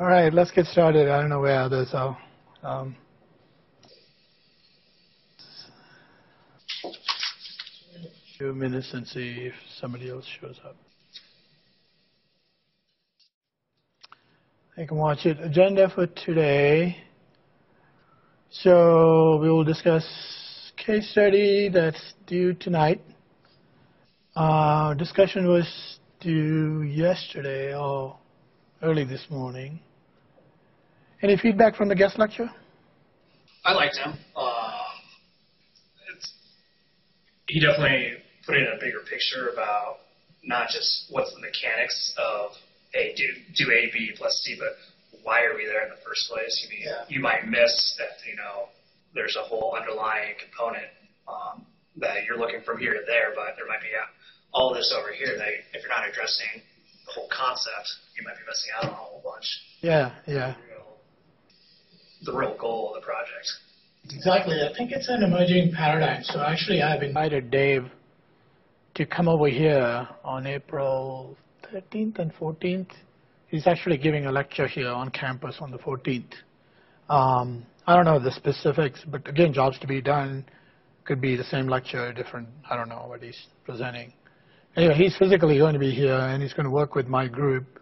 All right, let's get started. I don't know where others are. Um, few minutes and see if somebody else shows up. I can watch it. Agenda for today. So we will discuss case study that's due tonight. Uh, discussion was due yesterday or early this morning. Any feedback from the guest lecture? I liked him. Uh, he definitely put in a bigger picture about not just what's the mechanics of a do do A B plus C, but why are we there in the first place? You mean Yeah. you might miss that you know there's a whole underlying component um, that you're looking from here to there, but there might be uh, all this over here that if you're not addressing the whole concept, you might be missing out on a whole bunch. Yeah, yeah. Real- The real goal of the project. Exactly. I think it's an emerging paradigm. So actually, I've invited Dave to come over here on April 13th and 14th. He's actually giving a lecture here on campus on the 14th. Um, I don't know the specifics, but again, jobs to be done could be the same lecture, different. I don't know what he's presenting. Anyway, he's physically going to be here, and he's going to work with my group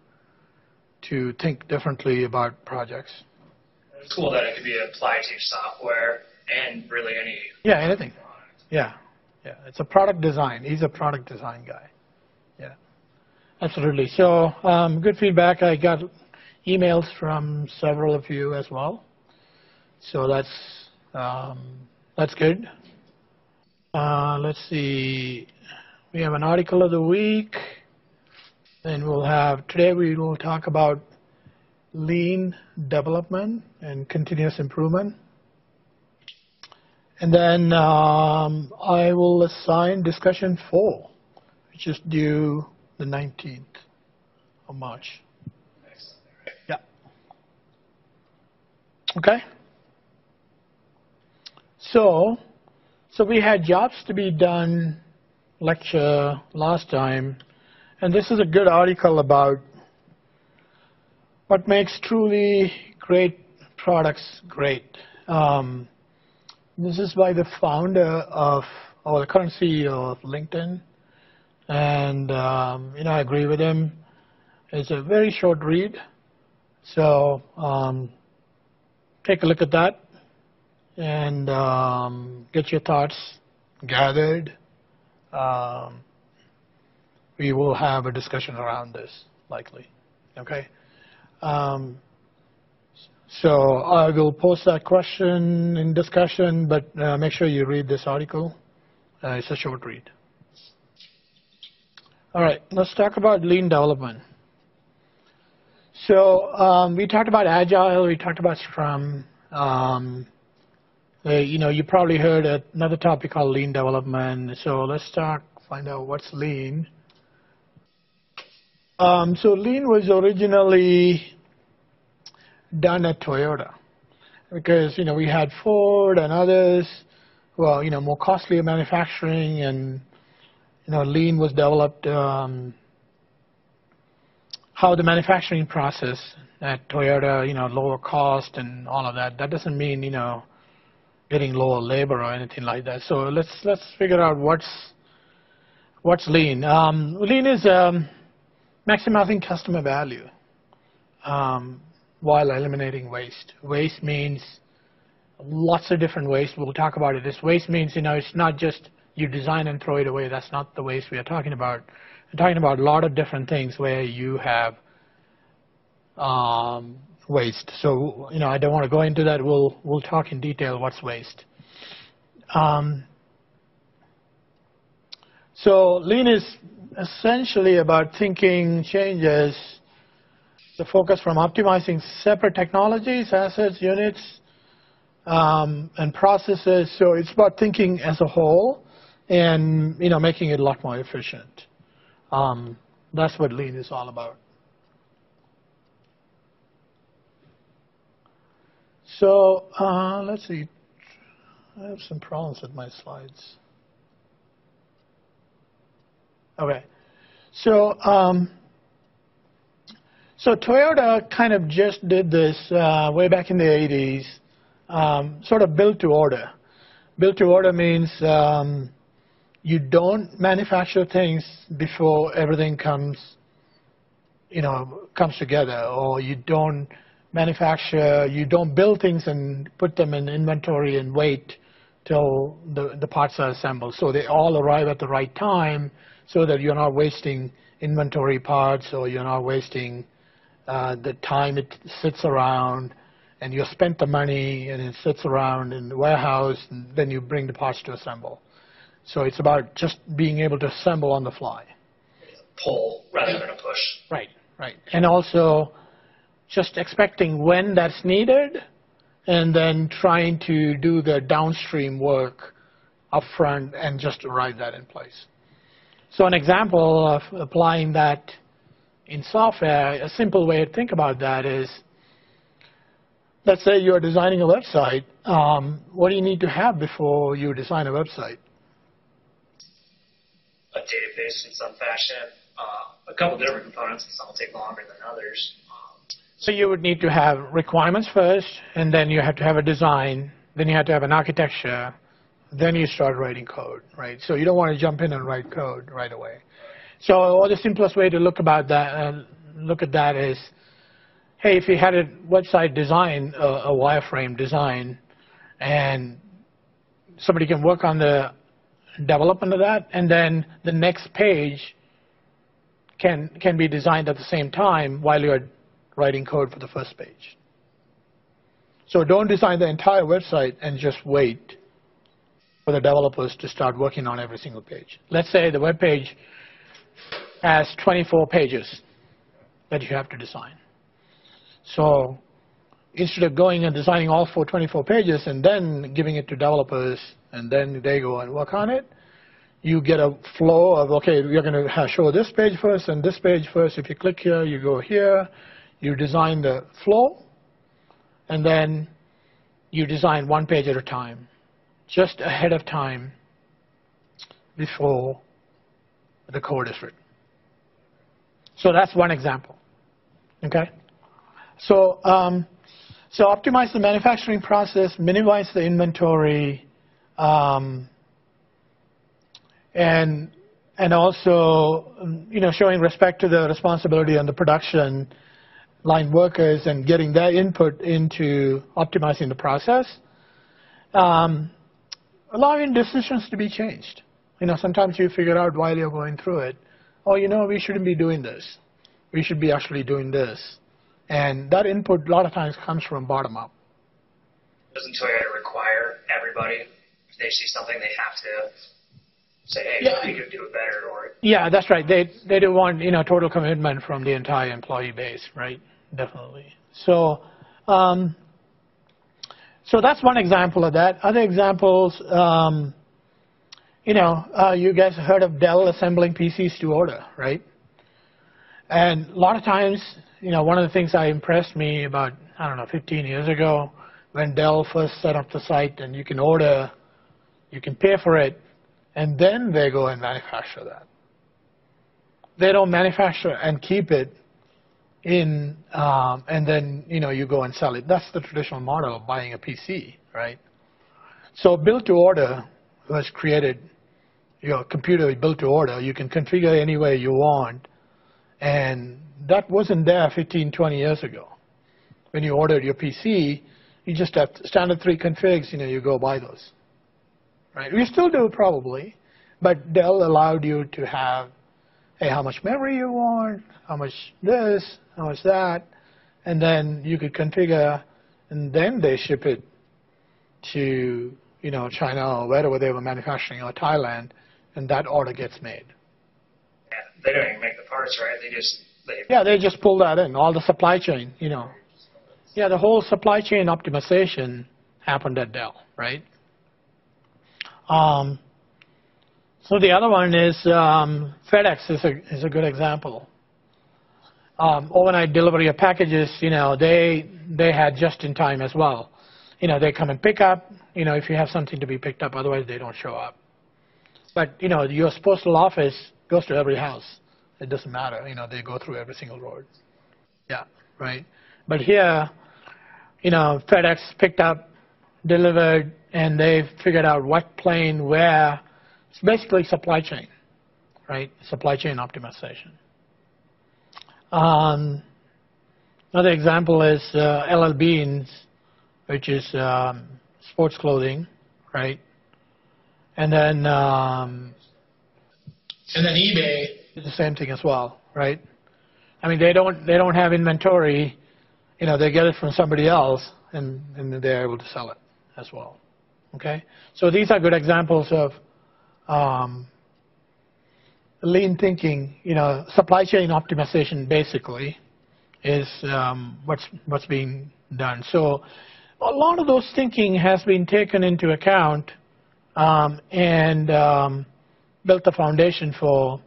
to think differently about projects. It's cool that it could be applied to software and really any Yeah, anything. Yeah, yeah. It's a product design. He's a product design guy. Yeah, absolutely. So um, good feedback. I got emails from several of you as well. So that's um, that's good. Uh, let's see. We have an article of the week. Then we'll have today. We will talk about lean development and continuous improvement. And then um, I will assign discussion four, which is due the 19th of March. Yeah. Okay. So, so we had jobs to be done lecture last time, and this is a good article about what makes truly great products great. Um, this is by the founder of, or the current CEO of LinkedIn, and um, you know I agree with him. It's a very short read, so um, take a look at that and um, get your thoughts gathered. Um, we will have a discussion around this likely. Okay. Um, so I will post that question in discussion, but uh, make sure you read this article. Uh, it's a short read. All right, let's talk about lean development. So um, we talked about agile, we talked about Scrum. Um, uh, you know, you probably heard another topic called lean development. So let's talk, find out what's lean. Um, so lean was originally done at Toyota because you know we had Ford and others, well you know more costly manufacturing and you know lean was developed. Um, how the manufacturing process at Toyota, you know, lower cost and all of that. That doesn't mean you know getting lower labor or anything like that. So let's let's figure out what's what's lean. Um, lean is um, maximizing customer value um, while eliminating waste. Waste means lots of different waste. We'll talk about it. This waste means, you know, it's not just you design and throw it away. That's not the waste we are talking about. We're talking about a lot of different things where you have um, waste. So, you know, I don't want to go into that. We'll we'll talk in detail what's waste. Um, so lean is essentially about thinking changes the focus from optimizing separate technologies, assets, units, um, and processes. So it's about thinking as a whole and you know making it a lot more efficient. Um, that's what lean is all about. So uh, let's see. I have some problems with my slides. Okay. So, um, So Toyota kind of just did this uh, way back in the 80s, um, sort of built to order. Built to order means um, you don't manufacture things before everything comes, you know, comes together, or you don't manufacture, you don't build things and put them in inventory and wait till the, the parts are assembled. So they all arrive at the right time so that you're not wasting inventory parts or you're not wasting uh, the time it sits around and you spent the money and it sits around in the warehouse and then you bring the parts to assemble. So it's about just being able to assemble on the fly. Pull rather than a push. Right, right. And also just expecting when that's needed and then trying to do the downstream work upfront and just arrive that in place. So an example of applying that in software, a simple way to think about that is, let's say you're designing a website. Um, what do you need to have before you design a website? A database in some fashion, uh, a couple different components, and some will take longer than others. So you would need to have requirements first, and then you have to have a design, then you have to have an architecture, then you start writing code, right? So you don't want to jump in and write code right away. So the simplest way to look about that, uh, look at that is, hey, if you had a website design, a, a wireframe design, and somebody can work on the development of that, and then the next page can can be designed at the same time while you're writing code for the first page. So don't design the entire website and just wait for the developers to start working on every single page. Let's say the web page has 24 pages that you have to design. So instead of going and designing all for 24 pages and then giving it to developers and then they go and work on it, you get a flow of, okay, we're going to show this page first and this page first. If you click here, you go here, you design the flow, and then you design one page at a time, just ahead of time before the code is written. So that's one example. Okay? So, um, so optimize the manufacturing process, minimize the inventory, um, and and also, you know, showing respect to the responsibility and the production line workers and getting their input into optimizing the process, um, allowing decisions to be changed. You know, sometimes you figure out while you're going through it, oh, you know, we shouldn't be doing this. We should be actually doing this. And that input a lot of times comes from bottom up. Doesn't Toyota require everybody, if they see something, they have to say, hey, Yeah. we could do it better, or Yeah, that's right. They they do want you know total commitment from the entire employee base, right? Definitely. So, um, so that's one example of that. Other examples, um, you know, uh, you guys heard of Dell assembling PCs to order, right? And a lot of times, you know, one of the things that impressed me about I don't know 15 years ago when Dell first set up the site and you can order, you can pay for it, and then they go and manufacture that. They don't manufacture and keep it in, um, and then you know you go and sell it. That's the traditional model of buying a PC, right? So build to order was created. Your computer built to order. You can configure any way you want, and that wasn't there 15, 20 years ago. When you ordered your PC, you just have standard three configs. You know, you go buy those, right? We still do probably, but Dell allowed you to have hey, how much memory you want, how much this, how much that, and then you could configure, and then they ship it to you know China or wherever they were manufacturing or Thailand, and that order gets made. yeah, they don't even make the parts, right? They just they Yeah, they just pull that in, all the supply chain, you know. Yeah, the whole supply chain optimization happened at Dell, right? Um, so the other one is um, FedEx is a is a good example. Um, overnight delivery of packages, you know, they they had just in time as well. You know, they come and pick up. You know, if you have something to be picked up, otherwise they don't show up. But you know, your postal office goes to every house. It doesn't matter. You know, they go through every single road. Yeah, right. But here, you know, FedEx picked up, delivered, and they figured out what plane where. It's basically supply chain, right? Supply chain optimization. Um, another example is uh, LL Beans, which is um, sports clothing, right? And then um, and then eBay is the same thing as well, right? I mean, they don't they don't have inventory, you know, they get it from somebody else, and and they're able to sell it as well. Okay, so these are good examples of um, lean thinking. You know, supply chain optimization basically is um, what's what's being done. So a lot of those thinking has been taken into account um, and um, built the foundation for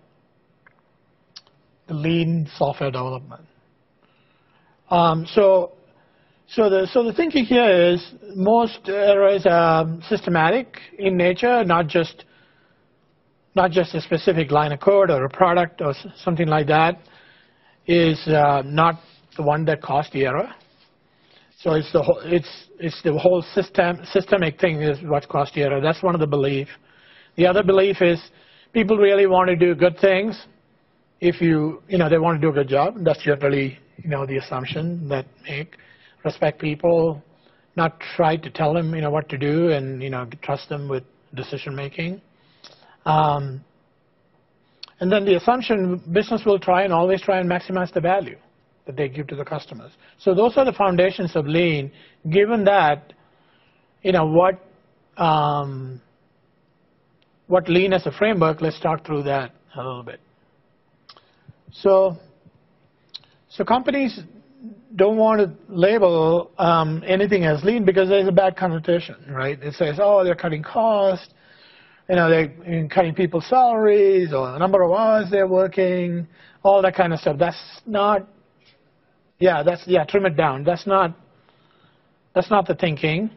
the lean software development. Um, so, so the so the thinking here is most errors are systematic in nature, not just not just a specific line of code or a product or something like that. Is uh, not the one that caused the error. So it's the whole, it's it's the whole system systemic thing is what caused the error. That's one of the belief. The other belief is people really want to do good things. If you you know they want to do a good job, that's generally you know the assumption that make respect people, not try to tell them you know what to do, and you know trust them with decision making. Um, and then the assumption business will try and always try and maximize the value that they give to the customers. So those are the foundations of lean. Given that, you know what um, what lean as a framework. Let's talk through that a little bit. So so companies don't want to label um, anything as lean because there's a bad connotation, right? It says, oh, they're cutting costs, you know, they're cutting people's salaries or the number of hours they're working, all that kind of stuff. That's not yeah, that's yeah. Trim it down. That's not. That's not the thinking.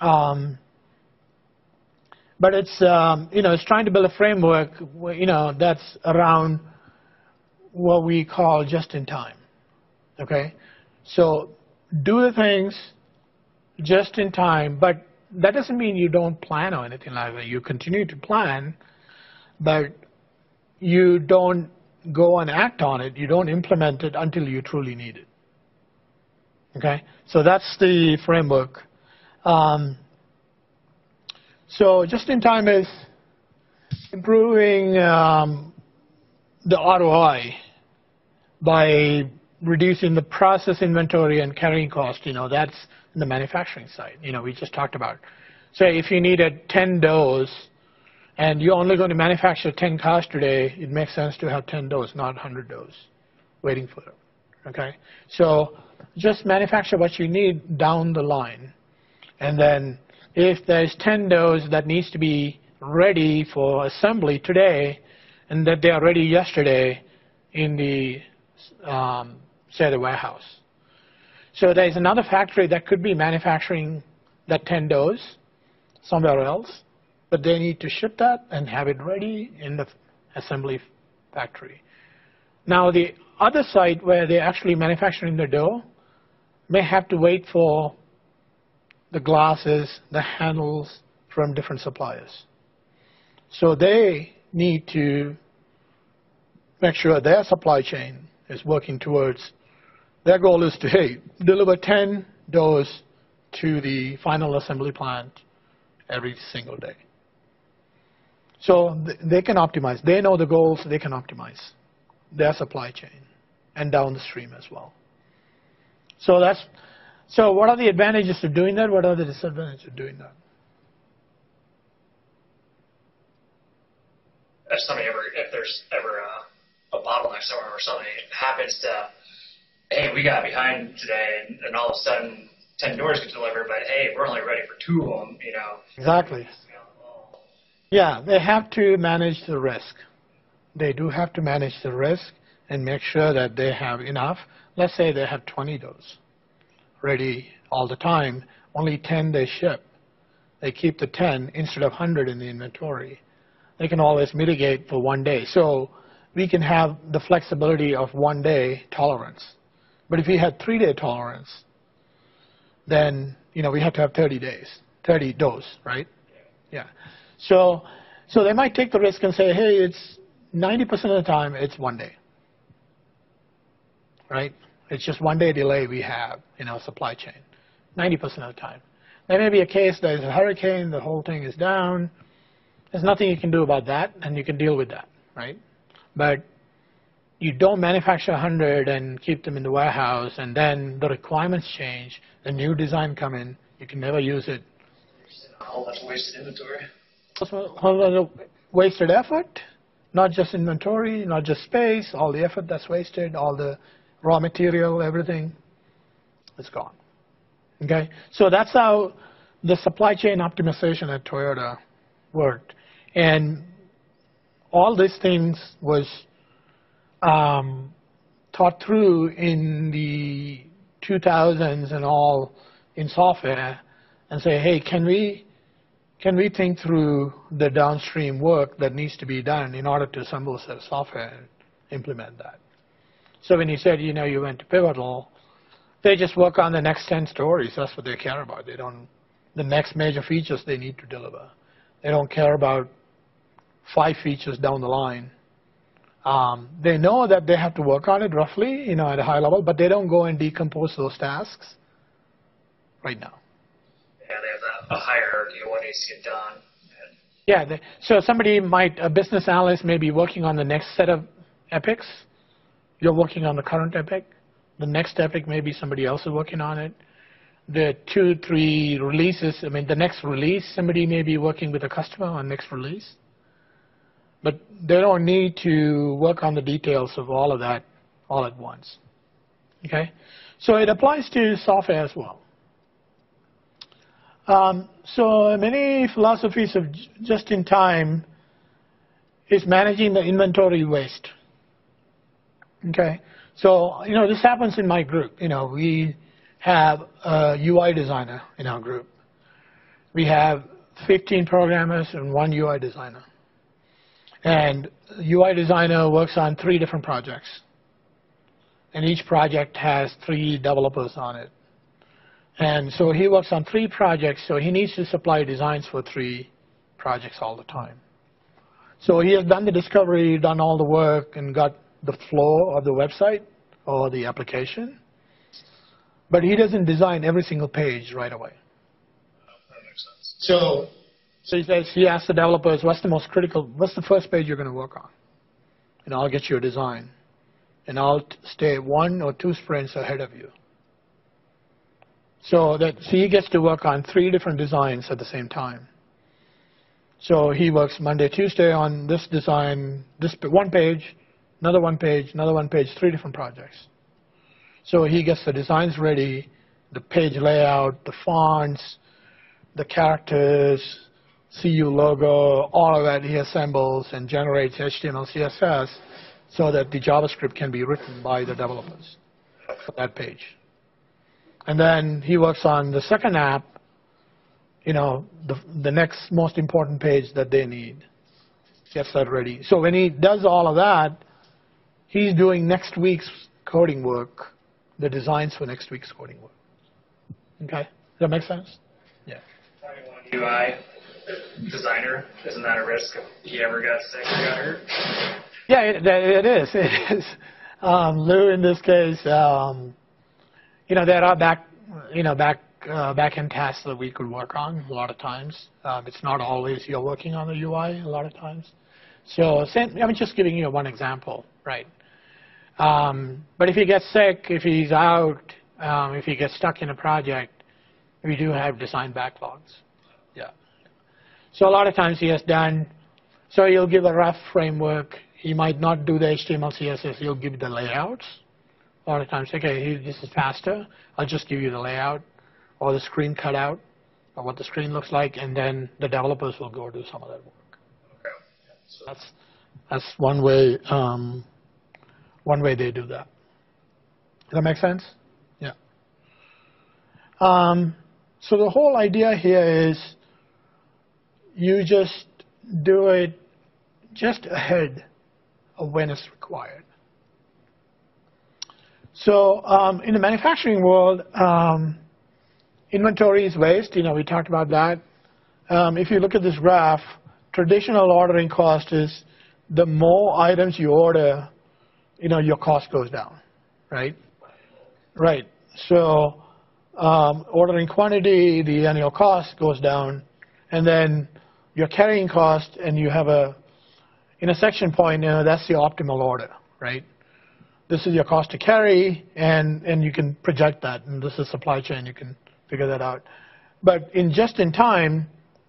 Um, but it's um, you know it's trying to build a framework you know that's around what we call just in time. Okay, so do the things just in time, but that doesn't mean you don't plan or anything like that. You continue to plan, but you don't go and act on it. You don't implement it until you truly need it. Okay, so that's the framework. Um, so just in time is improving um, the ROI by reducing the process inventory and carrying cost. You know, that's the manufacturing side. You know, we just talked about. Say if you needed 10 doughs and you're only going to manufacture 10 cars today, it makes sense to have 10 doughs, not 100 doughs waiting for them. Okay, so just manufacture what you need down the line. And then if there's 10 doughs that needs to be ready for assembly today and that they are ready yesterday in the, um, say, the warehouse. So there's another factory that could be manufacturing that 10 doughs somewhere else, but they need to ship that and have it ready in the assembly factory. Now the other site where they're actually manufacturing the dough, may have to wait for the glasses, the handles from different suppliers. So they need to make sure their supply chain is working towards their goal is to hey deliver 10 doughs to the final assembly plant every single day. So they can optimize. They know the goals. They can optimize their supply chain and downstream as well. So that's so. What are the advantages of doing that? What are the disadvantages of doing that? If somebody ever, if there's ever a, a bottleneck somewhere or something happens to, hey, we got behind today, and, and all of a sudden ten doors get delivered, but hey, we're only ready for two of them. You know. Exactly. Yeah, they have to manage the risk. They do have to manage the risk and make sure that they have enough. Let's say they have 20 doors ready all the time, only 10 they ship. They keep the 10 instead of 100 in the inventory. They can always mitigate for one day. So we can have the flexibility of one day tolerance. But if we had three-day tolerance, then you know we have to have 30 days, 30 dose, right? Yeah. So so they might take the risk and say, hey, it's 90% of the time it's one day, right? It's just one day delay we have in our supply chain, 90% of the time. There may be a case there's a hurricane, the whole thing is down. There's nothing you can do about that, and you can deal with that, right? But you don't manufacture 100 and keep them in the warehouse, and then the requirements change, the new design come in, you can never use it. All that's wasted inventory. Also, wasted effort, not just inventory, not just space, all the effort that's wasted, all the raw material, everything is gone. Okay, so that's how the supply chain optimization at Toyota worked, and all these things was um, thought through in the 2000s and all in software, and say, hey, can we can we think through the downstream work that needs to be done in order to assemble a set of software and implement that? So when you said, you know, you went to Pivotal, they just work on the next 10 stories. That's what they care about. They don't, the next major features they need to deliver. They don't care about five features down the line. Um, they know that they have to work on it roughly, you know, at a high level, but they don't go and decompose those tasks right now. Yeah, they have a, a hierarchy of what needs to get done. Yeah, the, so somebody might, a business analyst may be working on the next set of epics. You're working on the current epic. The next epic, maybe somebody else is working on it. The two, three releases, I mean, the next release, somebody may be working with a customer on next release. But they don't need to work on the details of all of that all at once. Okay? So it applies to software as well. Um, so many philosophies of just in time is managing the inventory waste. Okay, so you know this happens in my group. You know we have a UI designer in our group. We have 15 programmers and one UI designer. And UI designer works on three different projects. And each project has three developers on it. And so he works on three projects, so he needs to supply designs for three projects all the time. So he has done the discovery, done all the work, and got the flow of the website or the application. But he doesn't design every single page right away. So, so he says he asks the developers, what's the most critical, what's the first page you're going to work on? And I'll get you a design. And I'll stay one or two sprints ahead of you. So that so he gets to work on three different designs at the same time. So he works Monday, Tuesday on this design, this one page, another one page, another one page, three different projects. So he gets the designs ready, the page layout, the fonts, the characters, CU logo, all of that he assembles and generates HTML, CSS so that the JavaScript can be written by the developers for that page. And then he works on the second app, you know, the, the next most important page that they need. Gets that ready. So when he does all of that, he's doing next week's coding work, the designs for next week's coding work. Okay? Does that make sense? Yeah. UI designer, isn't that a risk if he ever got sick or got hurt? Yeah, it, it is. It is. Um, Lou, in this case, um, you know, there are back, you know, back uh, back-end tasks that we could work on a lot of times. Um, it's not always you're working on the UI a lot of times. So same, I'm just giving you one example, right? Um, but if he gets sick, if he's out, um, if he gets stuck in a project, we do have design backlogs. So a lot of times he has done, so he'll give a rough framework. He might not do the HTML, CSS. He'll give the layouts a lot of times, okay, this is faster. I'll just give you the layout or the screen cutout or what the screen looks like, and then the developers will go do some of that work. Okay. So that's that's one way um, one way they do that. Does that make sense? Yeah. Um, so the whole idea here is you just do it just ahead of when it's required. So um, in the manufacturing world, um, inventory is waste. You know, we talked about that. Um, if you look at this graph, traditional ordering cost is the more items you order, you know, your cost goes down, right? Right. So um, ordering quantity, the annual cost goes down, and then your carrying cost, and you have a intersection point, you know, that's the optimal order, right? This is your cost to carry, and, and you can project that, and this is supply chain, you can figure that out. But in just in time,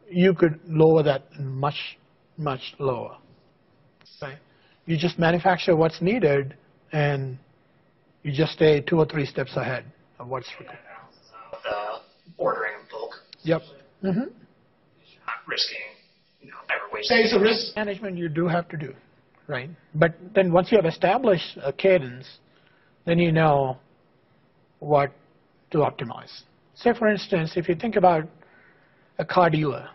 you could lower that much, much lower. Right? You just manufacture what's needed, and you just stay two or three steps ahead of what's required. The ordering in bulk, Yep. Mm-hmm. not risking, ever. There's a risk management you do have to do, right? But then once you have established a cadence, then you know what to optimize. Say, for instance, if you think about a car dealer,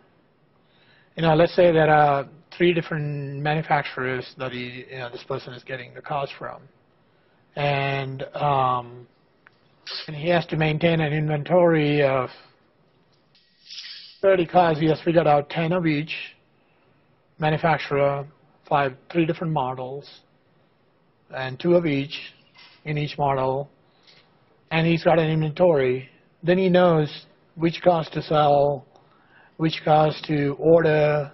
you know, let's say there are three different manufacturers that he, you know, this person is getting the cars from, and um, and he has to maintain an inventory of 30 cars. He has figured out 10 of each manufacturer, five, three different models, and two of each in each model, and he's got an inventory. Then he knows which cars to sell, which cars to order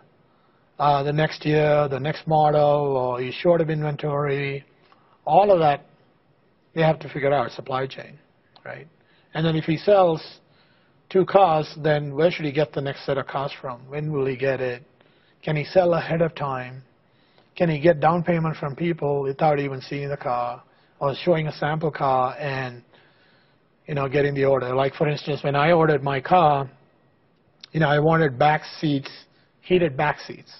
uh, the next year, the next model, or he's short of inventory. All of that they have to figure out supply chain, right? And then if he sells two cars, then where should he get the next set of cars from? When will he get it? Can he sell ahead of time? Can he get down payment from people without even seeing the car or showing a sample car and you know getting the order? Like for instance, when I ordered my car, you know I wanted back seats, heated back seats,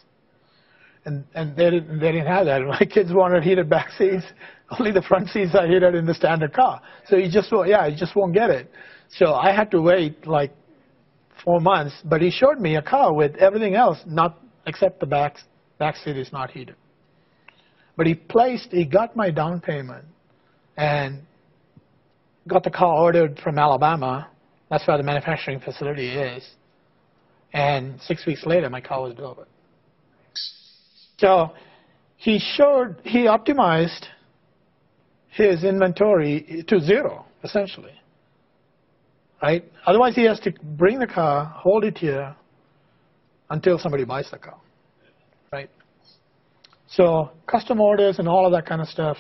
and and they didn't they didn't have that. My kids wanted heated back seats. Only the front seats are heated in the standard car. So you just won't, yeah, you just won't get it. So I had to wait like four months, but he showed me a car with everything else, not except the back back seat is not heated. But he placed, he got my down payment, and got the car ordered from Alabama. That's where the manufacturing facility is. And six weeks later, my car was delivered. So he showed, he optimized his inventory to zero, essentially. Right? Otherwise, he has to bring the car, hold it here until somebody buys the car. Right? So custom orders and all of that kind of stuff,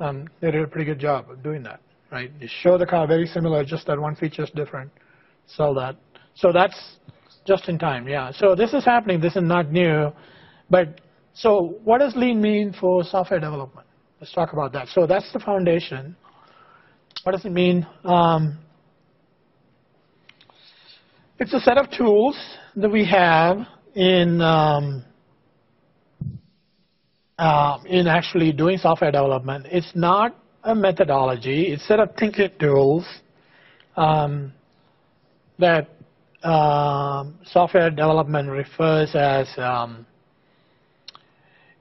um, they did a pretty good job of doing that. Right? You show the car very similar, just that one feature is different. Sell that. So that's just in time. Yeah. So this is happening. This is not new, but so what does lean mean for software development? Let's talk about that. So that's the foundation. What does it mean? Um, it's a set of tools that we have in um, uh, in actually doing software development. It's not a methodology. It's set of thinking tools um, that um, software development refers as um,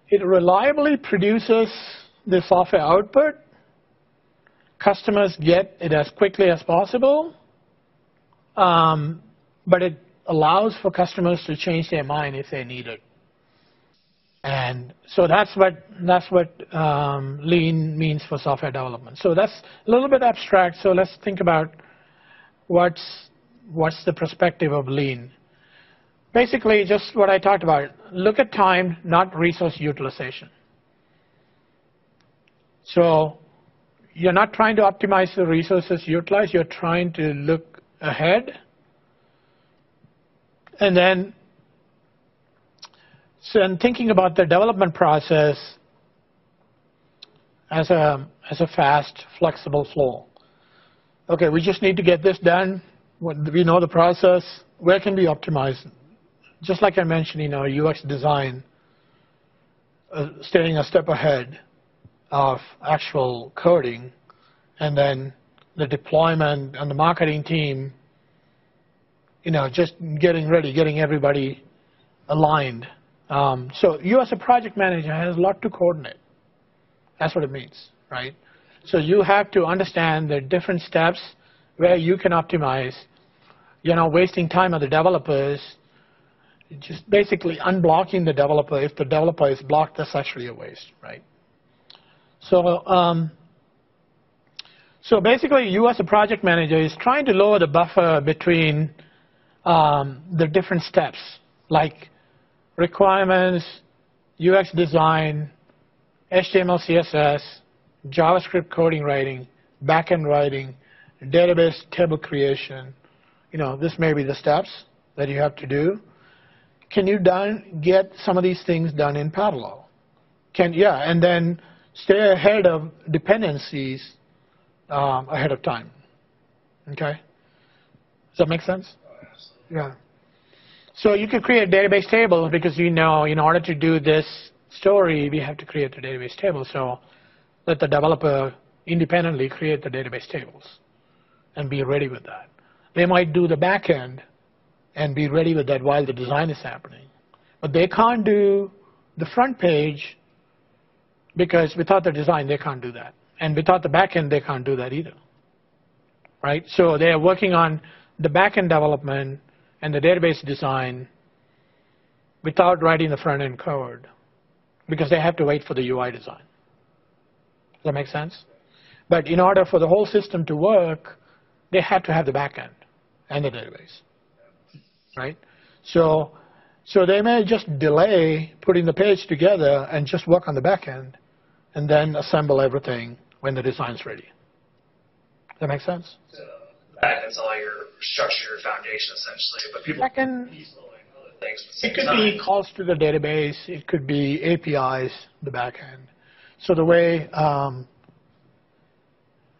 it reliably produces the software output. Customers get it as quickly as possible, um, but it allows for customers to change their mind if they need it. And so that's what that's what um, lean means for software development. So that's a little bit abstract. So let's think about what's what's the perspective of lean. Basically, just what I talked about. Look at time, not resource utilization. So you're not trying to optimize the resources utilized. You're trying to look ahead. And then so in thinking about the development process as a, as a fast, flexible flow. Okay, we just need to get this done. We know the process. Where can we optimize? Just like I mentioned, you know, UX design, uh, staying a step ahead of actual coding, and then the deployment and the marketing team, you know, just getting ready, getting everybody aligned um, so you as a project manager has a lot to coordinate. That's what it means, right? So you have to understand the different steps where you can optimize. You're not wasting time on the developers. Just basically unblocking the developer. If the developer is blocked, that's actually a waste, right? So, um, so basically, you as a project manager is trying to lower the buffer between um, the different steps, like requirements, UX design, HTML, CSS, JavaScript coding writing, backend writing, database table creation. You know, this may be the steps that you have to do. Can you done, get some of these things done in parallel? Can yeah, and then stay ahead of dependencies um, ahead of time. Okay, does that make sense? Yeah. So you could create a database tables because you know in order to do this story, we have to create a database table. So let the developer independently create the database tables and be ready with that. They might do the back end and be ready with that while the design is happening. But they can't do the front page because without the design, they can't do that. And without the back end, they can't do that either. Right? So they are working on the back end development and the database design without writing the front end code because they have to wait for the UI design. Does that make sense? But in order for the whole system to work, they have to have the back end and the database. Right? So, so they may just delay putting the page together and just work on the back end and then assemble everything when the design's ready. Does that make sense? So backend's all your structure, foundation, essentially. But people Backend, things. It could time. be calls to the database. It could be APIs, the back end. So the way, um,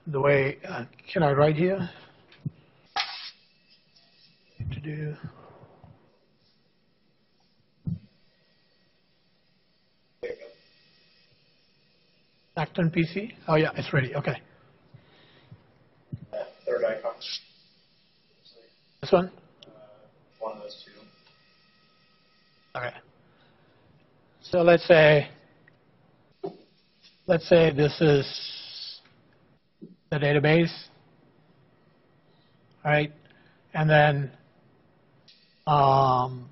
the way, uh, can I write here? To do. Acton PC? Oh yeah, it's ready. Okay. Third icon. This one? One of those two. Okay. So let's say, let's say this is the database, right? And then um,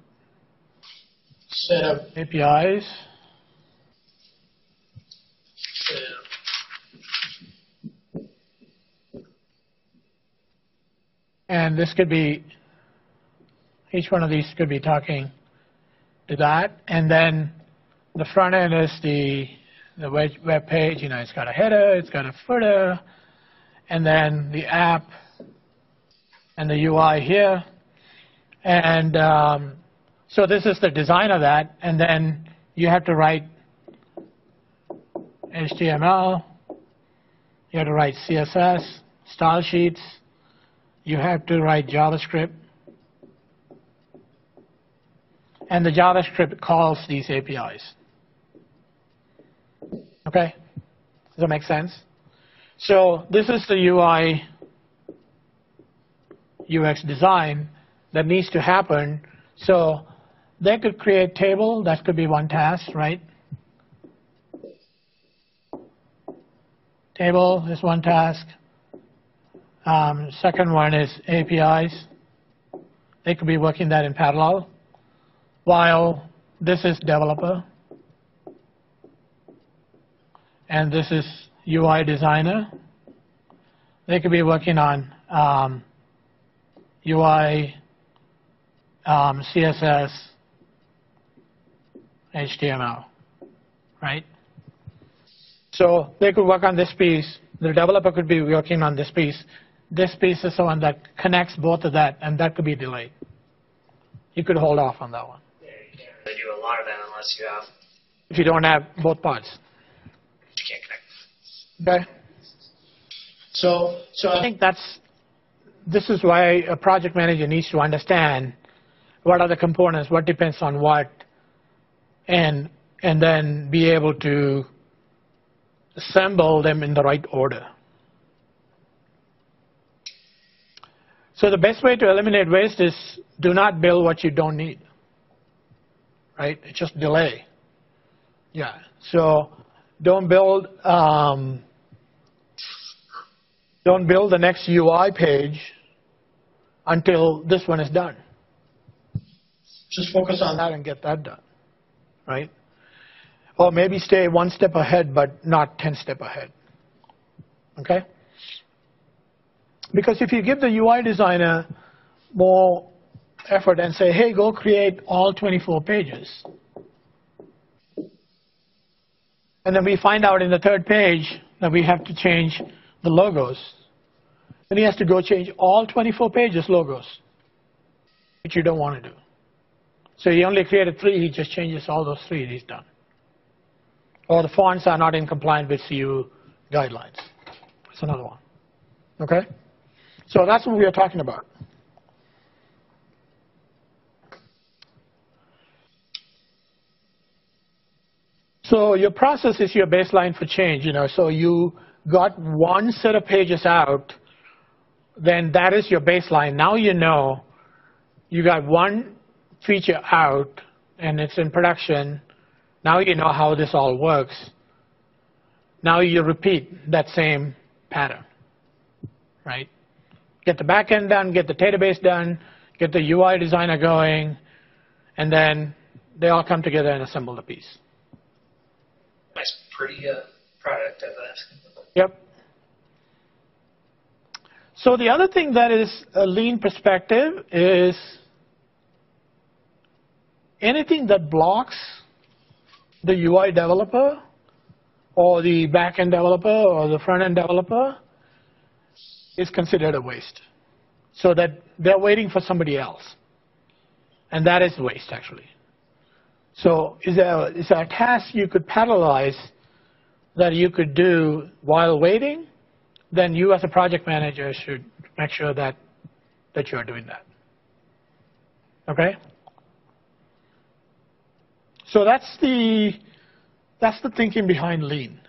set of APIs. And this could be, each one of these could be talking to that. And then the front end is the, the web, page. You know, it's got a header, it's got a footer, and then the app and the UI here. And um, so this is the design of that. And then you have to write HTML, you have to write CSS, style sheets, you have to write JavaScript, and the JavaScript calls these APIs. Okay? Does that make sense? So this is the UI UX design that needs to happen. So they could create table, that could be one task, right? Table is one task. Um, second one is APIs. They could be working that in parallel while this is developer and this is UI designer. They could be working on um, UI, um, CSS, HTML, right? So they could work on this piece. The developer could be working on this piece. This piece is the one that connects both of that, and that could be delayed. You could hold off on that one Yeah, you can't really do a lot of that unless you have if you don't have both parts. you can't connect. Okay. So, so I think that's this is why a project manager needs to understand what are the components, what depends on what, and and then be able to assemble them in the right order. So the best way to eliminate waste is do not build what you don't need. Right? It's just delay. Yeah. So don't build um, don't build the next UI page until this one is done. Just focus on that and get that done, right? Or maybe stay one step ahead, but not 10 step ahead. Okay? Because if you give the UI designer more effort and say, hey, go create all 24 pages, and then we find out in the third page that we have to change the logos, then he has to go change all 24 pages logos, which you don't want to do. So he only created three, he just changes all those three, he's done. Or the fonts are not in compliance with CU guidelines. That's another one. Okay? So that's what we are talking about. So your process is your baseline for change, you know. So you got one set of pages out, then that is your baseline. Now you know you got one feature out and it's in production. Now you know how this all works. Now you repeat that same pattern, right? Get the backend done, get the database done, get the UI designer going, and then they all come together and assemble the piece nice, pretty uh, product of that. Yep. So the other thing that is a lean perspective is anything that blocks the UI developer or the back-end developer or the front-end developer is considered a waste. So that they're waiting for somebody else. And that is waste, actually. So is there, is there a task you could parallelize that you could do while waiting? Then you as a project manager should make sure that, that you are doing that. Okay? So that's the, that's the thinking behind lean.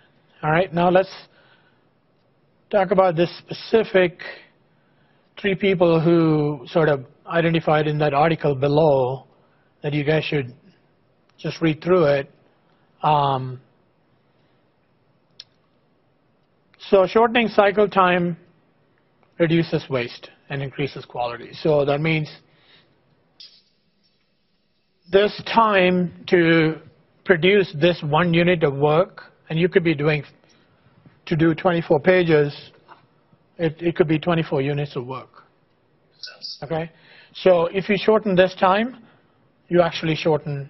All right, now let's talk about this specific three people who sort of identified in that article below that you guys should just read through it. Um, so shortening cycle time reduces waste and increases quality. So that means this time to produce this one unit of work, and you could be doing, to do 24 pages, it, it could be 24 units of work. Okay? So if you shorten this time, you actually shorten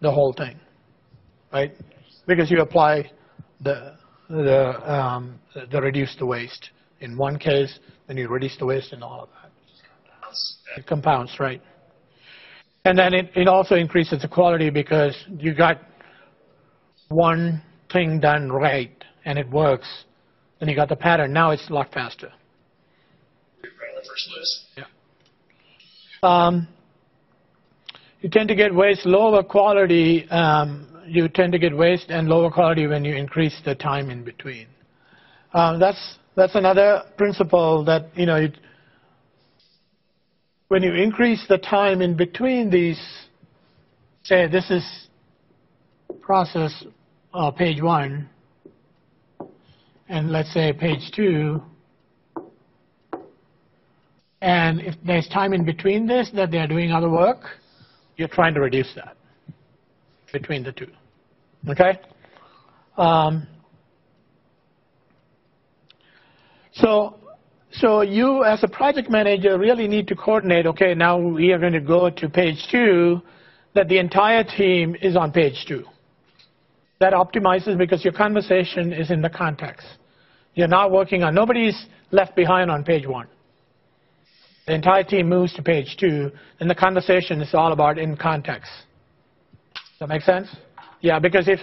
the whole thing, right? Because you apply the the um, the reduce the waste in one case, then you reduce the waste in all of that. It compounds, right? And then it, it also increases the quality because you got one thing done right and it works, then you got the pattern. Now it's a lot faster. Yeah. Um, you tend to get waste lower quality. Um, you tend to get waste and lower quality when you increase the time in between. Um, that's that's another principle that you know. It, when you increase the time in between these, say this is process uh, page one, and let's say page two, and if there's time in between this that they're doing other work, you're trying to reduce that between the two. Okay? Um, so, so you as a project manager really need to coordinate, okay, now we are going to go to page two, that the entire team is on page two. That optimizes because your conversation is in the context. You're not working on, nobody's left behind on page one the entire team moves to page two, and the conversation is all about in context. Does that make sense? Yeah, because if,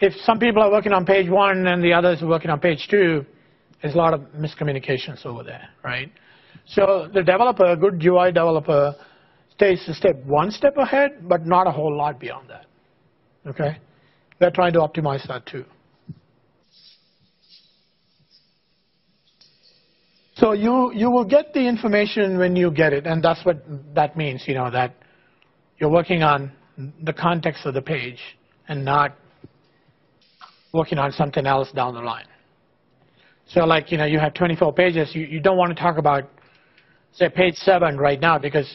if some people are working on page one and the others are working on page two, there's a lot of miscommunications over there, right? So the developer, a good UI developer, stays a step one step ahead, but not a whole lot beyond that. Okay? They're trying to optimize that too. So you, you will get the information when you get it, and that's what that means, you know, that you're working on the context of the page and not working on something else down the line. So like, you know, you have 24 pages, you, you don't want to talk about, say, page 7 right now because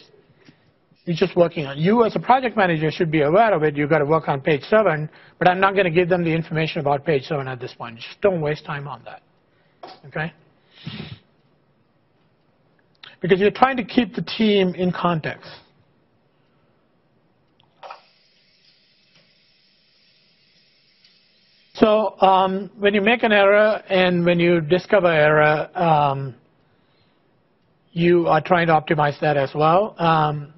you're just working on, you as a project manager should be aware of it, you've got to work on page 7, but I'm not going to give them the information about page 7 at this point. Just don't waste time on that, okay? Because you're trying to keep the team in context. So um, when you make an error and when you discover error, um, you are trying to optimize that as well. Um,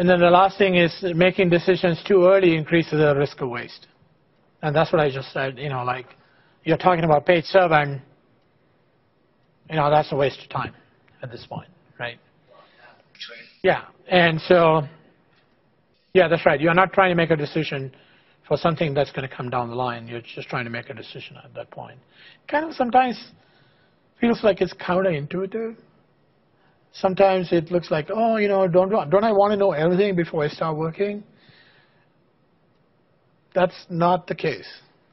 and then the last thing is making decisions too early increases the risk of waste. And that's what I just said, you know, like you're talking about page seven, you know, that's a waste of time at this point, right? Yeah, and so, yeah, that's right. You're not trying to make a decision for something that's going to come down the line. You're just trying to make a decision at that point. Kind of sometimes feels like it's counterintuitive. Sometimes it looks like, oh, you know, don't don't I want to know everything before I start working? That's not the case.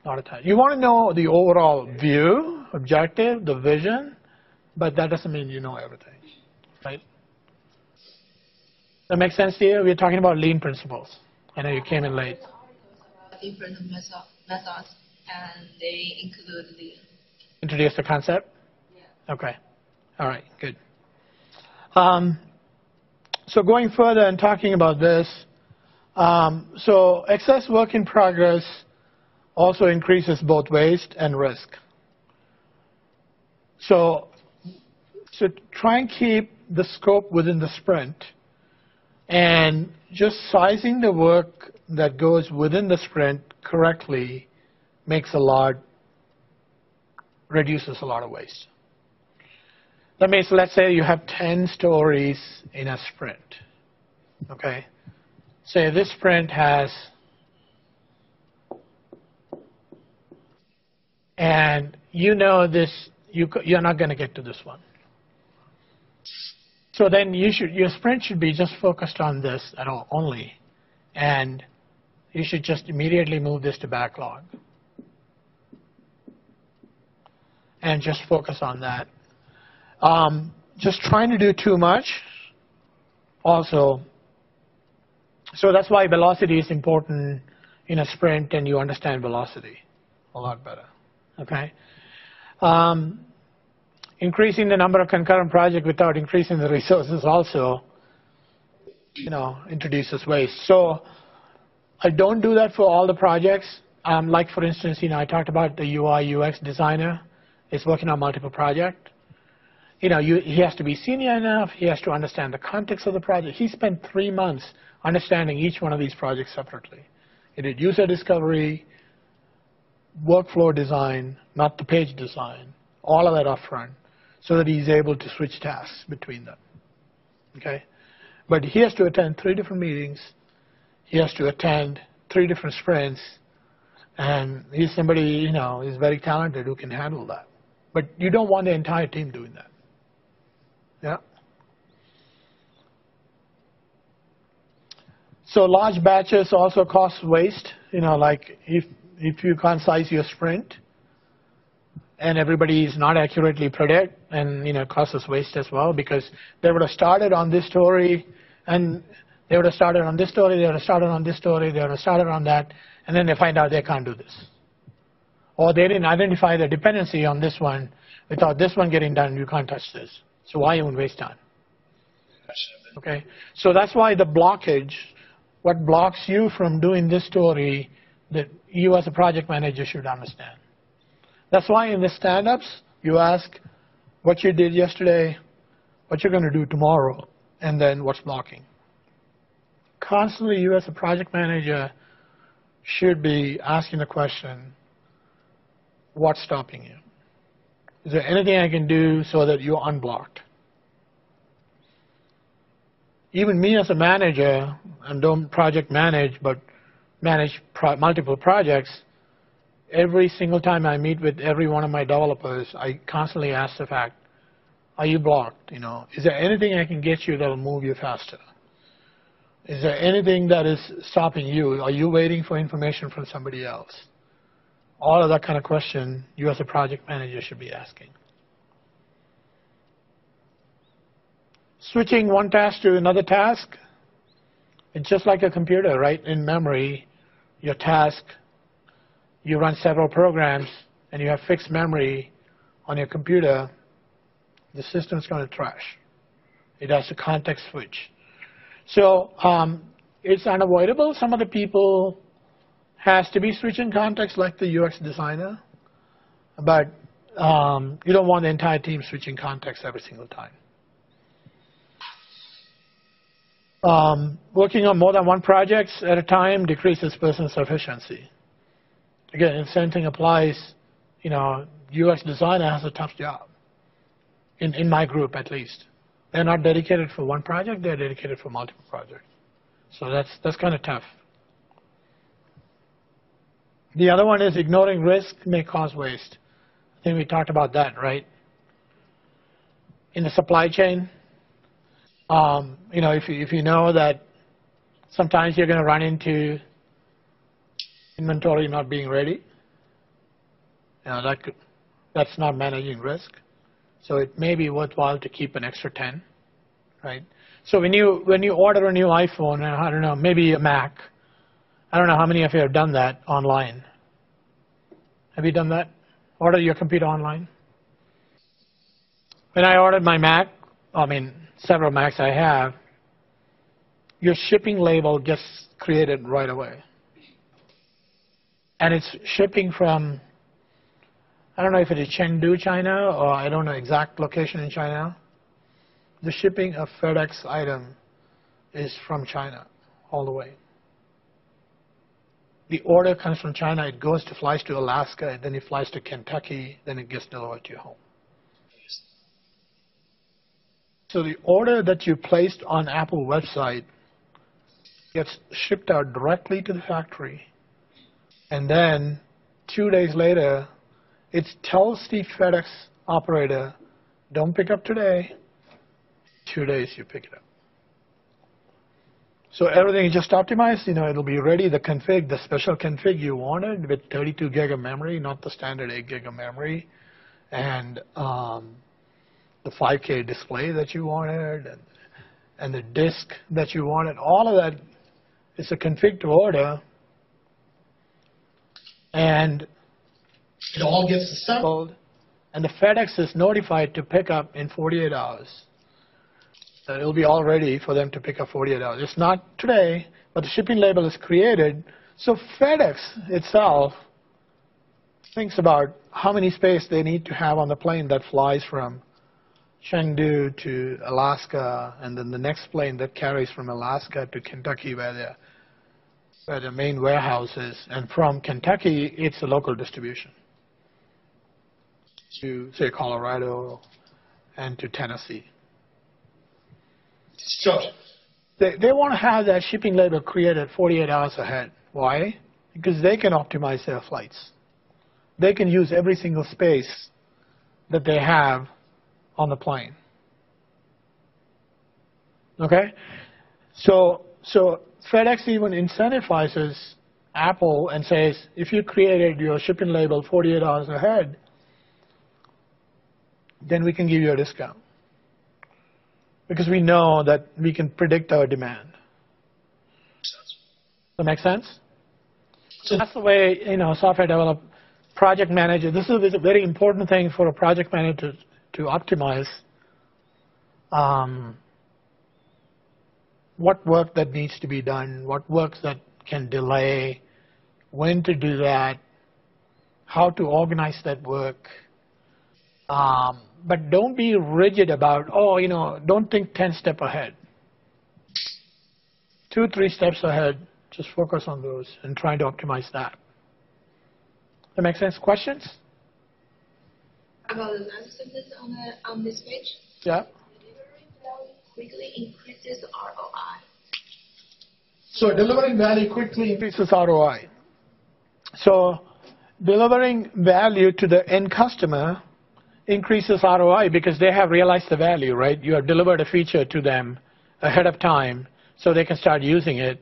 Not a time. You want to know the overall view, objective, the vision, but that doesn't mean you know everything, right? That makes sense to you? We're talking about lean principles. I know you came in late different methods, and they include the. Introduce the concept? Yeah. Okay. All right, good. Um, so going further and talking about this, um, so excess work in progress also increases both waste and risk. So, so try and keep the scope within the sprint and just sizing the work that goes within the sprint correctly makes a lot, reduces a lot of waste. That means, let's say you have 10 stories in a sprint. Okay? Say this sprint has, and you know this, you, you're not going to get to this one. So then you should, your sprint should be just focused on this at all only. And you should just immediately move this to backlog. And just focus on that. Um, just trying to do too much also. So that's why velocity is important in a sprint and you understand velocity a lot better. Okay? Um, increasing the number of concurrent projects without increasing the resources also, you know, introduces waste. So I don't do that for all the projects. Um, like for instance, you know, I talked about the UI UX designer is working on multiple projects. You know, you, he has to be senior enough. He has to understand the context of the project. He spent three months understanding each one of these projects separately. He did user discovery, workflow design, not the page design, all of that upfront, so that he's able to switch tasks between them. Okay? But he has to attend three different meetings he has to attend three different sprints, and he's somebody, you know, he's very talented who can handle that. But you don't want the entire team doing that. Yeah? So large batches also cause waste. You know, like if, if you can't size your sprint, and everybody is not accurately predict, and you know, causes waste as well because they would have started on this story, and they would have started on this story, they would have started on this story, they would have started on that, and then they find out they can't do this. Or they didn't identify the dependency on this one. Without this one getting done, you can't touch this. So why even waste time? Okay, so that's why the blockage, what blocks you from doing this story, that you as a project manager should understand. That's why in the stand-ups, you ask what you did yesterday, what you're going to do tomorrow, and then what's blocking constantly you as a project manager should be asking the question, what's stopping you? Is there anything I can do so that you're unblocked? Even me as a manager, and don't project manage, but manage pro multiple projects, every single time I meet with every one of my developers, I constantly ask the fact, are you blocked? You know, is there anything I can get you that will move you faster? Is there anything that is stopping you? Are you waiting for information from somebody else? All of that kind of question you as a project manager should be asking. Switching one task to another task, it's just like a computer, right? In memory, your task, you run several programs and you have fixed memory on your computer, the system's going to trash. It has a context switch. So um, it's unavoidable. Some of the people has to be switching context like the UX designer, but um, you don't want the entire team switching context every single time. Um, working on more than one project at a time decreases business efficiency. Again, the same thing applies, you know, UX designer has a tough job, in, in my group at least. They're not dedicated for one project, they're dedicated for multiple projects. So that's, that's kind of tough. The other one is ignoring risk may cause waste. I think we talked about that, right? In the supply chain, um, you know, if you, if you know that sometimes you're going to run into inventory not being ready, you know, that could, that's not managing risk. So it may be worthwhile to keep an extra 10, right? So when you when you order a new iPhone, I don't know, maybe a Mac, I don't know how many of you have done that online. Have you done that? Order your computer online? When I ordered my Mac, I mean, several Macs I have, your shipping label gets created right away. And it's shipping from, I don't know if it is Chengdu, China, or I don't know exact location in China. The shipping of FedEx item is from China all the way. The order comes from China, it goes to, flies to Alaska, and then it flies to Kentucky, then it gets delivered to your home. So the order that you placed on Apple website gets shipped out directly to the factory. And then two days later, it tells the FedEx operator, don't pick up today. Two days you pick it up. So everything is just optimized. You know, it'll be ready. The config, the special config you wanted with 32 gig of memory, not the standard 8 gig of memory, and um, the 5K display that you wanted, and, and the disk that you wanted. All of that is a config to order, and it all gets assembled, and the FedEx is notified to pick up in 48 hours. That it'll be all ready for them to pick up 48 hours. It's not today, but the shipping label is created. So FedEx itself thinks about how many space they need to have on the plane that flies from Chengdu to Alaska, and then the next plane that carries from Alaska to Kentucky, where the where the main warehouse is, and from Kentucky, it's a local distribution to say Colorado and to Tennessee. So they, they want to have that shipping label created 48 hours ahead. Why? Because they can optimize their flights. They can use every single space that they have on the plane. Okay? So, so FedEx even incentivizes Apple and says, if you created your shipping label 48 hours ahead, then we can give you a discount. Because we know that we can predict our demand. Does that make sense? So that's the way, you know, software develop project manager. This is a very important thing for a project manager to, to optimize um, what work that needs to be done, what works that can delay, when to do that, how to organize that work. Um, but don't be rigid about, oh, you know, don't think 10 step ahead. Two, three steps ahead, just focus on those and try to optimize that. That make sense? Questions? About the last sentence on, the, on this page, Yeah. delivering value quickly increases ROI. So delivering value quickly increases ROI. So delivering value to the end customer increases ROI because they have realized the value, right? You have delivered a feature to them ahead of time so they can start using it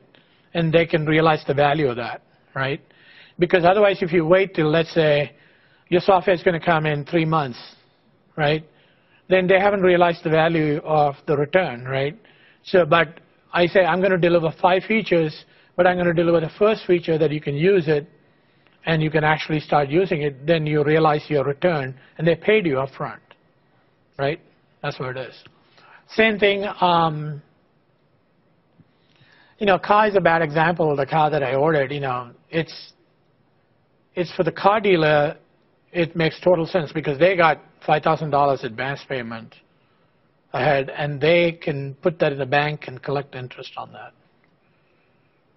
and they can realize the value of that, right? Because otherwise, if you wait till, let's say, your software is going to come in three months, right? Then they haven't realized the value of the return, right? So, but I say I'm going to deliver five features, but I'm going to deliver the first feature that you can use it, and you can actually start using it. Then you realize your return, and they paid you upfront, right? That's what it is. Same thing. Um, you know, car is a bad example. The car that I ordered, you know, it's it's for the car dealer. It makes total sense because they got five thousand dollars advance payment ahead, and they can put that in the bank and collect interest on that.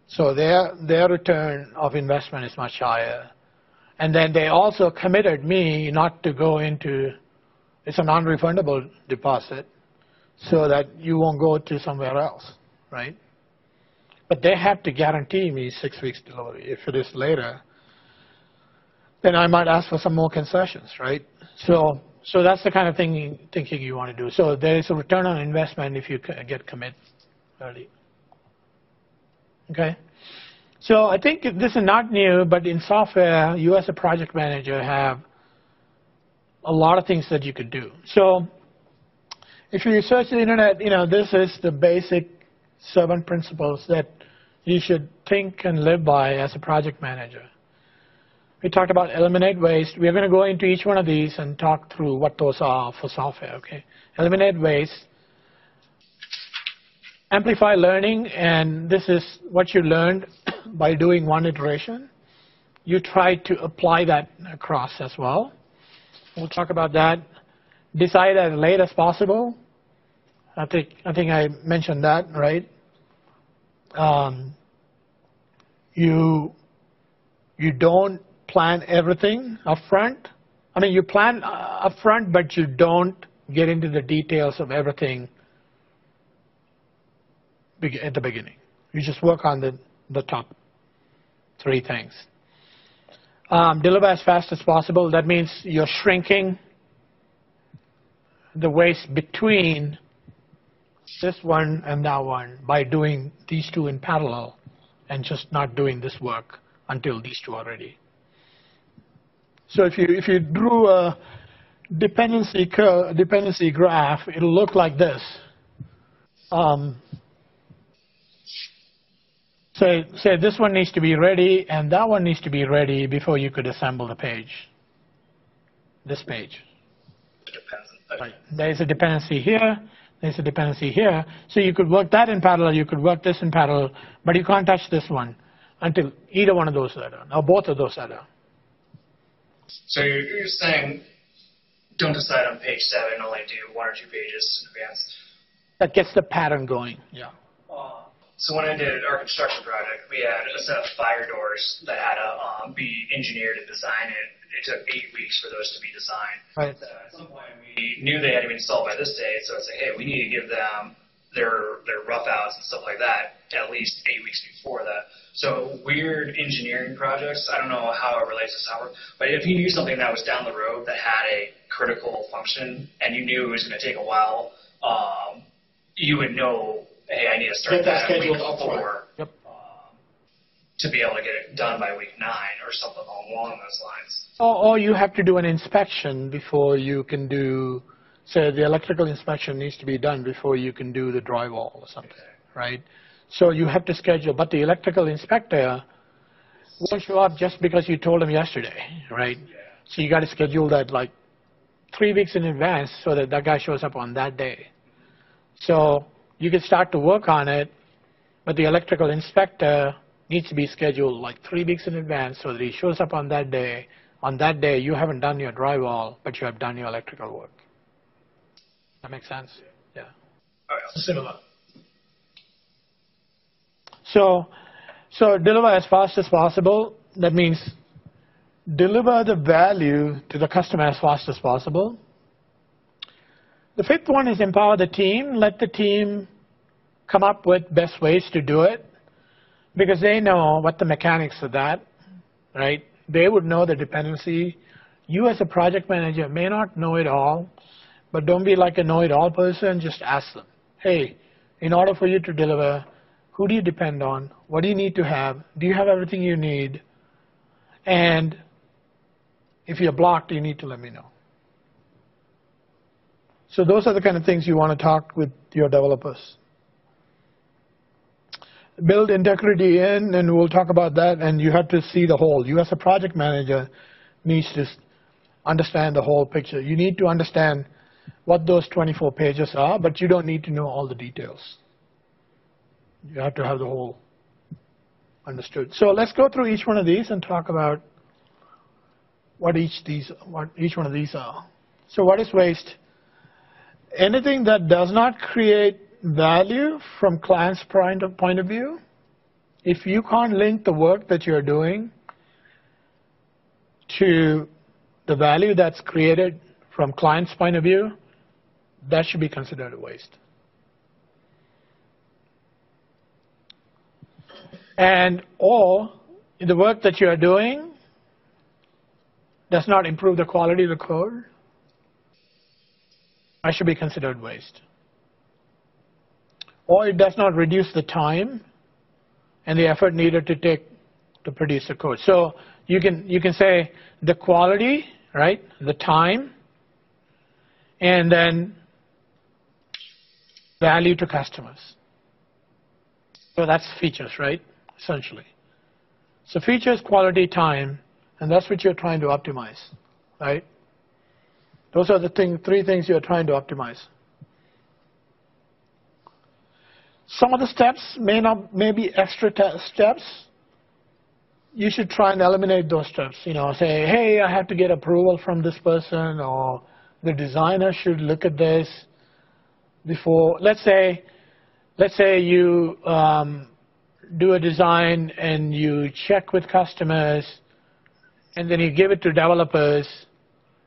So their their return of investment is much higher, and then they also committed me not to go into. It's a non-refundable deposit, so that you won't go to somewhere else, right? But they have to guarantee me six weeks delivery. If it is later, then I might ask for some more concessions, right? So, so that's the kind of thing thinking you want to do. So there is a return on investment if you get commit early. Okay. So I think this is not new, but in software, you as a project manager have a lot of things that you could do. So if you search the internet, you know, this is the basic seven principles that you should think and live by as a project manager. We talked about eliminate waste. We're going to go into each one of these and talk through what those are for software, okay? Eliminate waste. Amplify learning, and this is what you learned by doing one iteration. You try to apply that across as well. We'll talk about that. Decide as late as possible. I think I think I mentioned that, right? Um, you you don't plan everything up front. I mean, you plan uh, up front, but you don't get into the details of everything at the beginning. You just work on the, the top three things. Um, deliver as fast as possible. That means you're shrinking the waste between this one and that one by doing these two in parallel and just not doing this work until these two are ready. So if you, if you drew a dependency, curve, dependency graph, it'll look like this. Um, say, say this one needs to be ready and that one needs to be ready before you could assemble the page, this page. Right. There's a dependency here, there's a dependency here. So you could work that in parallel, you could work this in parallel, but you can't touch this one until either one of those are done, or both of those are done. So you're, you're saying don't decide on page seven, only do one or two pages in advance. That gets the pattern going, yeah. So when I did our construction project, we had a set of fire doors that had to um, be engineered and designed. It, it took eight weeks for those to be designed. Right. So at some point, we knew they had to be installed by this date, so it's like, hey, we need to give them their their rough outs and stuff like that at least eight weeks before that. So weird engineering projects, I don't know how it relates to software, but if you knew something that was down the road that had a critical function and you knew it was going to take a while, um, you would know, hey, I need to start Get that that, week scheduled up front. before Yep. um, to be able to get it done by week nine or something along those lines. Or, or you have to do an inspection before you can do, say the electrical inspection needs to be done before you can do the drywall or something, right? So you have to schedule, but the electrical inspector won't show up just because you told him yesterday, right? So you got to schedule that like three weeks in advance so that that guy shows up on that day. So you can start to work on it, but the electrical inspector needs to be scheduled like three weeks in advance so that he shows up on that day. On that day, you haven't done your drywall, but you have done your electrical work. That makes sense? Yeah. Similar. So, so deliver as fast as possible. That means deliver the value to the customer as fast as possible. The fifth one is empower the team. Let the team come up with best ways to do it because they know what the mechanics of that, right? They would know the dependency. You as a project manager may not know it all, but don't be like a know-it-all person. Just ask them, hey, in order for you to deliver, who do you depend on? What do you need to have? Do you have everything you need? And if you're blocked, you need to let me know. So those are the kind of things you want to talk with your developers. Build integrity in, and we'll talk about that, and you have to see the whole. You as a project manager needs to understand the whole picture. You need to understand what those 24 pages are, but you don't need to know all the details. You have to have the whole understood. So let's go through each one of these and talk about what each these what each one of these are. So what is waste? Anything that does not create value from client's point of, view, if you can't link the work that you're doing to the value that's created from client's point of view, that should be considered a waste. And or the work that you are doing does not improve the quality of the code, I should be considered waste. Or it does not reduce the time and the effort needed to take to produce the code. So you can you can say the quality, right? The time, and then value to customers. So that's features, right? Essentially. So features, quality, time, and that's what you're trying to optimize, right? Those are the thing, three things you're trying to optimize. Some of the steps may not may be extra steps. You should try and eliminate those steps. You know, say, hey, I have to get approval from this person, or the designer should look at this before. Let's say, let's say you um, do a design and you check with customers, and then you give it to developers,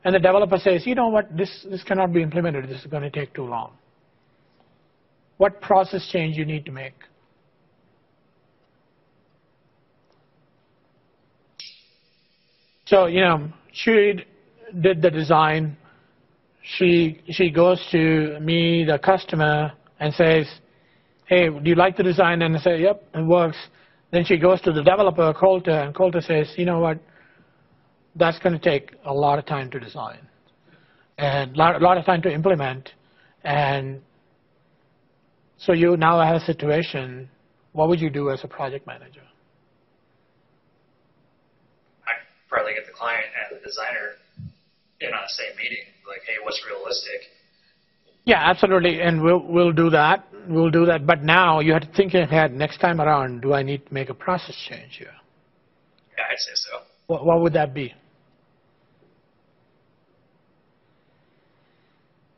and the developer says, you know what, this, this cannot be implemented, this is going to take too long. What process change you need to make? So, you know, she did the design. She, she goes to me, the customer, and says, hey, do you like the design? And I say, yep, it works. Then she goes to the developer, Coulter, and Coulter says, you know what, that's going to take a lot of time to design and a lot, lot of time to implement. And so you now have a situation, what would you do as a project manager? I'd probably get the client and the designer in on the same meeting, like, hey, what's realistic? Yeah, absolutely, and we'll we'll do that. We'll do that. But now you have to think ahead. Next time around, do I need to make a process change here? Yeah, I'd say so. What, what would that be?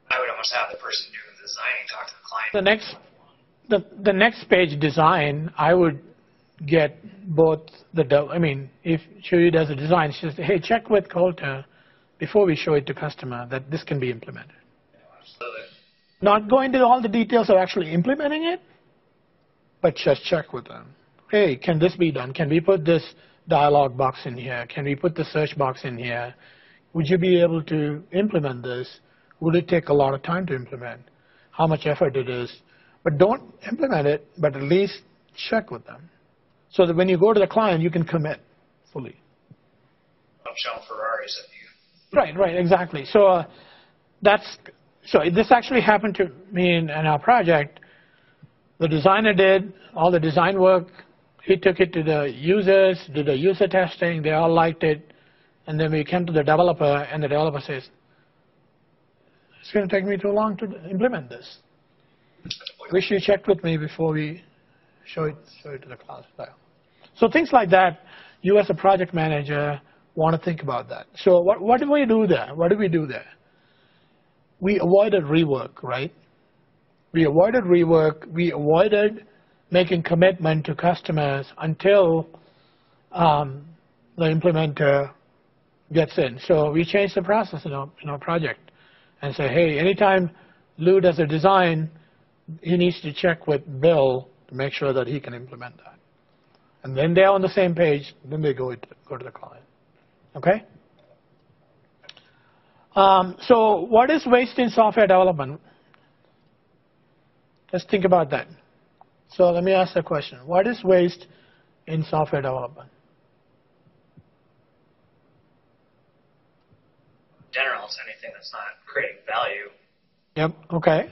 I would almost have the person doing the designing talk to the client. The next, the the next page design, I would get both the. I mean, if she does a design, she says, "Hey, check with Coulter before we show it to customer that this can be implemented." Absolutely. Not go into all the details of actually implementing it, but just check with them. Hey, can this be done? Can we put this dialog box in here? Can we put the search box in here? Would you be able to implement this? Would it take a lot of time to implement? How much effort it is? But don't implement it, but at least check with them. So that when you go to the client, you can commit fully. I'm Ferraris at you. Right, right, exactly. So uh, that's so this actually happened to me in, in, our project. The designer did all the design work. He took it to the users, did the user testing. They all liked it. And then we came to the developer, and the developer says, it's going to take me too long to implement this. Wish you checked with me before we show it, show it to the class. So things like that, you as a project manager want to think about that. So what, what do we do there? What do we do there? we avoided rework, right? We avoided rework. We avoided making commitment to customers until um, the implementer gets in. So we changed the process in our, in our project and say, hey, anytime Lou does a design, he needs to check with Bill to make sure that he can implement that. And then they're on the same page, then they go, go to the client. Okay? Um, so what is waste in software development? Let's think about that. So let me ask the question. What is waste in software development? General, it's anything that's not creating value. Yep. Okay.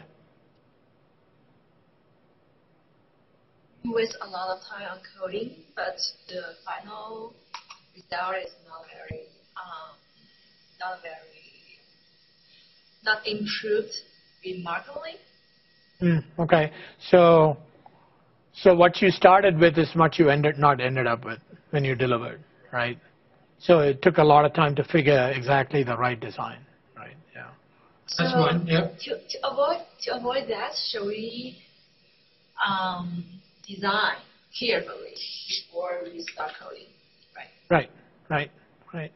You waste a lot of time on coding, but the final result is not very, um, not very, not improved remarkably. Mm, okay. So, so what you started with is what you ended not ended up with when you delivered, right? So it took a lot of time to figure exactly the right design, right? Yeah. That's So one. Yep. To, to avoid to avoid that, should we um, design carefully before we start coding? Right. Right, right, right.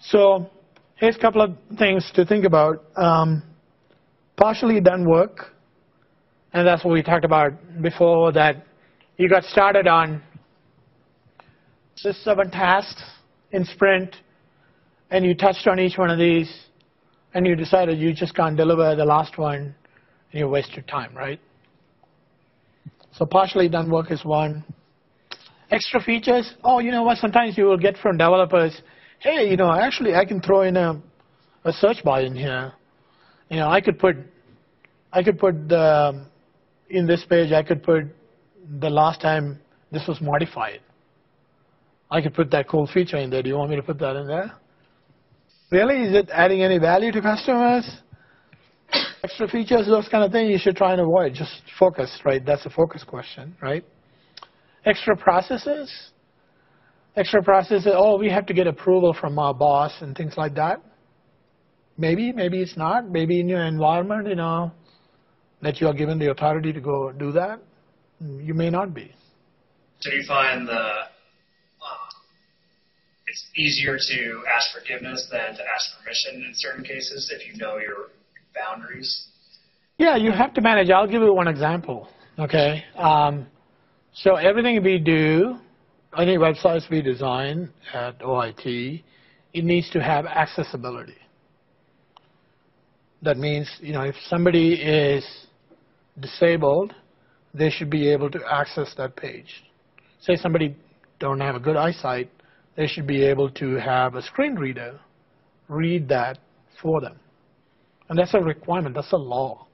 So here's a couple of things to think about. Um, partially done work, and that's what we talked about before, that you got started on this seven tasks in Sprint, and you touched on each one of these, and you decided you just can't deliver the last one, and you wasted time, right? So partially done work is one. Extra features, oh, you know what, sometimes you will get from developers, hey, you know, actually I can throw in a, a search bar in here. You know, I could put, I could put the, in this page, I could put the last time this was modified. I could put that cool feature in there. Do you want me to put that in there? Really? Is it adding any value to customers? Extra features, those kind of things you should try and avoid. Just focus, right? That's a focus question, right? Extra processes. Extra processes, oh, we have to get approval from our boss and things like that. Maybe, maybe it's not. Maybe in your environment, you know, that you are given the authority to go do that. You may not be. So you find the it's easier to ask forgiveness than to ask permission in certain cases if you know your boundaries? Yeah, you have to manage. I'll give you one example. Okay. Um, so everything we do, any websites we design at OIT, it needs to have accessibility. That means, you know, if somebody is disabled, they should be able to access that page. Say somebody don't have a good eyesight, they should be able to have a screen reader read that for them. And that's a requirement, that's a law.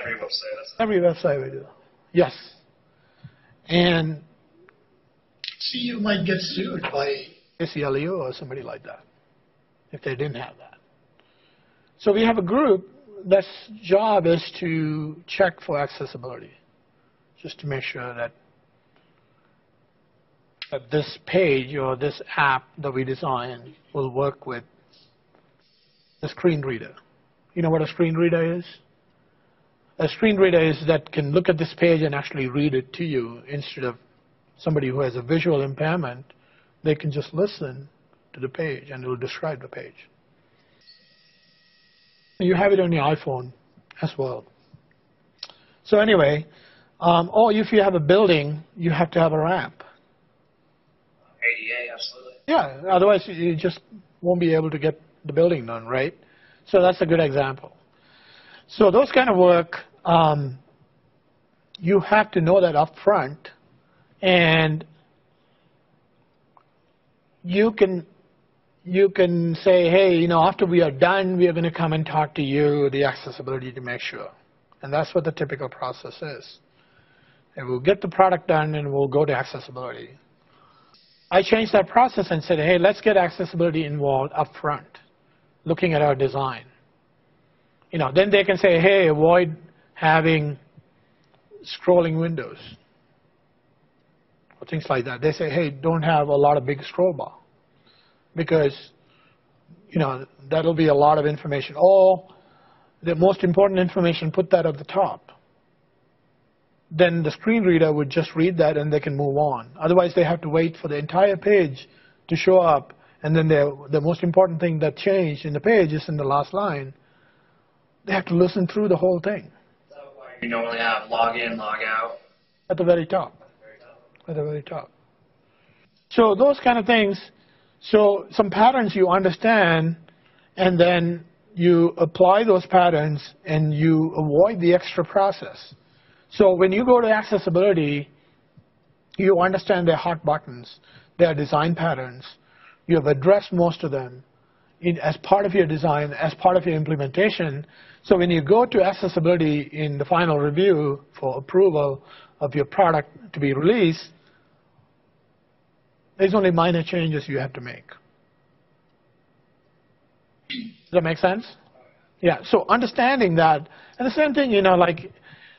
Every website, Every website we do. Yes. And see, you might get sued by ACLU or somebody like that if they didn't have that. So we have a group that's job is to check for accessibility, just to make sure that that this page or this app that we design will work with the screen reader. You know what a screen reader is? A screen reader is that can look at this page and actually read it to you instead of somebody who has a visual impairment. They can just listen to the page and it will describe the page. You have it on your iPhone as well. So anyway, um, or if you have a building, you have to have a ramp. Yeah, otherwise you just won't be able to get the building done, right? So that's a good example. So those kind of work, um, you have to know that up front, and you can you can say, hey, you know, after we are done, we are going to come and talk to you, the accessibility to make sure. And that's what the typical process is. And we'll get the product done and we'll go to accessibility. I changed that process and said, hey, let's get accessibility involved up front, looking at our design. You know, then they can say, hey, avoid having scrolling windows or things like that. They say, hey, don't have a lot of big scroll bar because, you know, that'll be a lot of information. Or the most important information, put that at the top. Then the screen reader would just read that and they can move on. Otherwise, they have to wait for the entire page to show up. And then the most important thing that changed in the page is in the last line. They have to listen through the whole thing So you normally have log in, log out. at the. Very top. At the very top. So those kind of things. So some patterns you understand, and then you apply those patterns, and you avoid the extra process. So when you go to accessibility, you understand their hot buttons, their design patterns. You have addressed most of them. in, as part of your design, as part of your implementation. So when you go to accessibility in the final review for approval of your product to be released, there's only minor changes you have to make. Does that make sense? Yeah, so understanding that, and the same thing, you know, like,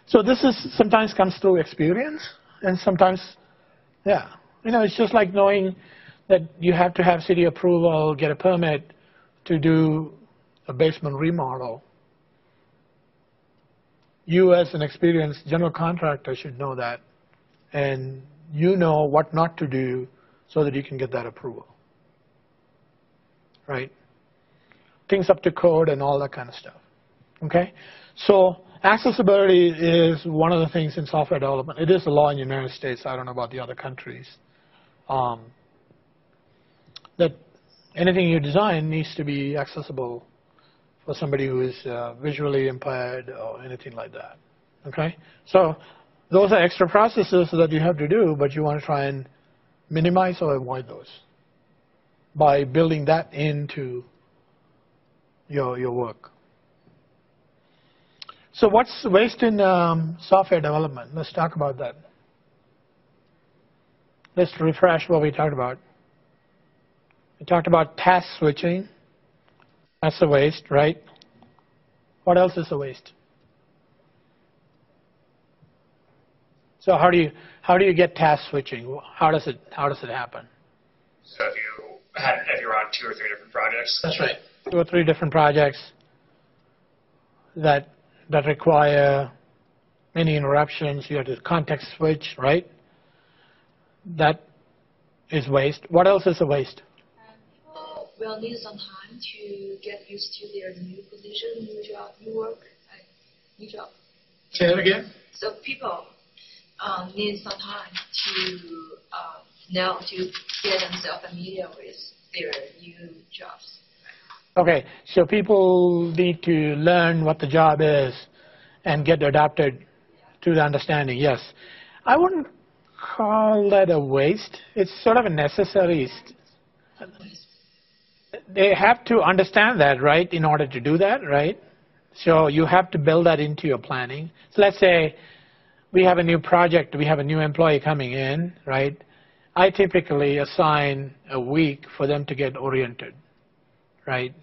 so this is sometimes comes through experience, and sometimes, yeah, you know, it's just like knowing that you have to have city approval, get a permit to do a basement remodel. You, as an experienced general contractor, should know that, and you know what not to do so that you can get that approval, right? things up to code and all that kind of stuff. Okay? So accessibility is one of the things in software development. It is a law in the United States. I don't know about the other countries. Um, that anything you design needs to be accessible for somebody who is uh, visually impaired or anything like that. Okay? So those are extra processes that you have to do, but you want to try and minimize or avoid those by building that into your, your work. So what's waste in um, software development? Let's talk about that. Let's refresh what we talked about. We talked about task switching. That's a waste, right? What else is a waste? So how do you how do you get task switching? How does it how does it happen? So if you had if you're on two or three different projects, That's right two or three different projects that that require many interruptions. You have to context switch, right? That is waste. What else is a waste? people will need some time to get used to their new position, new job, new work, new job. Say that again. So people um, need some time to um, know to get themselves familiar with their new jobs. Okay, so people need to learn what the job is and get adapted to the understanding, yes. I wouldn't call that a waste. It's sort of a necessary. They have to understand that, right, in order to do that, right? So you have to build that into your planning. So let's say we have a new project, we have a new employee coming in, right? I typically assign a week for them to get oriented right?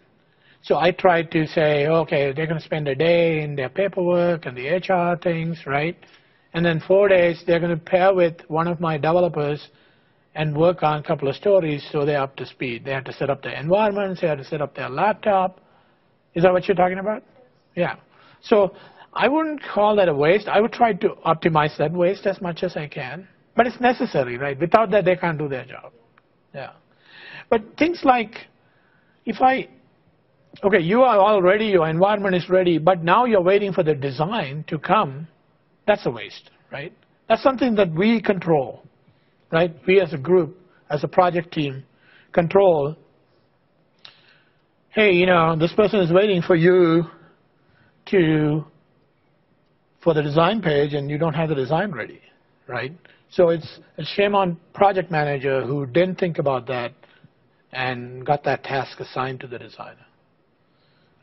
So I tried to say, okay, they're going to spend a day in their paperwork and the HR things, right? And then four days, they're going to pair with one of my developers and work on a couple of stories so they're up to speed. They have to set up their environments, they have to set up their laptop. Is that what you're talking about? Yeah. So I wouldn't call that a waste. I would try to optimize that waste as much as I can. But it's necessary, right? Without that, they can't do their job. Yeah. But things like if I, okay, you are all ready, your environment is ready, but now you're waiting for the design to come, that's a waste, right? That's something that we control, right? We as a group, as a project team, control. Hey, you know, this person is waiting for you to, for the design page and you don't have the design ready, right? So it's a shame on project manager who didn't think about that and got that task assigned to the designer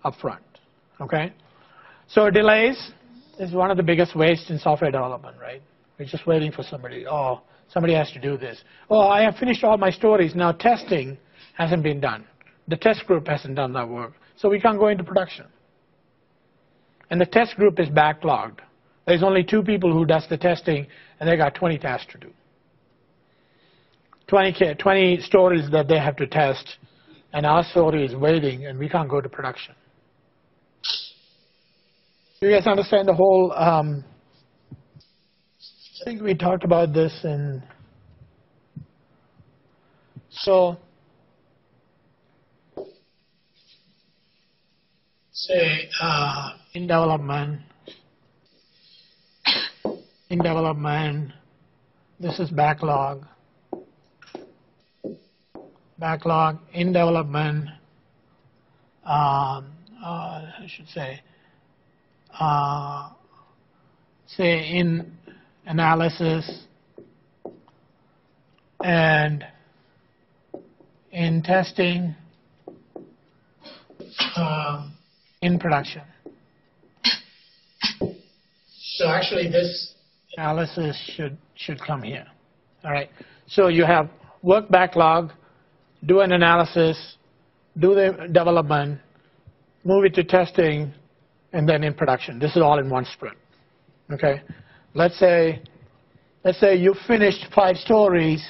up front. Okay? So delays is one of the biggest wastes in software development, right? We're just waiting for somebody. Oh, somebody has to do this. Oh, I have finished all my stories. Now testing hasn't been done. The test group hasn't done that work. So we can't go into production. And the test group is backlogged. There's only two people who does the testing, and they got 20 tasks to do. 20, 20 stories that they have to test, and our story is waiting, and we can't go to production. Do you guys understand the whole? Um, I think we talked about this in. So, say uh, in development, in development, this is backlog backlog in development, um, uh, I should say, uh, say in analysis and in testing um, in production. So actually, this analysis should should come here. All right. So you have work backlog, do an analysis, do the development, move it to testing, and then in production. This is all in one sprint. Okay. Let's say let's say you finished five stories,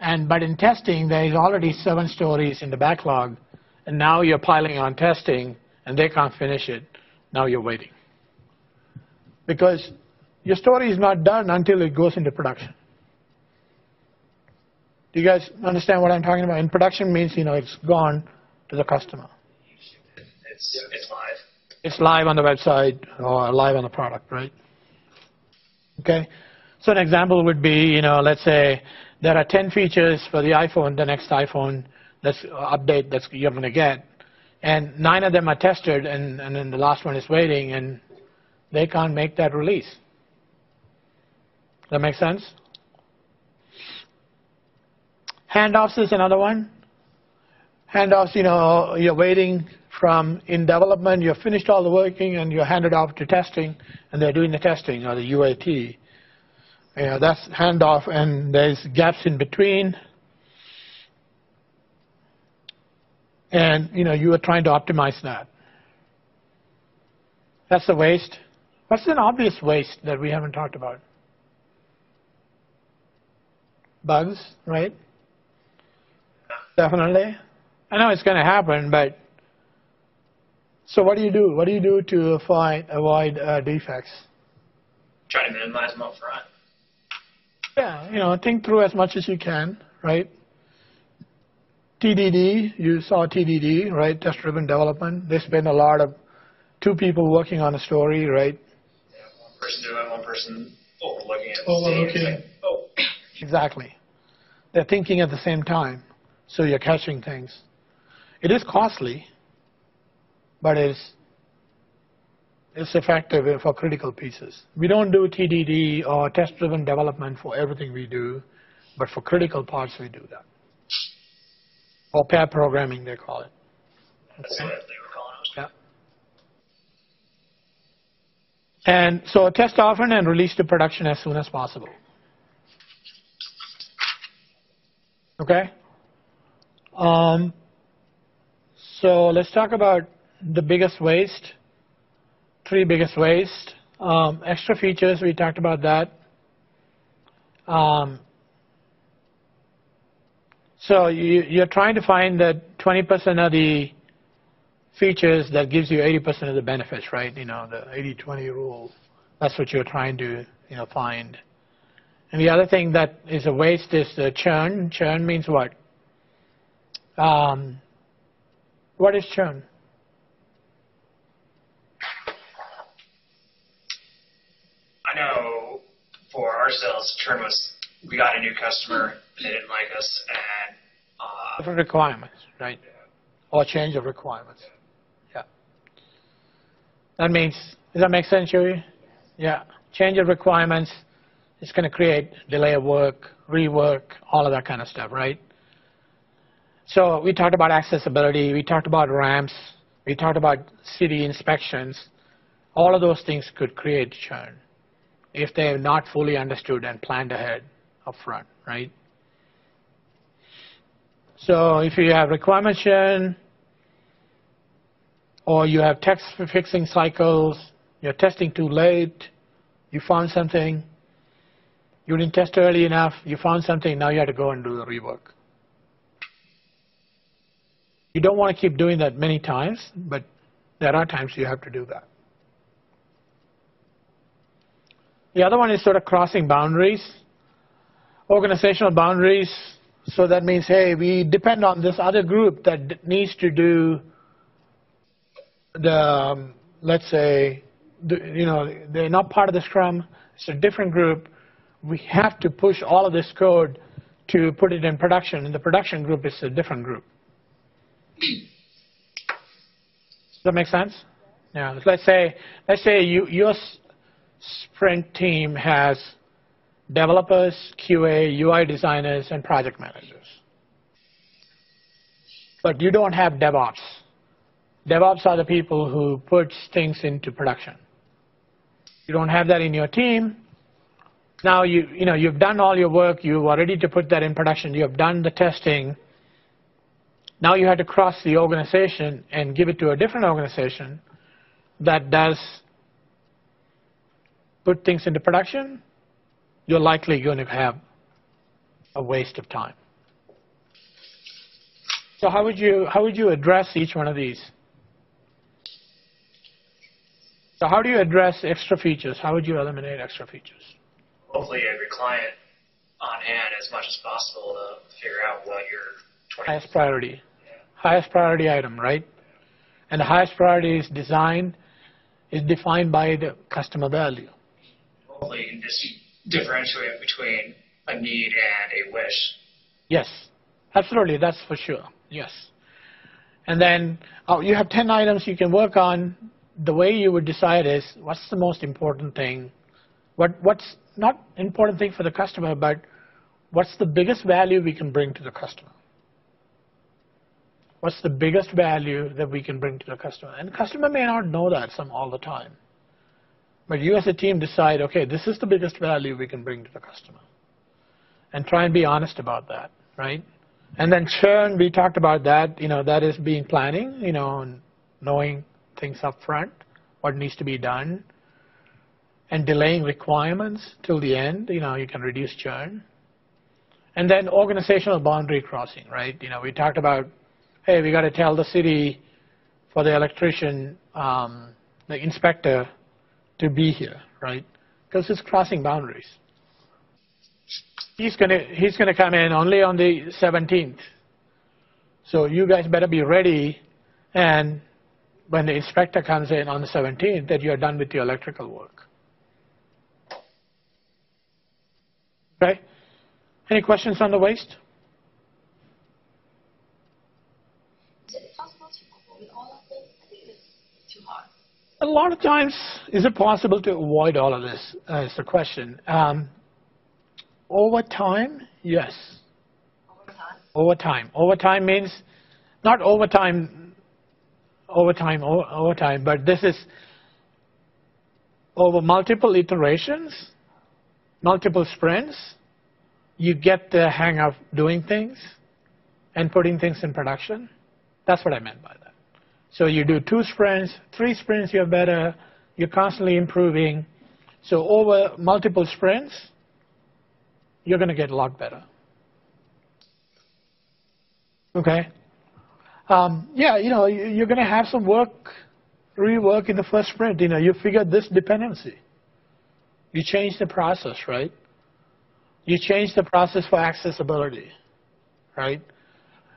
and but in testing there is already seven stories in the backlog, and now you're piling on testing, and they can't finish it. Now you're waiting because your story is not done until it goes into production. Do you guys understand what I'm talking about? In production means you know it's gone to the customer. It's it's live. It's live on the website or live on the product, right? Okay. So an example would be, you know, let's say there are 10 features for the iPhone, the next iPhone that's update that you're going to get, and nine of them are tested, and, and then the last one is waiting, and they can't make that release. That make sense? Handoffs is another one. Handoffs, you know, you're waiting from in development, you've finished all the working and you're handed off to testing, and they're doing the testing or the UAT. You know, that's handoff, and there's gaps in between. And you know, you are trying to optimize that. That's the waste. What's an obvious waste that we haven't talked about? Bugs, right? Definitely. I know it's going to happen, but so what do you do? What do you do to find, avoid uh, defects? Try to minimize them up front. Yeah, you know, think through as much as you can, right? TDD, you saw TDD, right? Test-driven development. They spend a lot of two people working on a story, right? Yeah, one person doing, one person overlooking it. Overlooking. like, oh, Exactly. They're thinking at the same time, so you're catching things. It is costly, but it's it's effective for critical pieces. We don't do TDD or test-driven development for everything we do, but for critical parts we do that. Or pair programming, they call it. that's what they were calling it. Yeah. And so test often and release to production as soon as possible. Okay? Um, so let's talk about the biggest waste, three biggest waste. Um, extra features, we talked about that. Um, so you, you're trying to find that 20% of the features that gives you 80% of the benefits, right? You know, the 80-20 rule. That's what you're trying to, you know, find. And the other thing that is a waste is the churn. Churn means what? Um, what is churn? I know for ourselves, churn was we got a new customer, they didn't like us, and uh, Different requirements, right? Or change of requirements. Yeah. That means, does that make sense, Yuri? Yeah. Change of requirements It's going to create delay of work, rework, all of that kind of stuff, right? So we talked about accessibility, we talked about ramps, we talked about city inspections. All of those things could create churn if they're not fully understood and planned ahead up front, right? So if you have requirement churn, or you have test fixing cycles, you're testing too late, you found something, you didn't test early enough, you found something, now you have to go and do the rework. You don't want to keep doing that many times, but there are times you have to do that. The other one is sort of crossing boundaries, organizational boundaries. So that means, hey, we depend on this other group that needs to do the, um, let's say, the, you know, they're not part of the Scrum. It's a different group. We have to push all of this code to put it in production, and the production group is a different group. Does that make sense? Yeah. Let's say, let's say you, your sprint team has developers, QA, UI designers, and project managers. But you don't have DevOps DevOps are the people who puts things into production. You don't have that in your team. Now you, you know, you've done all your work. You are ready to put that in production. You have done the testing. Now you have to cross the organization and give it to a different organization that does put things into production. You're likely going to have a waste of time. So how would you how would you address each one of these? So how do you address extra features? How would you eliminate extra features? Hopefully, every client on hand as much as possible to figure out what your 20 Highest priority. Highest priority item, right? And the highest priority is designed, is defined by the customer value. Hopefully, you can just differentiate between a need and a wish. Yes, absolutely, that's for sure. Yes. And then oh, you have 10 items you can work on. The way you would decide is what's the most important thing? What, what's not important thing for the customer, but what's the biggest value we can bring to the customer? What's the biggest value that we can bring to the customer? And the customer may not know that some all the time. But you as a team decide, okay, this is the biggest value we can bring to the customer. And try and be honest about that, right? And then churn, we talked about that, you know, that is being planning, you know, knowing things up front, what needs to be done, and delaying requirements till the end, you know, you can reduce churn. And then organizational boundary crossing, right? You know, we talked about, hey, we got to tell the city for the electrician, um, the inspector, to be here, right? Because it's crossing boundaries. He's gonna he's gonna come in only on the 17th. So you guys better be ready, and when the inspector comes in on the 17th, that you're done with your electrical work. Okay? Any questions on the waste? Is it possible to avoid all of this? I think it's too hard. A lot of times, is it possible to avoid all of this? Uh, is the question. Um, over time, yes. Over time. Over time. Over time means not over time, over time, over time, but this is over multiple iterations, multiple sprints, you get the hang of doing things and putting things in production. That's what I meant by that. So you do two sprints, three sprints, you're better, you're constantly improving. So over multiple sprints, you're going to get a lot better. Okay? Um, yeah, you know, you- you're going to have some work, rework in the first sprint. You know, you figured this dependency. You change the process, right? You change the process for accessibility, right?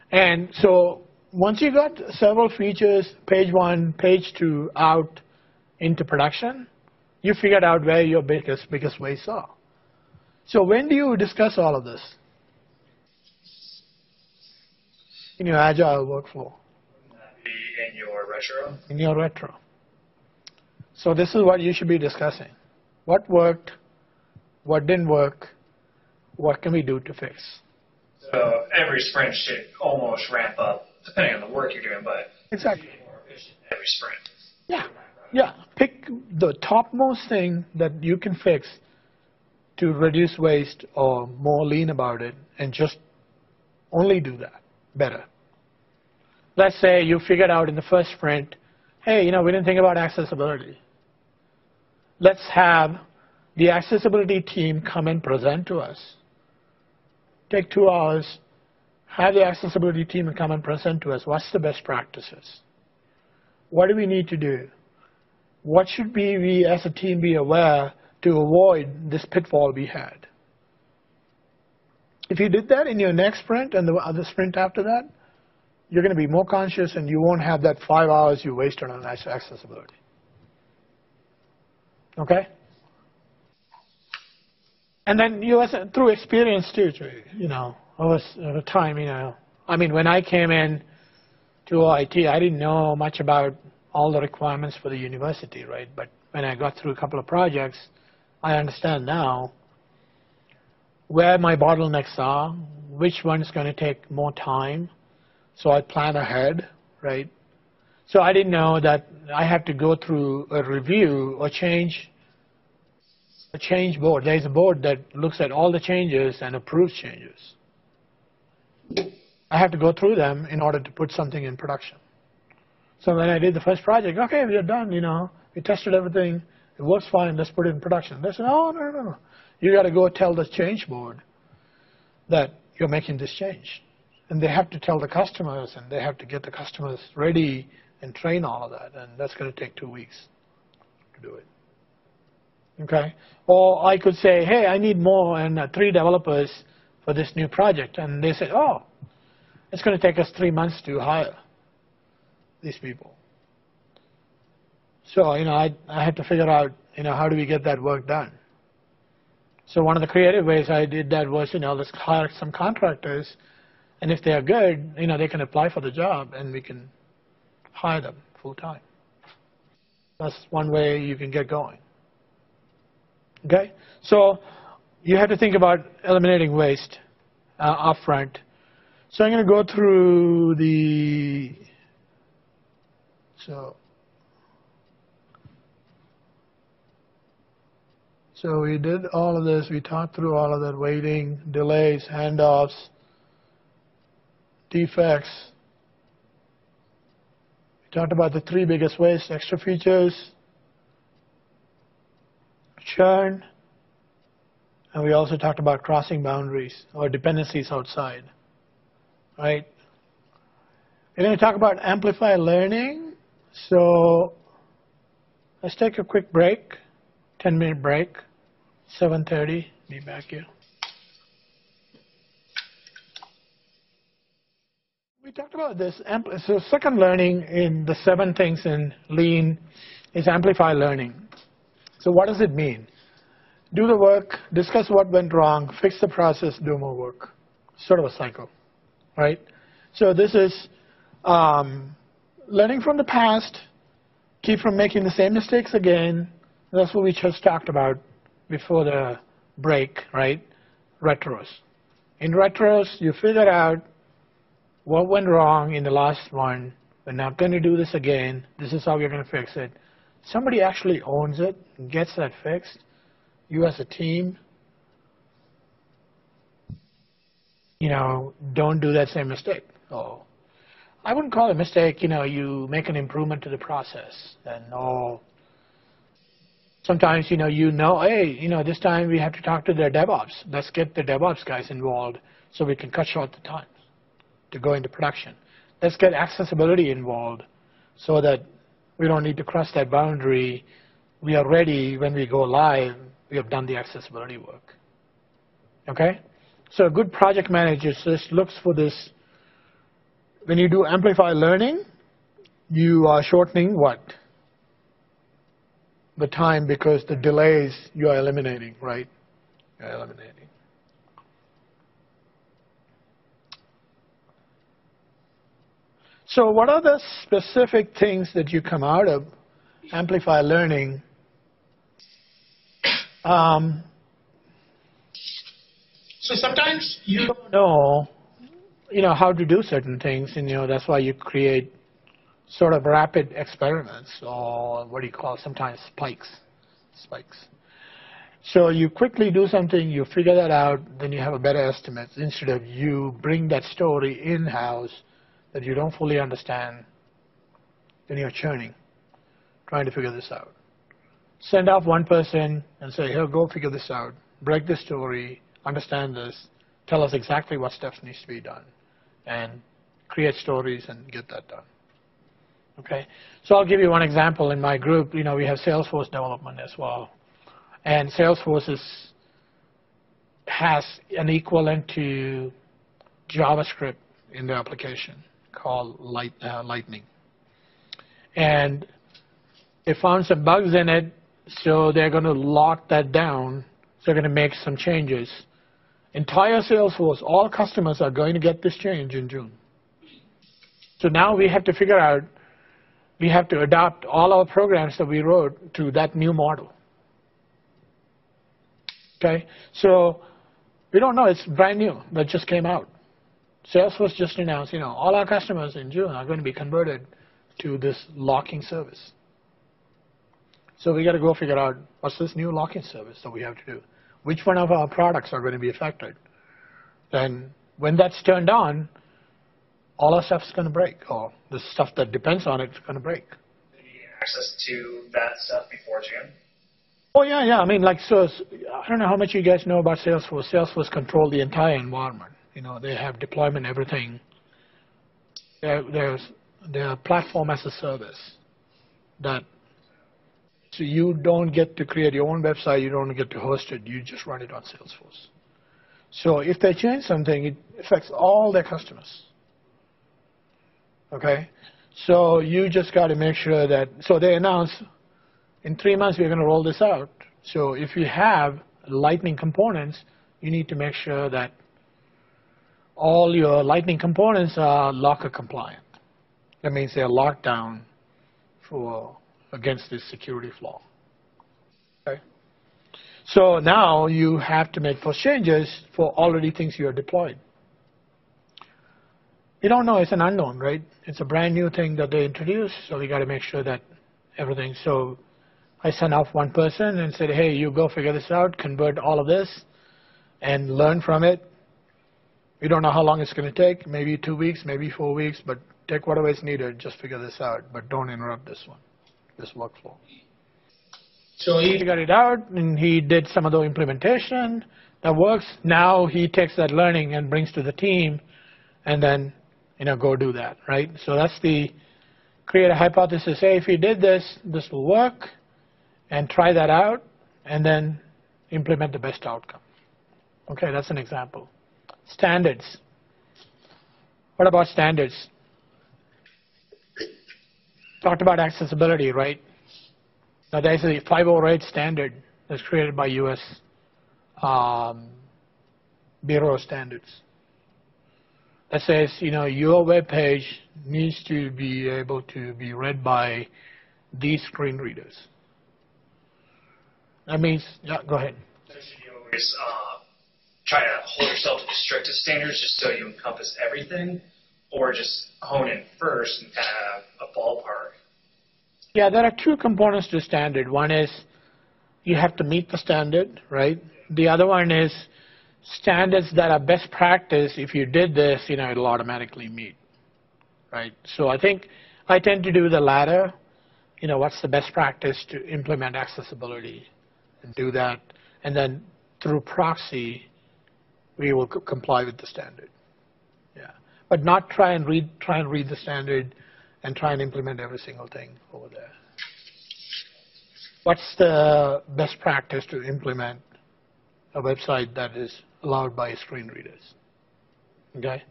And so once you got several features, page one, page two, out into production, you figured out where your biggest, biggest wastes are. So when do you discuss all of this? In your agile workflow, Wouldn't that be in your retro? in your retro. So this is what you should be discussing. What worked? What didn't work? What can we do to fix? So every sprint should almost ramp up, depending on the work you're doing, but Exactly. more efficient every sprint. Yeah. Yeah. Pick the topmost thing that you can fix to reduce waste or more lean about it and just only do that better. Let's say you figured out in the first sprint, hey, you know, we didn't think about accessibility. Let's have the accessibility team come and present to us. Take two hours, have the accessibility team come and present to us what's the best practices. What do we need to do? What should we, we as a team be aware to avoid this pitfall we had? If you did that in your next sprint and the other sprint after that, you're going to be more conscious and you won't have that five hours you wasted on accessibility. Okay? And then you, through experience too, you know, over, s- over time, you know, I mean, when I came in to OIT, I didn't know much about all the requirements for the university, right? But when I got through a couple of projects, I understand now where my bottlenecks are, which one's going to take more time, so I plan ahead, right? So I didn't know that I have to go through a review or change a change board. There's a board that looks at all the changes and approves changes. I have to go through them in order to put something in production. So when I did the first project, okay, we are done, you know, we tested everything, it works fine, let's put it in production. They said, oh, no, no, no. You got to go tell the change board that you're making this change. And they have to tell the customers, and they have to get the customers ready and train all of that, and that's going to take two weeks to do it. Okay? Or I could say, hey, I need more and uh, three developers for this new project. And they said, oh, it's going to take us three months to hire these people. So, you know, I, I had to figure out, you know, how do we get that work done? So one of the creative ways I did that was, you know, let's hire some contractors, and if they are good, you know, they can apply for the job, and we can hire them full time. That's one way you can get going. Okay? So you have to think about eliminating waste uh, upfront. So I'm going to go through the, so, so we did all of this. We talked through all of that waiting, delays, handoffs, defects. We talked about the three biggest waste, extra features, churn, and we also talked about crossing boundaries or dependencies outside, right? We're going to talk about amplify learning. So let's take a quick break, 10 minute break, 7.30, be back here. We talked about this. So second learning in the seven things in lean is amplify learning. So what does it mean? Do the work, discuss what went wrong, fix the process, do more work. Sort of a cycle, right? So this is um, learning from the past, keep from making the same mistakes again. That's what we just talked about before the break, right? Retros. In retros, you figure out what went wrong in the last one. We're not going to do this again. This is how we're going to fix it somebody actually owns it gets that fixed, you as a team, you know, don't do that same mistake. Oh, I wouldn't call it a mistake. You know, you make an improvement to the process, and oh, sometimes you know, you know, hey, you know, this time we have to talk to the DevOps. Let's get the DevOps guys involved so we can cut short the time to go into production. Let's get accessibility involved so that we don't need to cross that boundary. We are ready when we go live. We have done the accessibility work. Okay? So a good project manager just looks for this. When you do amplify learning, you are shortening what? The time because the delays you are eliminating, right? You're eliminating. So what are the specific things that you come out of Amplify Learning? Um, so sometimes you don't know, you know, how to do certain things, and you know that's why you create sort of rapid experiments, or what do you call sometimes spikes, spikes. So you quickly do something, you figure that out, then you have a better estimate instead of you bring that story in-house that you don't fully understand, then you're churning, trying to figure this out. Send off one person and say, here, go figure this out. Break the story, understand this, tell us exactly what steps needs to be done, and create stories and get that done. Okay, so I'll give you one example. In my group, you know, we have Salesforce development as well, and Salesforce is, has an equivalent to JavaScript in the application called Light, uh, Lightning. And they found some bugs in it, so they're going to lock that down. So they're going to make some changes. Entire Salesforce, all customers are going to get this change in June. So now we have to figure out, we have to adopt all our programs that we wrote to that new model. Okay, so we don't know, it's brand new, that just came out. Salesforce just announced, you know, all our customers in June are going to be converted to this Locker Service. So we got to go figure out what's this new Locker Service that we have to do. Which one of our products are going to be affected? And when that's turned on, all our stuff is going to break, or the stuff that depends on it is going to break. Did you get access to that stuff before June? Oh yeah, yeah. I mean, like, so I don't know how much you guys know about Salesforce. Salesforce control the entire environment. You know, they have deployment, everything. There, there's their platform as a service. That so you don't get to create your own website. You don't get to host it. You just run it on Salesforce. So if they change something, it affects all their customers. Okay, so you just got to make sure that. So they announce in three months we're going to roll this out. So if you have Lightning components, you need to make sure that all your Lightning components are locker compliant. That means they're locked down for against this security flaw. Okay. So now you have to make those changes for already things you are deployed. You don't know, it's an unknown, right? It's a brand new thing that they introduced, so we got to make sure that everything. So I sent off one person and said, hey, you go figure this out, convert all of this, and learn from it. We don't know how long it's going to take, maybe two weeks, maybe four weeks, but take whatever is needed, just figure this out, but don't interrupt this one, this workflow. So he figured it out, and he did some of the implementation that works. Now he takes that learning and brings to the team, and then you know go do that, right? So that's the create a hypothesis. Hey, if you did this, this will work, and try that out, and then implement the best outcome. Okay, that's an example. Standards. What about standards? Talked about accessibility, right? Now there's a 508 standard that's created by U.S. Um, Bureau of Standards that says, you know, your web page needs to be able to be read by these screen readers. That means, yeah, go ahead. Uh, try to hold yourself to the strictest standards just so you encompass everything, or just hone in first and kind of a ballpark? Yeah, there are two components to standard. One is you have to meet the standard, right? The other one is standards that are best practice. If you did this, you know, it'll automatically meet, right? So I think I tend to do the latter. You know, what's the best practice to implement accessibility and do that, and then through proxy, we will comply with the standard. But not try and read try and read the standard and try and implement every single thing over there. What's the best practice to implement a website that is allowed by screen readers? Okay,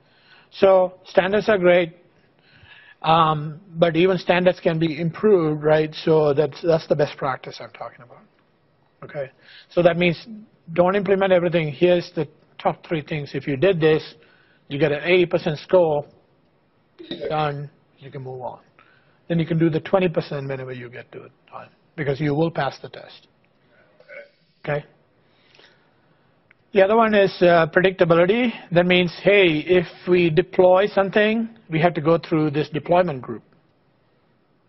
so standards are great, um, but even standards can be improved, right? So that's that's the best practice I'm talking about. Okay, so that means don't implement everything. Here's the top three things. If you did this, you get an 80% score. Done. You can move on. Then you can do the 20% whenever you get to it because you will pass the test. Okay. The other one is uh, predictability. That means, hey, if we deploy something, we have to go through this deployment group.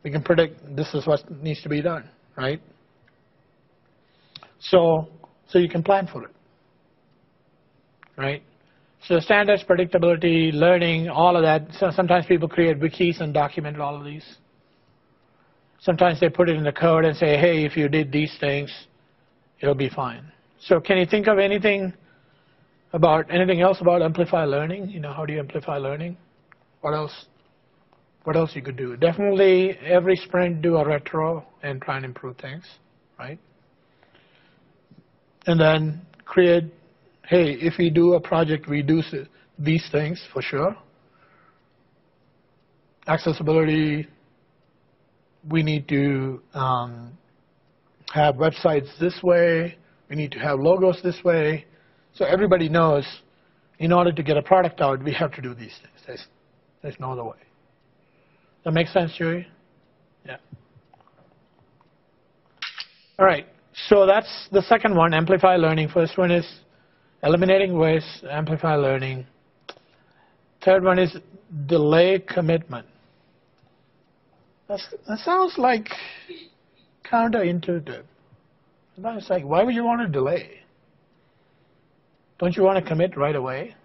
We can predict this is what needs to be done, right? So, so you can plan for it, right? So standards, predictability, learning, all of that. So sometimes people create wikis and document all of these. Sometimes they put it in the code and say, hey, if you did these things, it'll be fine. So can you think of anything about anything else about amplify learning? You know, how do you amplify learning? What else? What else you could do? Definitely every sprint do a retro and try and improve things, right? And then create, hey, if we do a project, we do these things for sure. Accessibility, we need to um, have websites this way, we need to have logos this way. So everybody knows in order to get a product out, we have to do these things. There's, there's no other way. That makes sense, Joey? Yeah. All right. So that's the second one, amplify learning. First one is eliminating waste, amplify learning. Third one is delay commitment. That's, that sounds like counterintuitive. It's like, why would you want to delay? Don't you want to commit right away?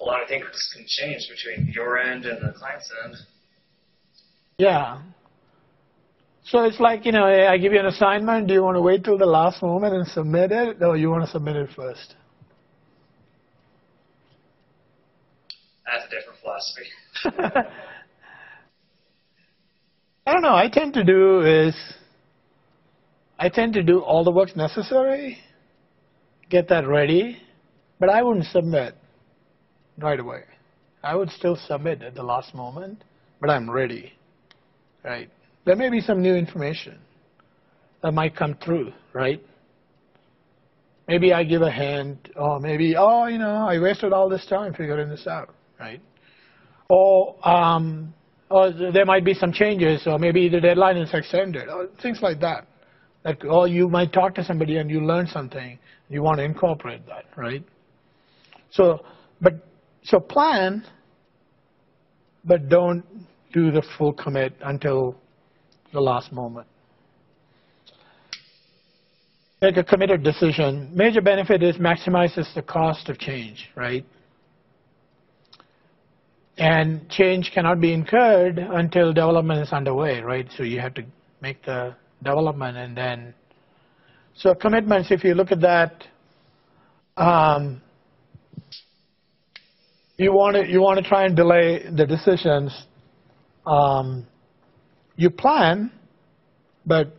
A lot of things can change between your end and the client's end. Yeah. So it's like, you know, I give you an assignment. Do you want to wait till the last moment and submit it, or you want to submit it first? That's a different philosophy. I don't know. I tend to do is I tend to do all the work necessary, get that ready, but I wouldn't submit right away. I would still submit at the last moment, but I'm ready, right? There may be some new information that might come through, right? Maybe I give a hint, or maybe, oh, you know, I wasted all this time figuring this out, right? Or, um, or there might be some changes, or maybe the deadline is extended, or things like that. Like, or you might talk to somebody and you learn something, you want to incorporate that, right? So, but so plan, but don't do the full commit until the last moment. Make a committed decision. Major benefit is maximizes the cost of change, right? And change cannot be incurred until development is underway, right? So you have to make the development and then. So commitments, if you look at that, um, you want to you want to try and delay the decisions. Um, you plan, but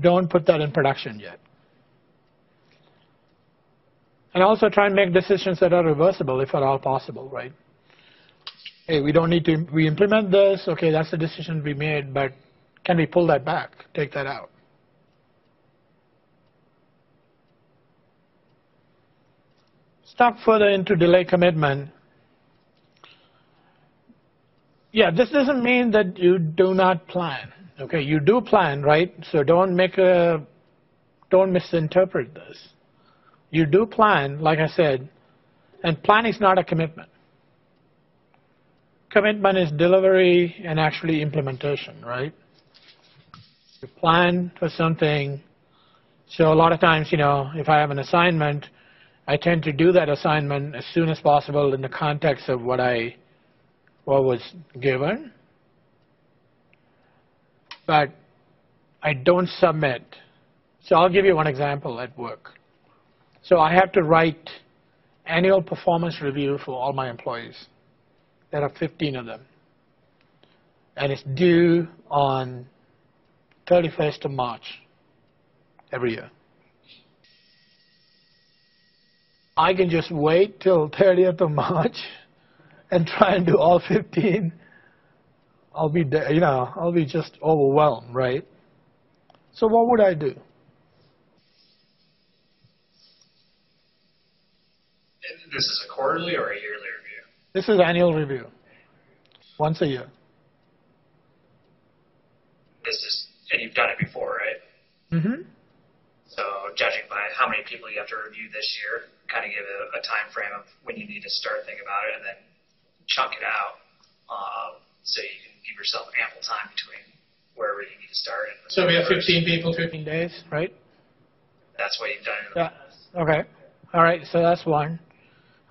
don't put that in production yet. And also try and make decisions that are reversible if at all possible, right? Hey, we don't need to, we implement this, okay, that's the decision we made, but can we pull that back, take that out? Step further into delay commitment. Yeah, this doesn't mean that you do not plan. Okay, you do plan, right? So don't make a, don't misinterpret this. You do plan, like I said, and planning is not a commitment. Commitment is delivery and actually implementation, right? You plan for something. So a lot of times, you know, if I have an assignment, I tend to do that assignment as soon as possible in the context of what I what was given. But I don't submit. So I'll give you one example at work. So I have to write annual performance review for all my employees. There are 15 of them. And it's due on 31st of March every year. I can just wait till 30th of March and try and do all 15. I'll be, you know, I'll be just overwhelmed, right? So what would I do? This is a quarterly or a yearly review? This is annual review, once a year. This is, and you've done it before, right? Mm-hmm. So judging by how many people you have to review this year, kind of give a, a time frame of when you need to start thinking about it, and then chunk it out um, so you can give yourself ample time between wherever you need to start. And So we have 15 people, 15 days, right? That's what you've done in the Yeah. past. Okay. All right. So that's one.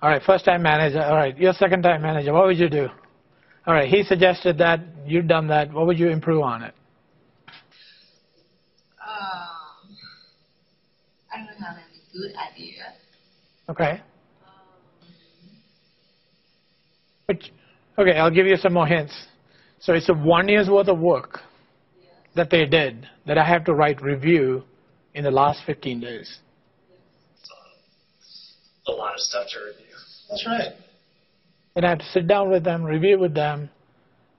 All right. First time manager. All right. Your second time manager. What would you do? All right. He suggested that. You've done that. What would you improve on it? Um, I don't have any good idea. Okay. Um, But, okay. I'll give you some more hints. So it's a one year's worth of work that they did that I have to write review in the last 15 days. A lot of stuff to review. That's right. And I have to sit down with them, review with them.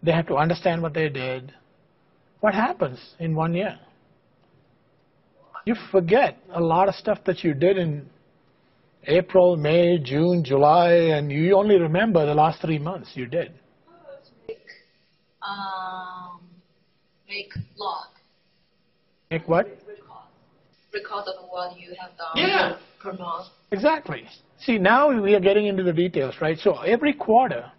They have to understand what they did. What happens in one year? You forget a lot of stuff that you did in April, May, June, July, and you only remember the last three months you did. make um make log Make what? record record of what you have done Yeah. per month. Exactly. See, now we are getting into the details, right? So every quarter,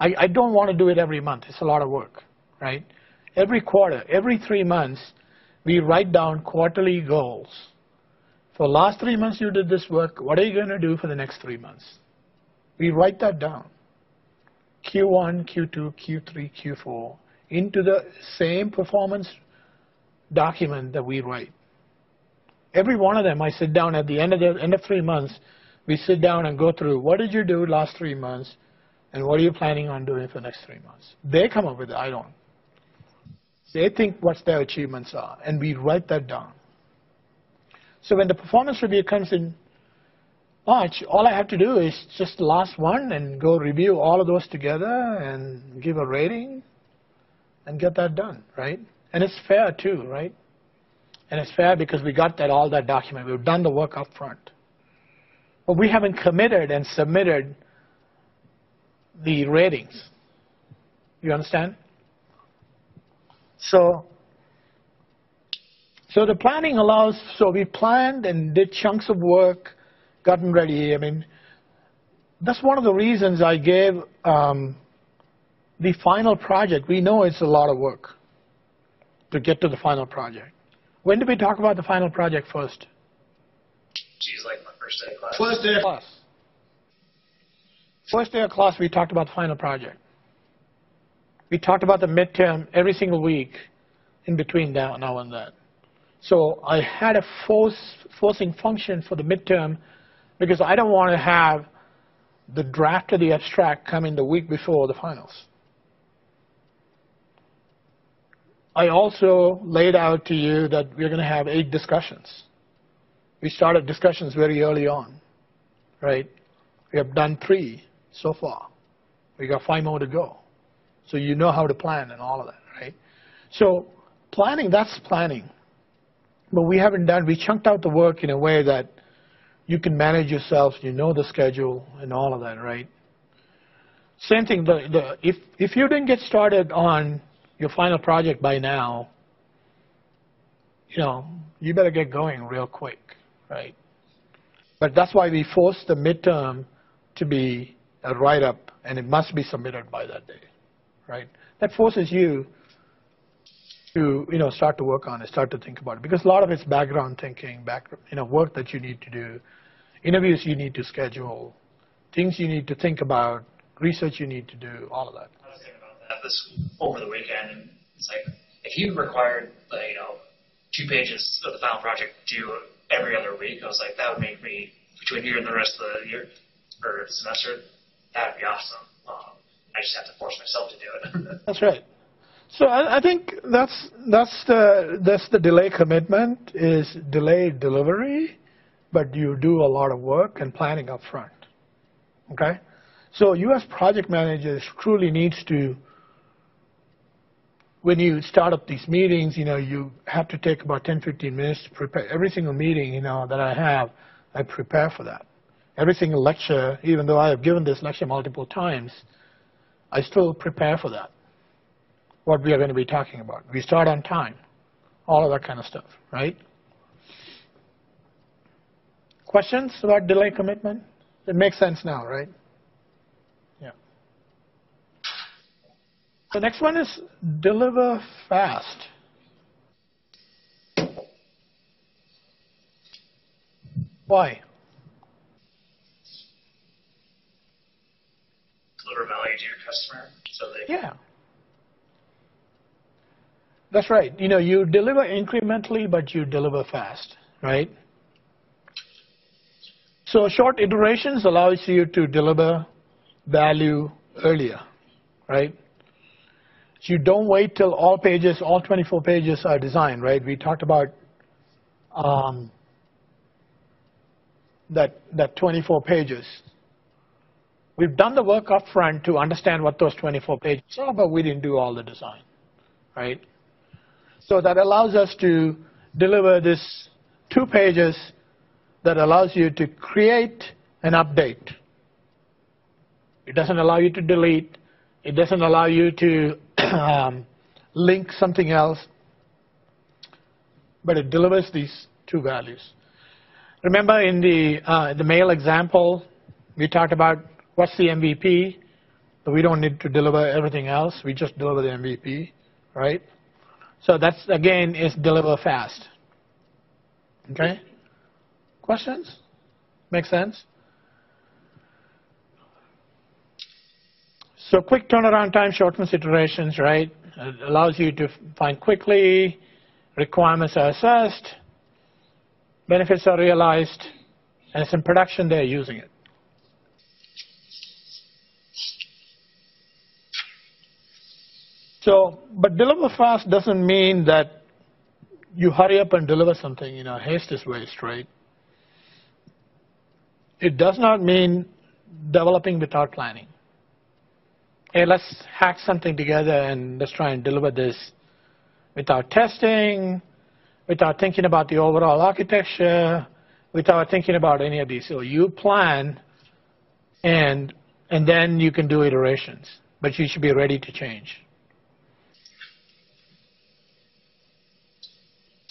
I, I don't want to do it every month. It's a lot of work, right? Every quarter, every three months, we write down quarterly goals. For last three months you did this work, what are you going to do for the next three months? We write that down. Q1, Q2, Q3, Q4 into the same performance document that we write. Every one of them, I sit down at the end of the end of three months. We sit down and go through what did you do last three months, and what are you planning on doing for the next three months. They come up with it. I don't. They think what their achievements are, and we write that down. So when the performance review comes in oh, March, all I have to do is just the last one and go review all of those together and give a rating and get that done, right? And it's fair too, right? And it's fair because we got that all that document. We've done the work up front. But we haven't committed and submitted the ratings. You understand? So, so the planning allows, so we planned and did chunks of work, gotten ready. I mean, that's one of the reasons I gave um, the final project. We know it's a lot of work to get to the final project. When did we talk about the final project first? Geez, like my first day of class. First day of class. First day of class, we talked about the final project. We talked about the midterm every single week in between now, now and then. So I had a force, forcing function for the midterm because I don't want to have the draft of the abstract come in the week before the finals. I also laid out to you that we're going to have eight discussions. We started discussions very early on, right? We have done three so far. We got five more to go. So you know how to plan and all of that, right? So planning, that's planning. But we haven't done, we chunked out the work in a way that you can manage yourself, you know the schedule and all of that, right? Same thing, the, the, if, if you didn't get started on your final project by now, you know, you better get going real quick, right? But that's why we forced the midterm to be a write-up, and it must be submitted by that day, right? That forces you to, you know, start to work on it, start to think about it, because a lot of it's background thinking, back, you know, work that you need to do, interviews you need to schedule, things you need to think about, research you need to do, all of that at this over the weekend, and it's like if you required, uh, you know, two pages of the final project due every other week, I was like, that would make me between here and the rest of the year or semester, that would be awesome. Um, I just have to force myself to do it. that's right. So I, I, think that's that's the that's the delay commitment is delayed delivery, but you do a lot of work and planning up front. Okay, so you as project managers truly needs to when you start up these meetings, you know, you have to take about 10, 15 minutes to prepare. Every single meeting, you know, that I have, I prepare for that. Every single lecture, even though I have given this lecture multiple times, I still prepare for that. What we are going to be talking about. We start on time. All of that kind of stuff, right? Questions about delay commitment? It makes sense now, right? Yeah. The next one is deliver fast. Why? Deliver value to your customer so they Yeah. That's right. You know, you deliver incrementally, but you deliver fast, right? So short iterations allows you to deliver value earlier, right? So you don't wait till all pages, all 24 pages are designed, right? We talked about um, that, that 24 pages. We've done the work up front to understand what those 24 pages are, but we didn't do all the design, right? So that allows us to deliver this two pages that allows you to create an update. It doesn't allow you to delete. It doesn't allow you to um, link something else, but it delivers these two values. Remember in the, uh, the mail example, we talked about what's the MVP, but we don't need to deliver everything else. We just deliver the MVP, right? So that's, again, is deliver fast. Okay? Questions? Make sense? So quick turnaround time shortens iterations, right? It allows you to find quickly, requirements are assessed, benefits are realized, and it's in production, they're using it. So, but deliver fast doesn't mean that you hurry up and deliver something, you know, haste is waste, right? It does not mean developing without planning. Hey, let's hack something together and let's try and deliver this without testing, without thinking about the overall architecture, without thinking about any of these. So you plan and and then you can do iterations, but you should be ready to change.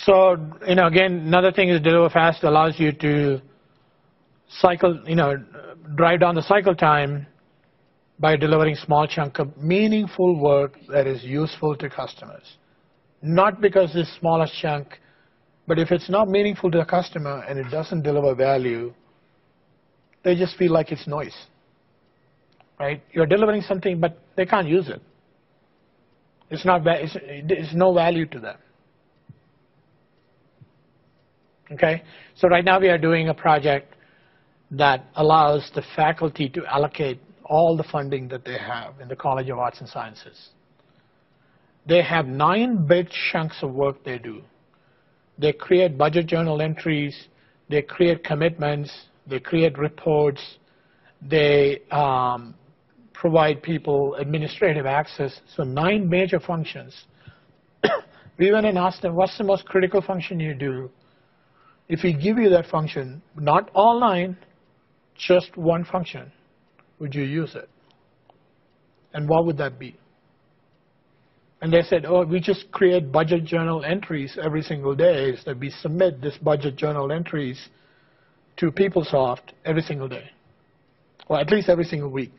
So, you know, again, another thing is deliver fast allows you to cycle, you know, drive down the cycle time by delivering small chunk of meaningful work that is useful to customers. Not because it's smallest chunk, but if it's not meaningful to the customer and it doesn't deliver value, they just feel like it's noise. Right? You're delivering something, but they can't use it. It's not. It's, it's no value to them. Okay? So right now we are doing a project that allows the faculty to allocate all the funding that they have in the College of Arts and Sciences. They have nine big chunks of work they do. They create budget journal entries, they create commitments, they create reports, they um, provide people administrative access. So nine major functions. we went and asked them, what's the most critical function you do? If we give you that function, not all nine, just one function, would you use it? And what would that be? And they said, oh, we just create budget journal entries every single day. So we submit this budget journal entries to PeopleSoft every single day, or at least every single week.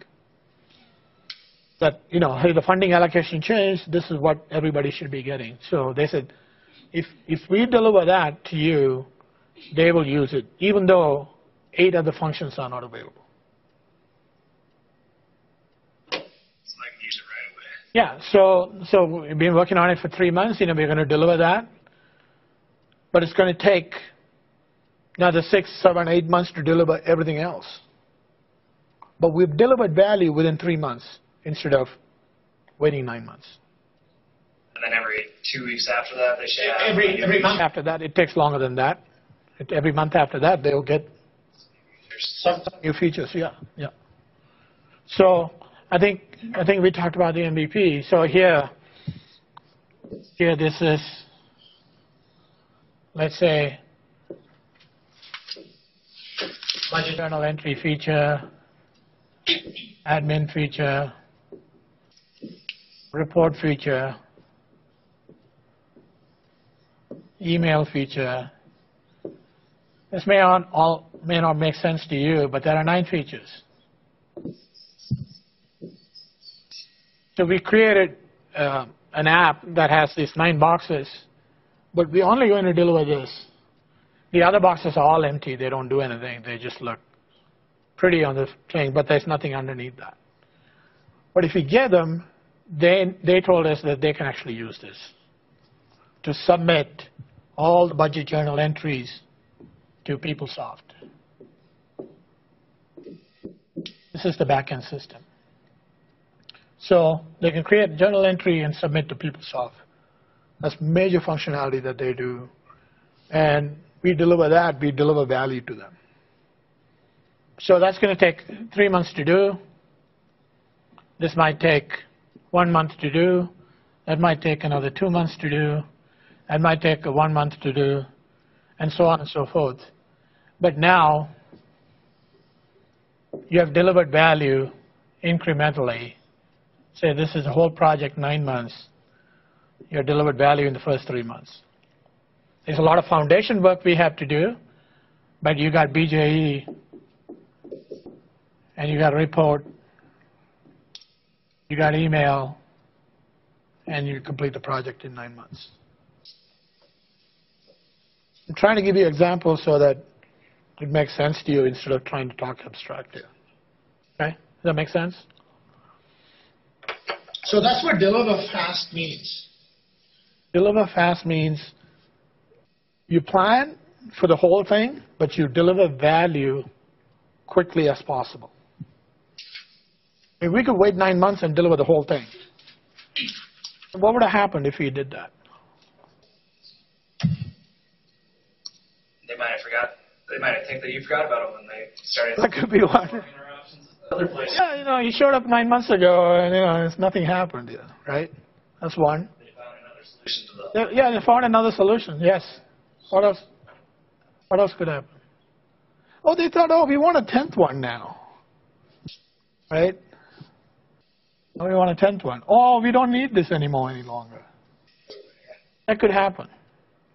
That, you know, hey, the funding allocation changed, this is what everybody should be getting. So they said, if, if we deliver that to you, they will use it, even though eight other functions are not available. It's like use it right away. Yeah, so so we've been working on it for three months. You know, we're going to deliver that, but it's going to take another six, seven, eight months to deliver everything else. But we've delivered value within three months instead of waiting nine months. And then every two weeks after that, they should Every every month after that, it takes longer than that. Every month after that, they'll get some new features. Yeah, yeah. So I think I think we talked about the MVP. So here, here this is, let's say, budget journal entry feature, admin feature, report feature, email feature. This may all may not make sense to you, but there are nine features. So we created uh, an app that has these nine boxes, but we're only going to deliver this. The other boxes are all empty. They don't do anything. They just look pretty on the thing, but there's nothing underneath that. But if we get them, they, they told us that they can actually use this to submit all the budget journal entries to PeopleSoft. This is the backend system. So they can create journal entry and submit to PeopleSoft. That's major functionality that they do. And we deliver that, we deliver value to them. So that's going to take three months to do. This might take one month to do. That might take another two months to do. That might take one month to do, and so on and so forth. But now, you have delivered value incrementally. Say this is a whole project, nine months. You have delivered value in the first three months. There's a lot of foundation work we have to do, but you got BJE, and you got a report, you got email, and you complete the project in nine months. I'm trying to give you examples so that it makes sense to you instead of trying to talk abstract here. Okay? Does that make sense? So that's what deliver fast means. Deliver fast means you plan for the whole thing, but you deliver value quickly as possible. If we could wait nine months and deliver the whole thing, what would have happened if we did that? They might have think that you forgot about them when they started. That could be one. interruptions at other places. Yeah, you know, you showed up nine months ago and, you know, it's nothing happened, yeah, right? That's one. They found another solution to the. They- Yeah, they found another solution, yes. What else? What else could happen? Oh, they thought, oh, we want a tenth one now. Right? Oh, we want a tenth one. Oh, we don't need this anymore any longer. That could happen,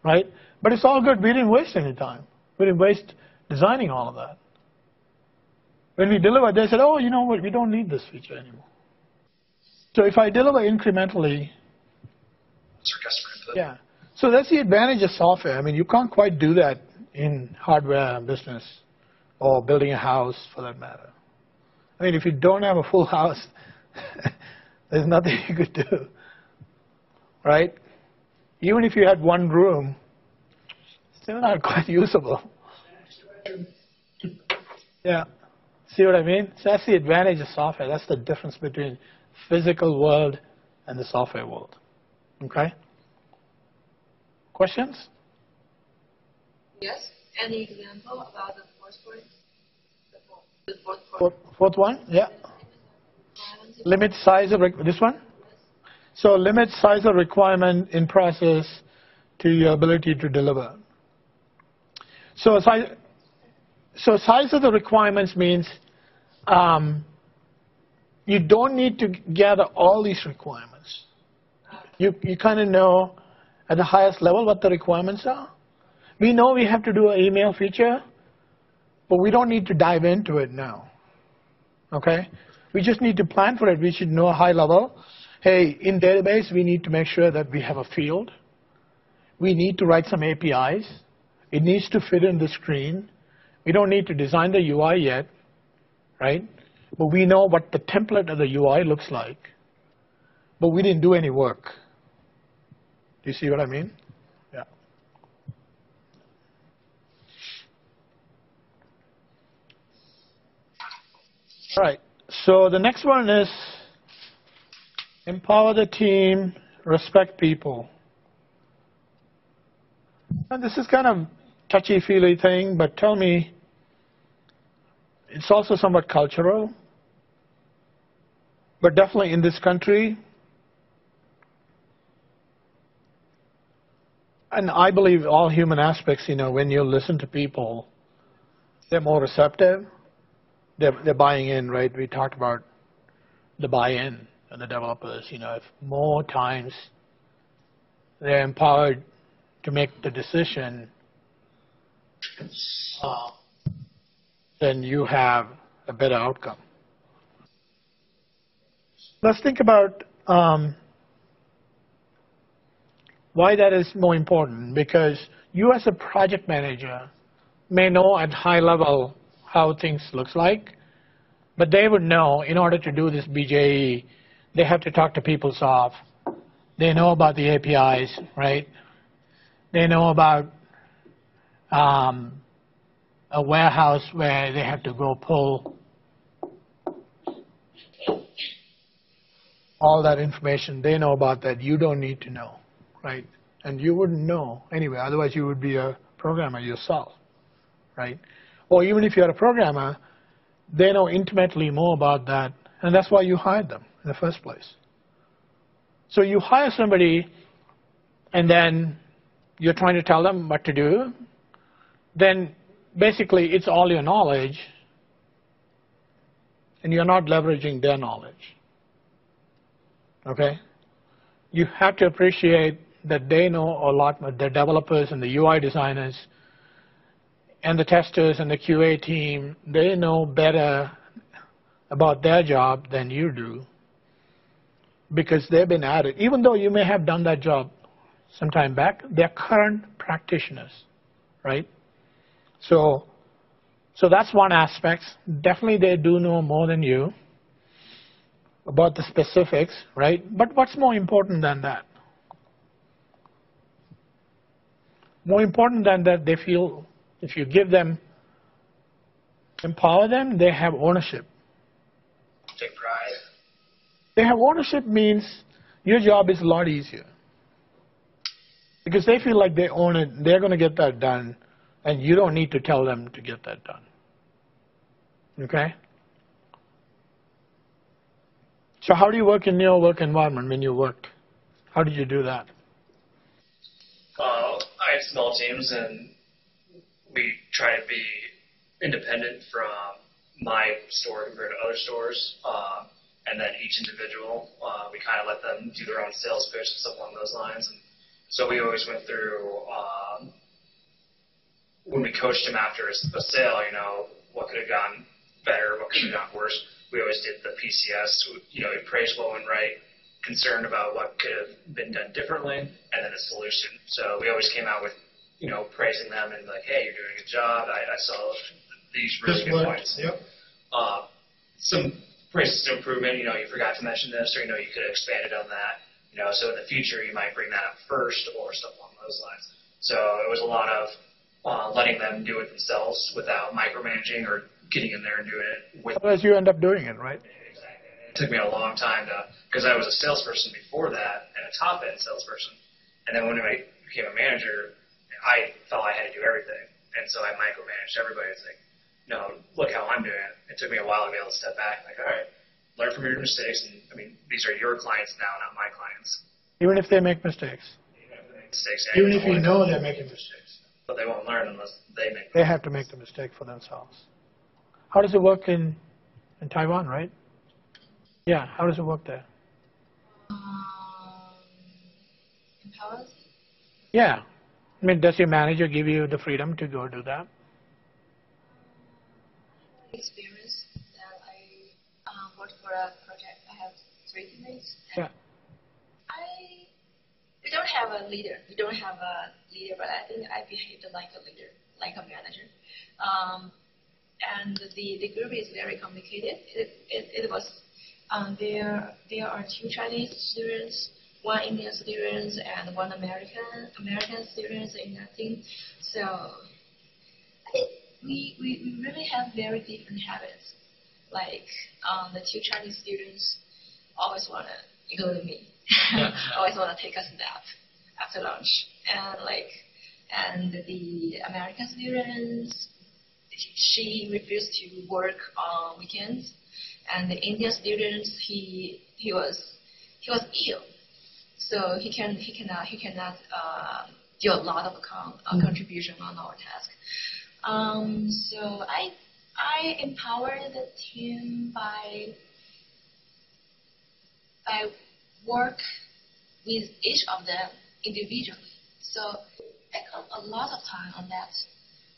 right? But it's all good. We didn't waste any time. We waste designing all of that. When we delivered, they said, oh, you know what, we don't need this feature anymore. So if I deliver incrementally, yeah. So that's the advantage of software. I mean, you can't quite do that in hardware business or building a house for that matter. I mean, if you don't have a full house, there's nothing you could do. Right? Even if you had one room, still not ah, quite usable. Yeah. See what I mean? So that's the advantage of software. That's the difference between physical world and the software world. Okay? Questions? Yes. Any example about the fourth point? The fourth, the fourth Fourth, point. fourth one? Yeah. Limit size of, req- this one? So limit size of requirement in process to your ability to deliver. So size, so size of the requirements means um, you don't need to gather all these requirements. You, you kind of know at the highest level what the requirements are. We know we have to do an email feature, but we don't need to dive into it now. Okay? We just need to plan for it. We should know a high level. Hey, in database, we need to make sure that we have a field. We need to write some APIs. It needs to fit in the screen. We don't need to design the UI yet, right? But we know what the template of the UI looks like. But we didn't do any work. Do you see what I mean? Yeah. All right. So the next one is empower the team, respect people. And this is kind of touchy-feely thing, but tell me, it's also somewhat cultural, but definitely in this country, and I believe all human aspects, you know, when you listen to people, they're more receptive. They're, they're buying in, right? We talked about the buy-in and the developers. You know, if more times they're empowered to make the decision, uh, then you have a better outcome. Let's think about um, why that is more important. Because you, as a project manager, may know at high level how things looks like, but they would know in order to do this BJE, they have to talk to PeopleSoft. They know about the APIs, right? They know about um, a warehouse where they have to go pull all that information. They know about that. You don't need to know, right? And you wouldn't know anyway. Otherwise, you would be a programmer yourself, right? Or even if you're a programmer, they know intimately more about that, and that's why you hired them in the first place. So you hire somebody, and then you're trying to tell them what to do, then basically it's all your knowledge, and you're not leveraging their knowledge. Okay? You have to appreciate that they know a lot, more- the developers and the UI designers and the testers and the QA team, they know better about their job than you do. because they've been at it. Even though you may have done that job some time back, they're current practitioners, right? So, so that's one aspect. Definitely they do know more than you about the specifics, right? But what's more important than that? More important than that, they feel if you give them, empower them, they have ownership. Take pride. They have ownership means your job is a lot easier. Because they feel like they own it, they're going to get that done, and you don't need to tell them to get that done. Okay? So how do you work in your work environment when you worked? How did you do that? Uh, I had small teams, and we try to be independent from my store compared to other stores. Uh, and then each individual, uh, we kind of let them do their own sales pitch and stuff along those lines. And so we always went through um, when we coached them after a, sale, you know, what could have gone better, what could have gone worse. We always did the PCS, you know, praise low and right, concerned about what could have been done differently, and then a solution. So we always came out with, you know, praising them and like, hey, you're doing a good job. I, I saw these really This good points. yep. Uh, some praises to improvement. You know, you forgot to mention this, or you know, you could have expanded on that. You know, so in the future you might bring that up first, or stuff along those lines. So it was a lot of uh, letting them do it themselves without micromanaging or getting in there and doing it with. Otherwise, you end up doing it, right? It took me a long time to, because I was a salesperson before that and a top end salesperson, and then when I became a manager, I felt I had to do everything, and so I micromanaged everybody. It's like, no, look how I'm doing it. It took me a while to be able to step back. Like, all right, learn from your mistakes, and I mean, these are your clients now, not my clients. Even if they make mistakes. Even if they make mistakes, Even if you know they're making mistakes. But they won't learn unless they make. They have to make the mistake for themselves. How does it work in, in Taiwan, right? Yeah, how does it work there? Um, empowers. Yeah. I mean, does your manager give you the freedom to go do that? experience that I uh, worked for a project. I have three teammates. Yeah. We don't have a leader. We don't have a leader, but I think I behaved like a leader, like a manager. Um, and the, the group is very complicated. It, it, it was um, there there are two Chinese students, one Indian student, and one American American student in that team. So I think we, we, we really have very different habits. Like um, the two Chinese students always want to, including me, always want to take a nap after lunch. And like, and the American students, she refused to work on weekends. And the Indian students, he he was he was ill, so he can he cannot he cannot uh, do a lot of con- uh, contribution on our task. Um, so I I empower the team by by work with each of them individually. So I got a lot of time on that.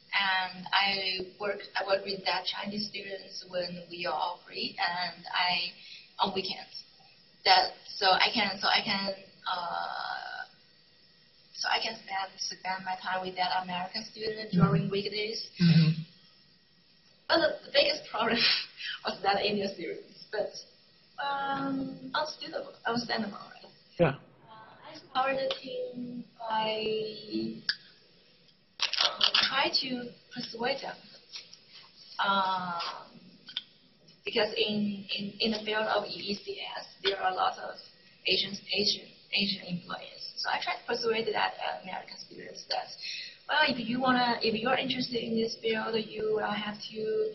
And I work I work with that Chinese students when we are all free and I on weekends. That so I can so I can uh, so I can spend spend my time with that American student during weekdays. Mm-hmm. But the, the biggest problem was that Indian students. But um, understandable, understandable, right? Yeah. Uh, I empower the team by um, try to persuade them. Um, because in, in, in the field of EECS, there are a lot of Asian Asian Asian employees. So I try to persuade that uh, American students that, well, if you wanna, if you're interested in this field, you will have to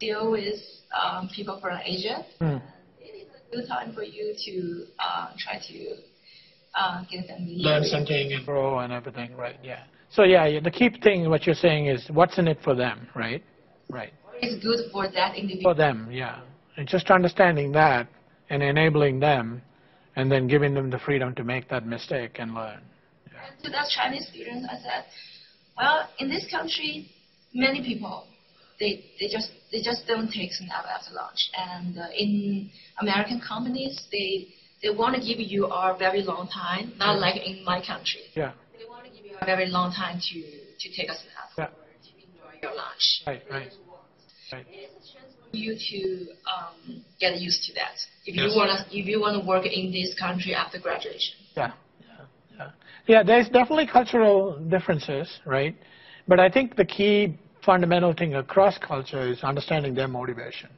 deal with um, people from Asia. Mm. It is good time for you to uh, try to uh, get them Learn something and grow and everything, right? Yeah. So yeah, yeah, the key thing what you're saying is what's in it for them, right? Right. What is good for that individual? For them, yeah. And just understanding that and enabling them, and then giving them the freedom to make that mistake and learn. And to that Chinese students, I said, well, in this country, many people they they just they just don't take nap after lunch, and uh, in American companies, they they want to give you a very long time, not like in my country. Yeah. They want to give you a very long time to, to take a snack Yeah. to enjoy your lunch. Right, right. Right. It is a chance for you to um, get used to that. If Yes. you wanna if you wanna work in this country after graduation. Yeah, yeah, yeah. Yeah, there's definitely cultural differences, right? But I think the key fundamental thing across culture is understanding their motivation.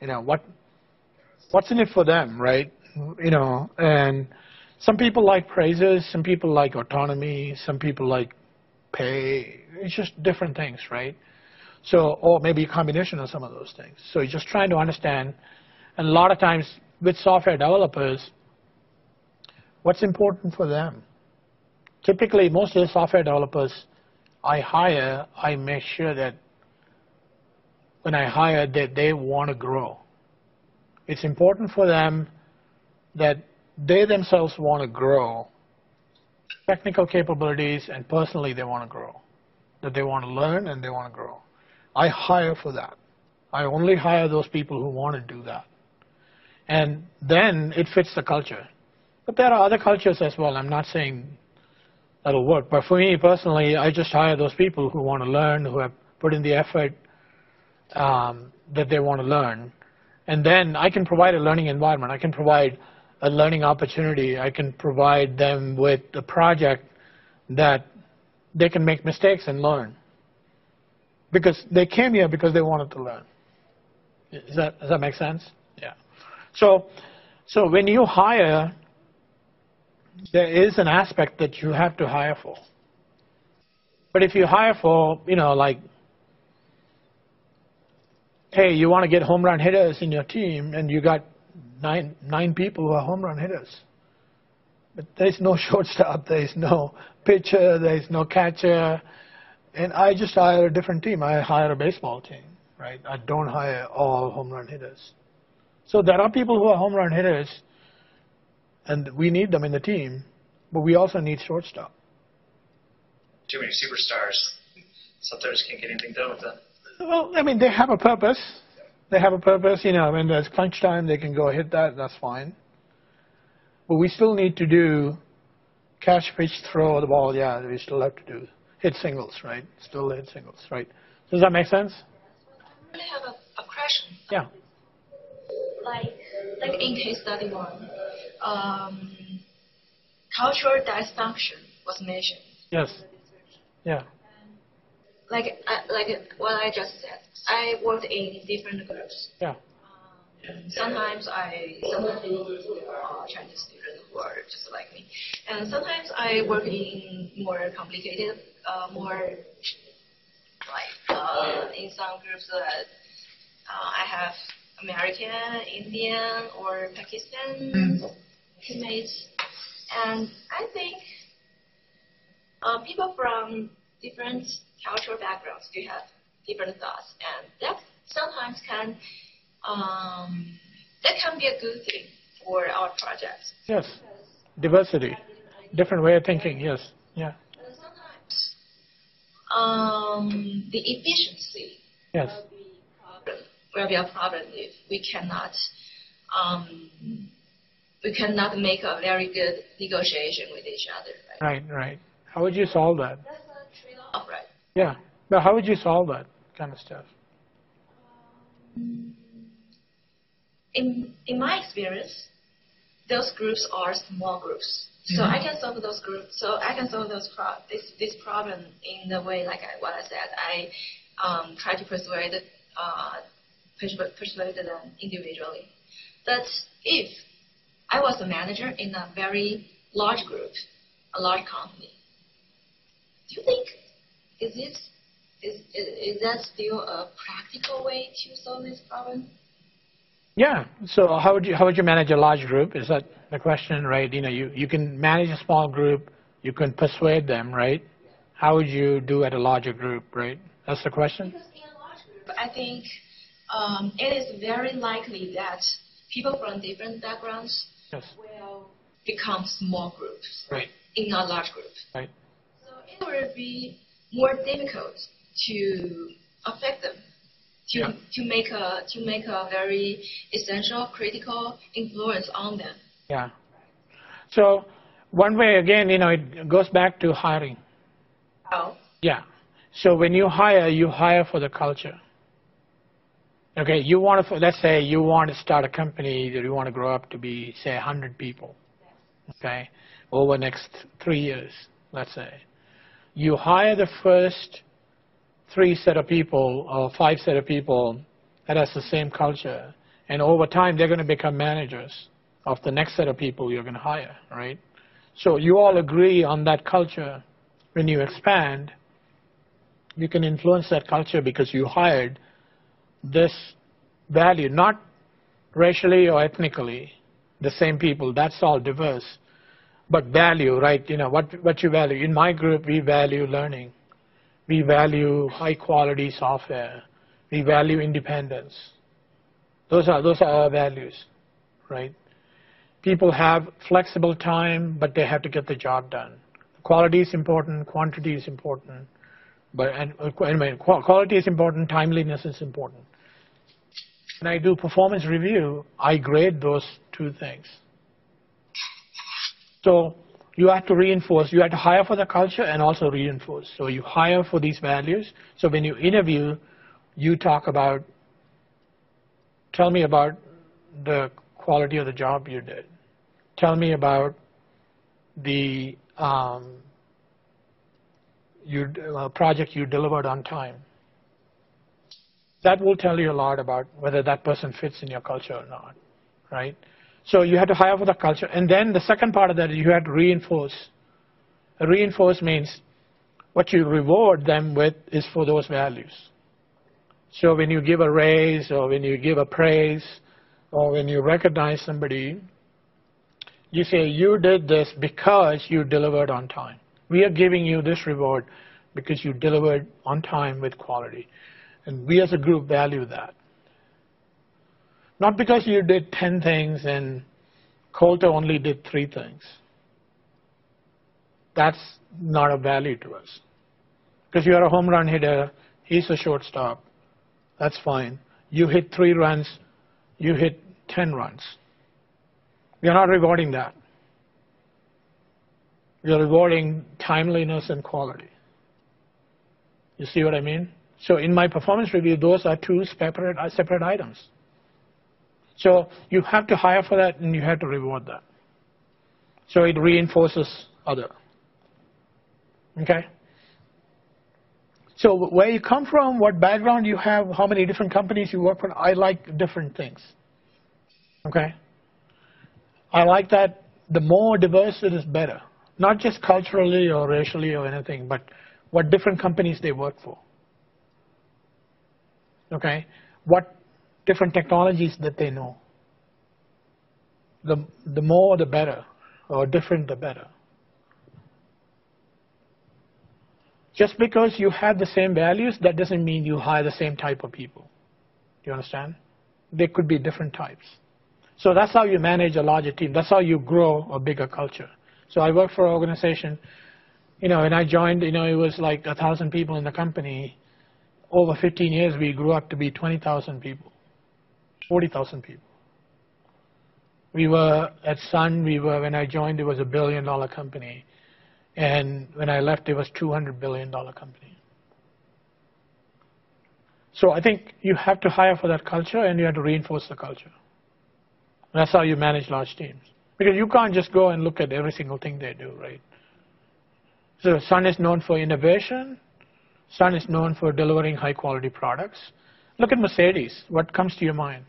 You know, what what's in it for them, right? You know, and some people like praises, some people like autonomy, some people like pay. It's just different things, right? So, or maybe a combination of some of those things. So you're just trying to understand, and a lot of times with software developers, what's important for them. Typically, most of the software developers I hire, I make sure that when I hire that they want to grow. It's important for them that they themselves want to grow, technical capabilities, and personally they want to grow. That they want to learn and they want to grow. I hire for that. I only hire those people who want to do that. And then it fits the culture. But there are other cultures as well. I'm not saying that'll work. But for me personally, I just hire those people who want to learn, who have put in the effort um, that they want to learn. And then I can provide a learning environment. I can provide a learning opportunity. I can provide them with a project that they can make mistakes and learn. Because they came here because they wanted to learn. Does that, does that make sense? Yeah. So, so when you hire, there is an aspect that you have to hire for. But if you hire for, you know, like, hey, you want to get home run hitters in your team, and you got nine nine people who are home run hitters, but there's no shortstop, there's no pitcher, there's no catcher, and I just hire a different team. I hire a baseball team, right? I don't hire all home run hitters. So there are people who are home run hitters, and we need them in the team, but we also need shortstop. Too many superstars. Sometimes can't get anything done with them. Well, I mean, they have a purpose. They have a purpose, you know, when there's crunch time, they can go hit that, that's fine. But we still need to do catch, pitch, throw the ball, yeah, we still have to do hit singles, right? Still hit singles, right? Does that make sense? I really have a, a question. Yeah. Like like in case study one, um, cultural dysfunction was mentioned. Yes. Yeah. Like I, like what I just said, I worked in different groups. Yeah. Um, sometimes I sometimes uh, Chinese students who are just like me, and sometimes I work in more complicated, uh, more like uh, in some groups that uh, I have American, Indian, or Pakistan teammates, and I think uh, people from different cultural backgrounds do have different thoughts, and that sometimes can um, that can be a good thing for our projects. Yes. Diversity. Different way of thinking, yes. Yeah. Sometimes um, the efficiency Yes. will be will be a problem if we cannot um, we cannot make a very good negotiation with each other. Right? Right, right. How would you solve that? That's a trade-off, right? Yeah. But how would you solve that kind of stuff? in in my experience, those groups are small groups. So I can solve those groups. So I can solve those pro- this this problem in the way like I, what I said. I um, try to persuade uh, persuade them individually. But if I was a manager in a very large group, a large company, do you think is it is, is, that still a practical way to solve this problem? Yeah. So how would you how would you manage a large group? Is that the question, right? You know, you, you can manage a small group, you can persuade them, right? How would you do at a larger group, right? That's the question. Because in a large group, I think um, it is very likely that people from different backgrounds Yes. will become small groups Right. in a large group. Right. So it will be more difficult to affect them, to, Yeah. to make a to make a very essential critical influence on them. Yeah. So one way, again, you know, it goes back to hiring. Oh, Yeah. So when you hire, you hire for the culture. Okay, you want to, let's say you want to start a company that you want to grow up to be, say, 100 people. Okay, over the next three years, let's say. You hire the first three set of people or five set of people that has the same culture, and over time they're going to become managers of the next set of people you're going to hire, right? So you all agree on that culture. When you expand, you can influence that culture because you hired this value, not racially or ethnically, the same people. That's all diverse, but value, right? You know what what you value. In my group, we value learning. We value high quality software. We value independence. Those are those are our values, right? People have flexible time, but they have to get the job done. Quality is important. Quantity is important. But and, quality is important. Timeliness is important. When I do performance review, I grade those two things. So you have to reinforce. You have to hire for the culture and also reinforce. So you hire for these values. So when you interview, you talk about. Tell me about the quality of the job you did. Tell me about the um, you, uh, project you delivered on time. That will tell you a lot about whether that person fits in your culture or not, right? So you have to hire for the culture. And then the second part of that is you have to reinforce. Reinforce means what you reward them with is for those values. So when you give a raise or when you give a praise or when you recognize somebody, you say, you did this because you delivered on time. We are giving you this reward because you delivered on time with quality. And we as a group value that. Not because you did 10 things and Colter only did three things. That's not a value to us. Because you're a home run hitter, he's a shortstop. That's fine. You hit three runs, you hit 10 runs. We are not rewarding that. We are rewarding timeliness and quality. You see what I mean? So in my performance review, those are two separate, uh, separate items. So you have to hire for that and you have to reward that. So it reinforces other. Okay? So where you come from, what background you have, how many different companies you work for, I like different things. Okay? I like that the more diverse it is better. Not just culturally or racially or anything, but what different companies they work for. Okay? What different technologies that they know. The, the more the better, or different the better. Just because you have the same values, that doesn't mean you hire the same type of people. Do you understand? They could be different types. So that's how you manage a larger team. That's how you grow a bigger culture. So I work for an organization, you know, and I joined, you know, it was like a thousand people in the company. Over 15 years, we grew up to be 20,000 people, 40,000 people. We were at Sun, we were, when I joined, it was a billion dollar company. And when I left, it was $200 billion company. So I think you have to hire for that culture and you have to reinforce the culture. That's how you manage large teams. Because you can't just go and look at every single thing they do, right? So Sun is known for innovation. Sun is known for delivering high quality products. Look at Mercedes. What comes to your mind?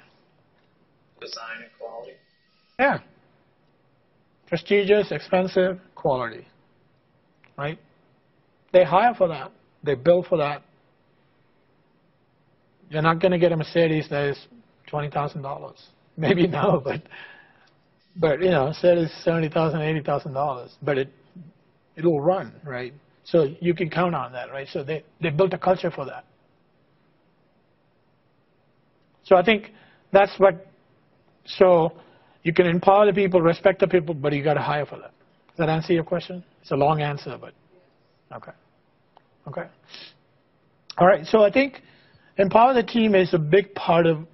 Design and quality. Yeah. Prestigious, expensive, quality. Right? They hire for that. They build for that. You're not going to get a Mercedes that is $20,000. Maybe no, but but you know, Mercedes seventy thousand, eighty thousand dollars, but it it'll run, right? So you can count on that, right? So they they built a culture for that. So I think that's what. So you can empower the people, respect the people, but you got to hire for that. Does that answer your question? It's a long answer, but okay, okay. All right. So I think empower the team is a big part of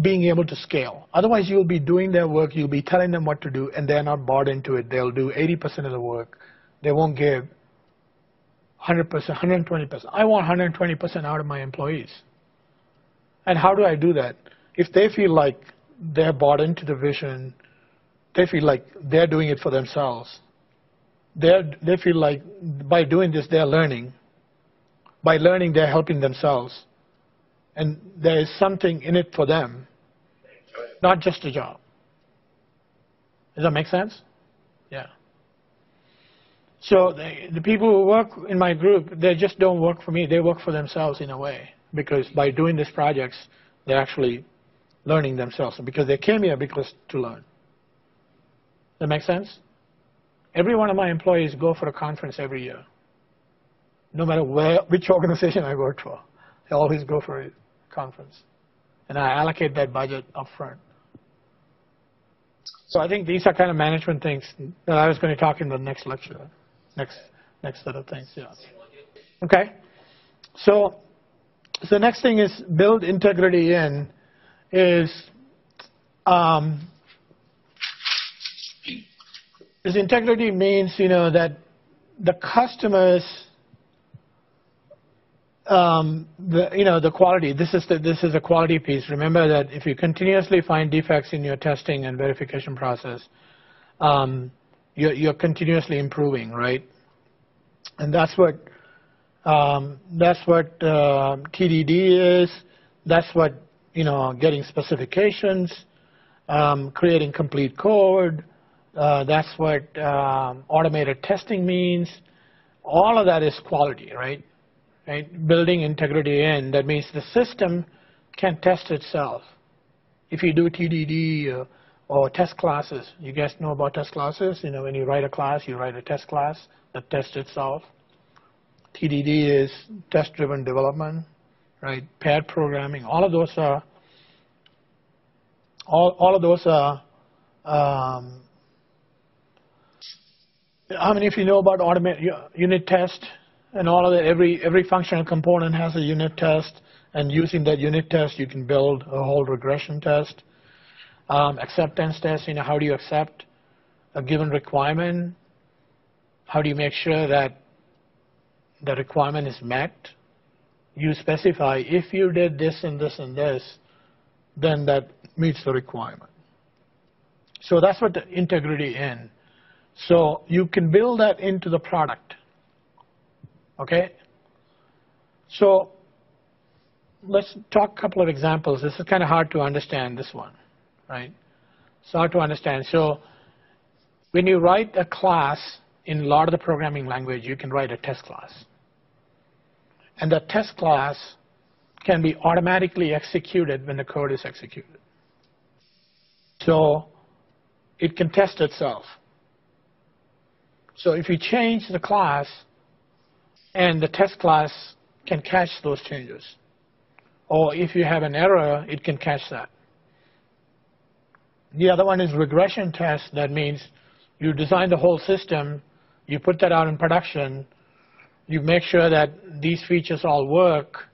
being able to scale. Otherwise, you'll be doing their work, you'll be telling them what to do, and they're not bought into it. They'll do 80% of the work. They won't give 100%, 120%. I want 120% out of my employees. And how do I do that? If they feel like they're bought into the vision, they feel like they're doing it for themselves. They're, they feel like by doing this, they're learning. By learning, they're helping themselves. And there is something in it for them, not just a job. Does that make sense? Yeah. So the, the people who work in my group, they just don't work for me. They work for themselves in a way because by doing these projects, they're actually learning themselves because they came here because to learn. That makes sense? Every one of my employees go for a conference every year. No matter where, which organization I work for, they always go for a conference. And I allocate that budget up front. So I think these are kind of management things that I was going to talk in the next lecture, next next set of things. Yeah. Okay. So, so the next thing is build integrity in is um, is integrity means you know that the customers um, the, you know the quality. This is the, this is a quality piece. Remember that if you continuously find defects in your testing and verification process, um, you're, you're, continuously improving, right? And that's what um, that's what uh, TDD is. That's what you know getting specifications, um, creating complete code. Uh, that's what um, automated testing means. All of that is quality, right? right? Building integrity in, that means the system can test itself. If you do TDD uh, or test classes, you guys know about test classes. You know, when you write a class, you write a test class that tests itself. TDD is test-driven development, right? Paired programming. All of those are all, all of those are. Um, how many of you know about automated unit test? and all of that, every, every functional component has a unit test, and using that unit test, you can build a whole regression test. Um, acceptance test, you know, how do you accept a given requirement? How do you make sure that the requirement is met? You specify, if you did this and this and this, then that meets the requirement. So that's what the integrity in. So you can build that into the product. Okay? So let's talk a couple of examples. This is kind of hard to understand, this one, right? It's hard to understand. So when you write a class in a lot of the programming language, you can write a test class. And the test class can be automatically executed when the code is executed. So it can test itself. So if you change the class, and the test class can catch those changes. Or if you have an error, it can catch that. The other one is regression test. That means you design the whole system, you put that out in production, you make sure that these features all work,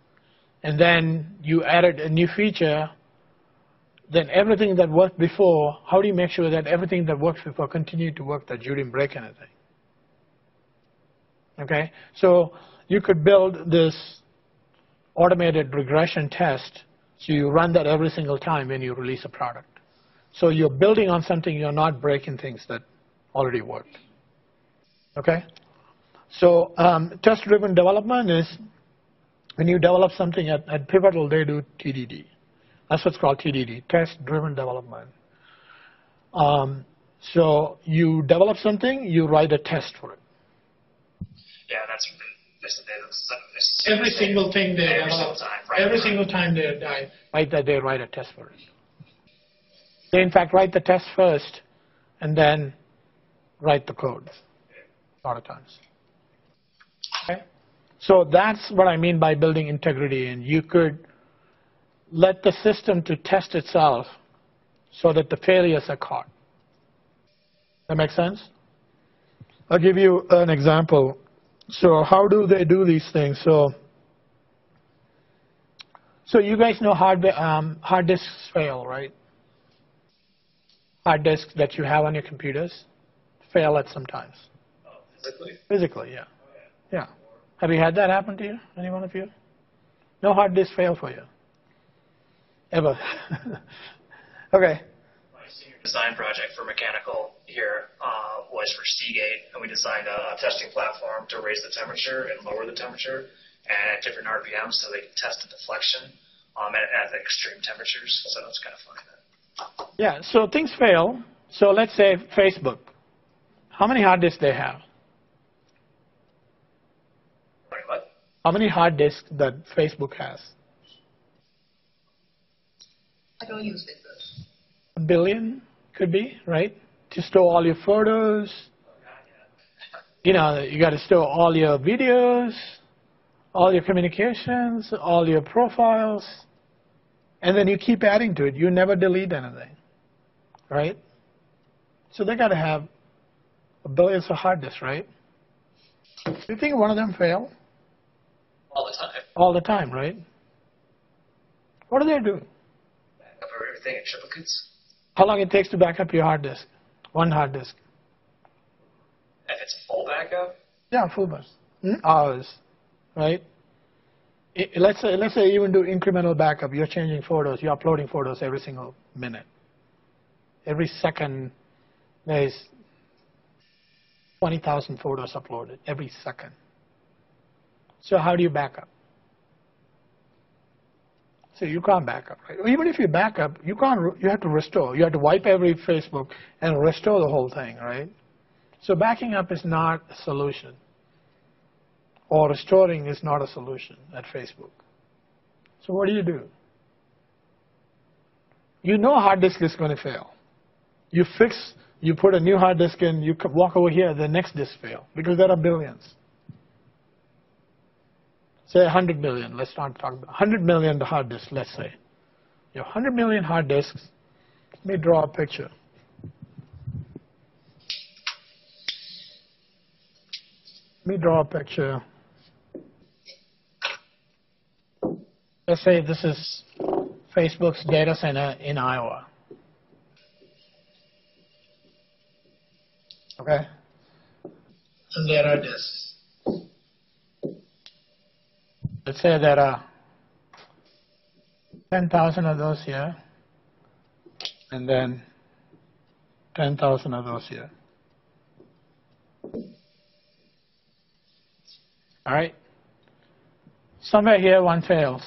and then you added a new feature, then everything that worked before, how do you make sure that everything that worked before continued to work, that you didn't break anything? Okay, so you could build this automated regression test. So you run that every single time when you release a product. So you're building on something, you're not breaking things that already worked. Okay? So um, test-driven development is when you develop something at, at Pivotal, they do TDD. That's what's called TDD, test-driven development. Um, so you develop something, you write a test for it. Yeah, that's every single thing they every develop, single time, right, every single time they die, write that they write a test for it. They in fact write the test first, and then write the code. A lot of times. Okay, so that's what I mean by building integrity. And you could let the system to test itself, so that the failures are caught. That makes sense? I'll give you an example. So how do they do these things? So So you guys know hard, um, hard disks fail, right? Hard disks that you have on your computers fail at sometimes. Oh, physically? Physically, yeah. Yeah. Have you had that happen to you? Any one of you? No hard disk fail for you? Ever? okay. My senior design project for mechanical here uh, was for Seagate, and we designed a, a testing platform to raise the temperature and lower the temperature at different RPMs so they can test the deflection um, at, at extreme temperatures. So it's kind of funny. Yeah, so things fail. So let's say Facebook. How many hard disks they have? How many hard disks that Facebook has? I don't use Facebook. A billion could be, right? To store all your photos. You know, you got to store all your videos, all your communications, all your profiles, and then you keep adding to it. You never delete anything, right? So they got to have a billions of hard disks, right? Do you think one of them fail? All the time. All the time, right? What do they do? Back up everything in triplicates. How long it takes to back up your hard disk? One hard disk. If it's full backup, Yeah, full bus. Hmm? Hours, right? Let's say let's say you even do incremental backup. You're changing photos. You're uploading photos every single minute. Every second, there's 20,000 photos uploaded every second. So how do you back up? So you can't back up, right? Even if you back up, you can't. You have to restore. You have to wipe every Facebook and restore the whole thing, right? So backing up is not a solution, or restoring is not a solution at Facebook. So what do you do? You know hard disk is going to fail. You fix, you put a new hard disk in, you walk over here, the next disk fail because there are billions. Say 100 million. Let's not talk about 100 million hard disks. Let's say you have 100 million hard disks. Let me draw a picture. Let me draw a picture. Let's say this is Facebook's data center in Iowa. Okay? And there are disks. Let's say there are 10,000 of those here, and then 10,000 of those here. All right? Somewhere here, one fails.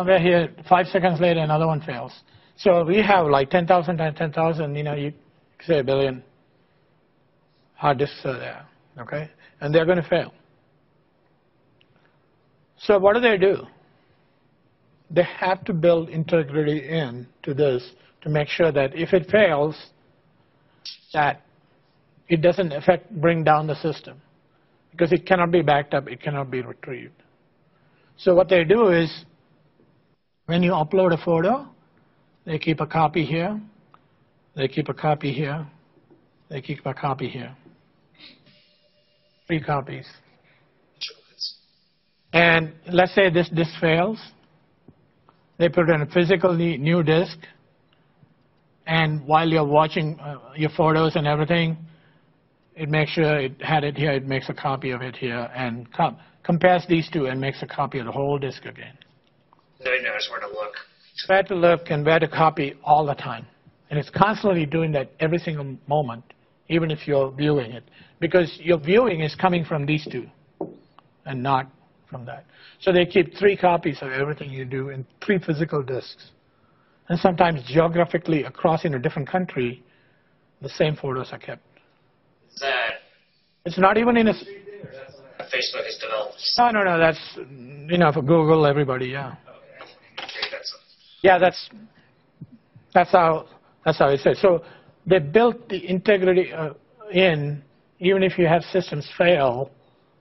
Somewhere here, five seconds later, another one fails. So we have like 10,000 times 10,000, you know, you say a billion hard disks are there, okay? And they're going to fail. So what do they do? They have to build integrity in to this to make sure that if it fails, that it doesn't affect, bring down the system. Because it cannot be backed up, it cannot be retrieved. So what they do is, when you upload a photo, they keep a copy here, they keep a copy here, they keep a copy here. Three copies. And let's say this disk fails. They put in a physical ne- new disk, and while you're watching uh, your photos and everything, it makes sure it had it here, it makes a copy of it here, and com- compares these two and makes a copy of the whole disk again. It knows where to look. Where to look and where to copy all the time. And it's constantly doing that every single moment, even if you're viewing it. Because your viewing is coming from these two and not from that. So they keep three copies of everything you do in three physical disks. And sometimes geographically across in a different country, the same photos are kept. Is that It's not even in a... Facebook has developed? No, no, no. That's you know for Google, everybody. Yeah. Yeah, that's that's how that's how it says. So they built the integrity uh, in, even if you have systems fail,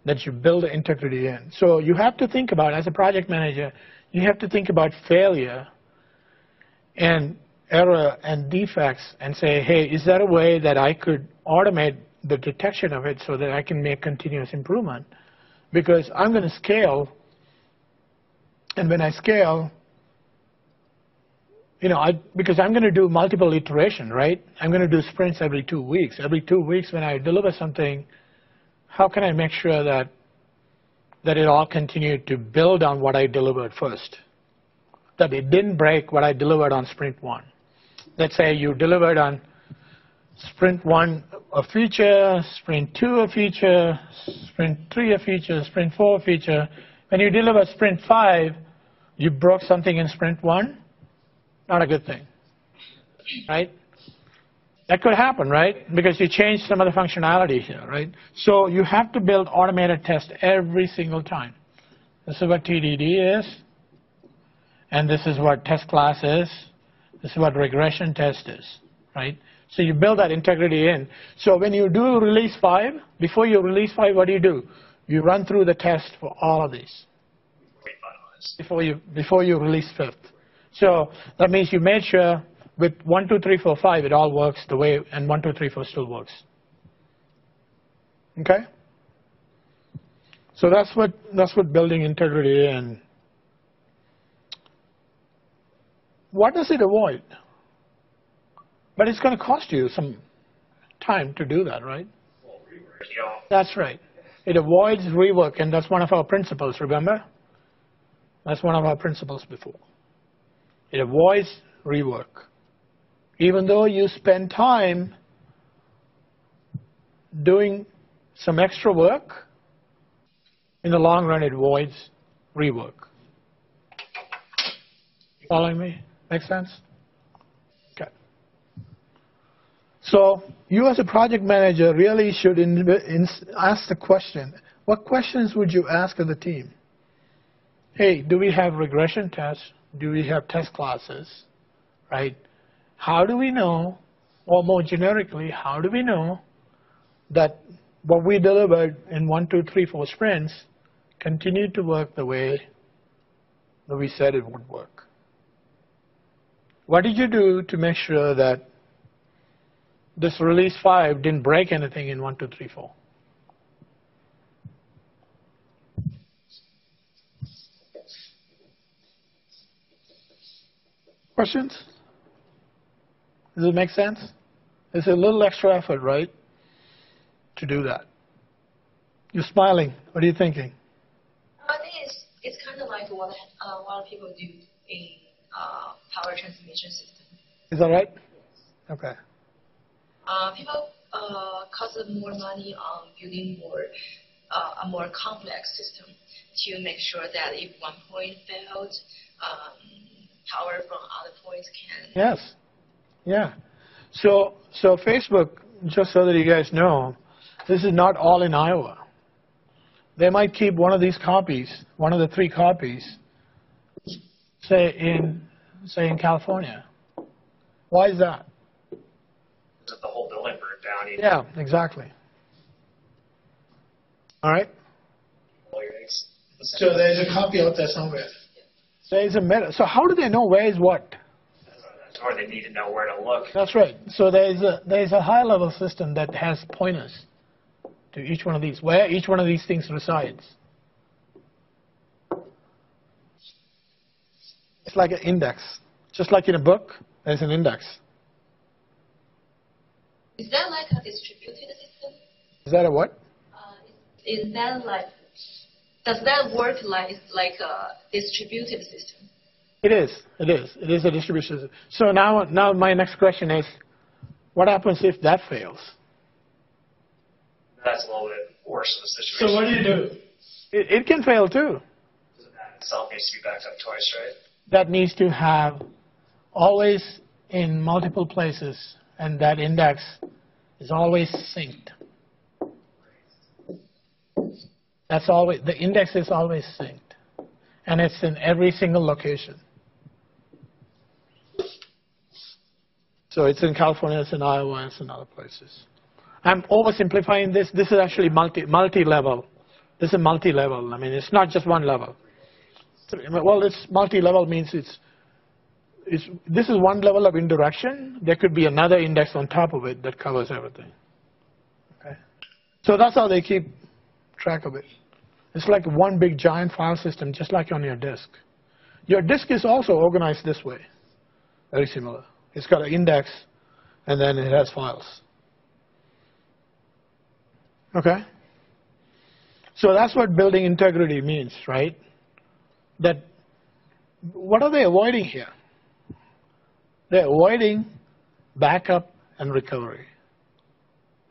that you build the integrity in. So you have to think about as a project manager, you have to think about failure and error and defects and say, hey, is there a way that I could automate the detection of it so that I can make continuous improvement? Because I'm going to scale And when I scale, you know, I, because I'm going to do multiple iteration, right? I'm going to do sprints every two weeks. Every two weeks when I deliver something, how can I make sure that that it all continued to build on what I delivered first? That it didn't break what I delivered on sprint one. Let's say you delivered on sprint one a feature, sprint two a feature, sprint three a feature, sprint four a feature. When you deliver sprint five, you broke something in sprint one, not a good thing, right? That could happen, right? Because you change some of the functionality here, right? So you have to build automated tests every single time. This is what TDD is, and this is what test class is. This is what regression test is, right? So you build that integrity in. So when you do release 5, before you release 5, what do you do? You run through the test for all of these before you, before you release 5th. So that means you made sure with 1, 2, 3, 4, 5, it all works the way, and 1, 2, 3, 4 still works. Okay? So that's what, that's what building integrity and what does it avoid? But it's going to cost you some time to do that, right? That's right. It avoids rework, and that's one of our principles, remember? That's one of our principles before. It avoids rework. Even though you spend time doing some extra work, in the long run it avoids rework. Following me? Make sense? Okay. So you as a project manager really should ask the question, what questions would you ask of the team? Hey, do we have regression tests? Do we have test classes? Right? How do we know, or more generically, how do we know that what we delivered in one, two, three, four sprints continued to work the way that we said it would work? What did you do to make sure that this release 5 didn't break anything in 1, 2, 3, 4? Questions? Does it make sense? It's a little extra effort, right, to do that. You're smiling. What are you thinking? I think it's it's kind of like what uh, a lot of people do in uh, power transmission system. Is that right? Okay. Uh, people uh, cost more money on building more uh, a more complex system to make sure that if one point failed, um, power from other points can. Yes. Yeah. So, so Facebook, just so that you guys know, this is not all in Iowa. They might keep one of these copies, one of the three copies, say in, say in California. Why is that? if the whole building burned down, you Yeah, exactly. All right. all your eggs. So there's a copy out there somewhere. There's a meta. So how do they know where is what? Or they need to know where to look. That's right. So there's a there's a high level system that has pointers to each one of these, where each one of these things resides. It's like an index. Just like in a book, there's an index. Is that like a distributed system? Is that a what? Uh, is, is that like does that work like like a distributed system? It is. It is. It is a distribution system. So now, now my next question is, what happens if that fails? That's a little bit worse of a situation. So what do you do? It, it can fail too. That itself needs to be backed up twice, right? That needs to have always in multiple places, and that index is always synced. That's always the index is always synced, and it's in every single location. So it's in California, it's in Iowa, it's in other places. I'm oversimplifying this. This is actually multi multi level. This is multi level. I mean, it's not just one level. Well, it's multi level means it's it's this is one level of indirection. There could be another index on top of it that covers everything. Okay. So that's how they keep track of it. It's like one big giant file system, just like on your disk. Your disk is also organized this way, very similar. It's got an index, and then it has files. Okay? So that's what building integrity means, right? That what are they avoiding here? They're avoiding backup and recovery.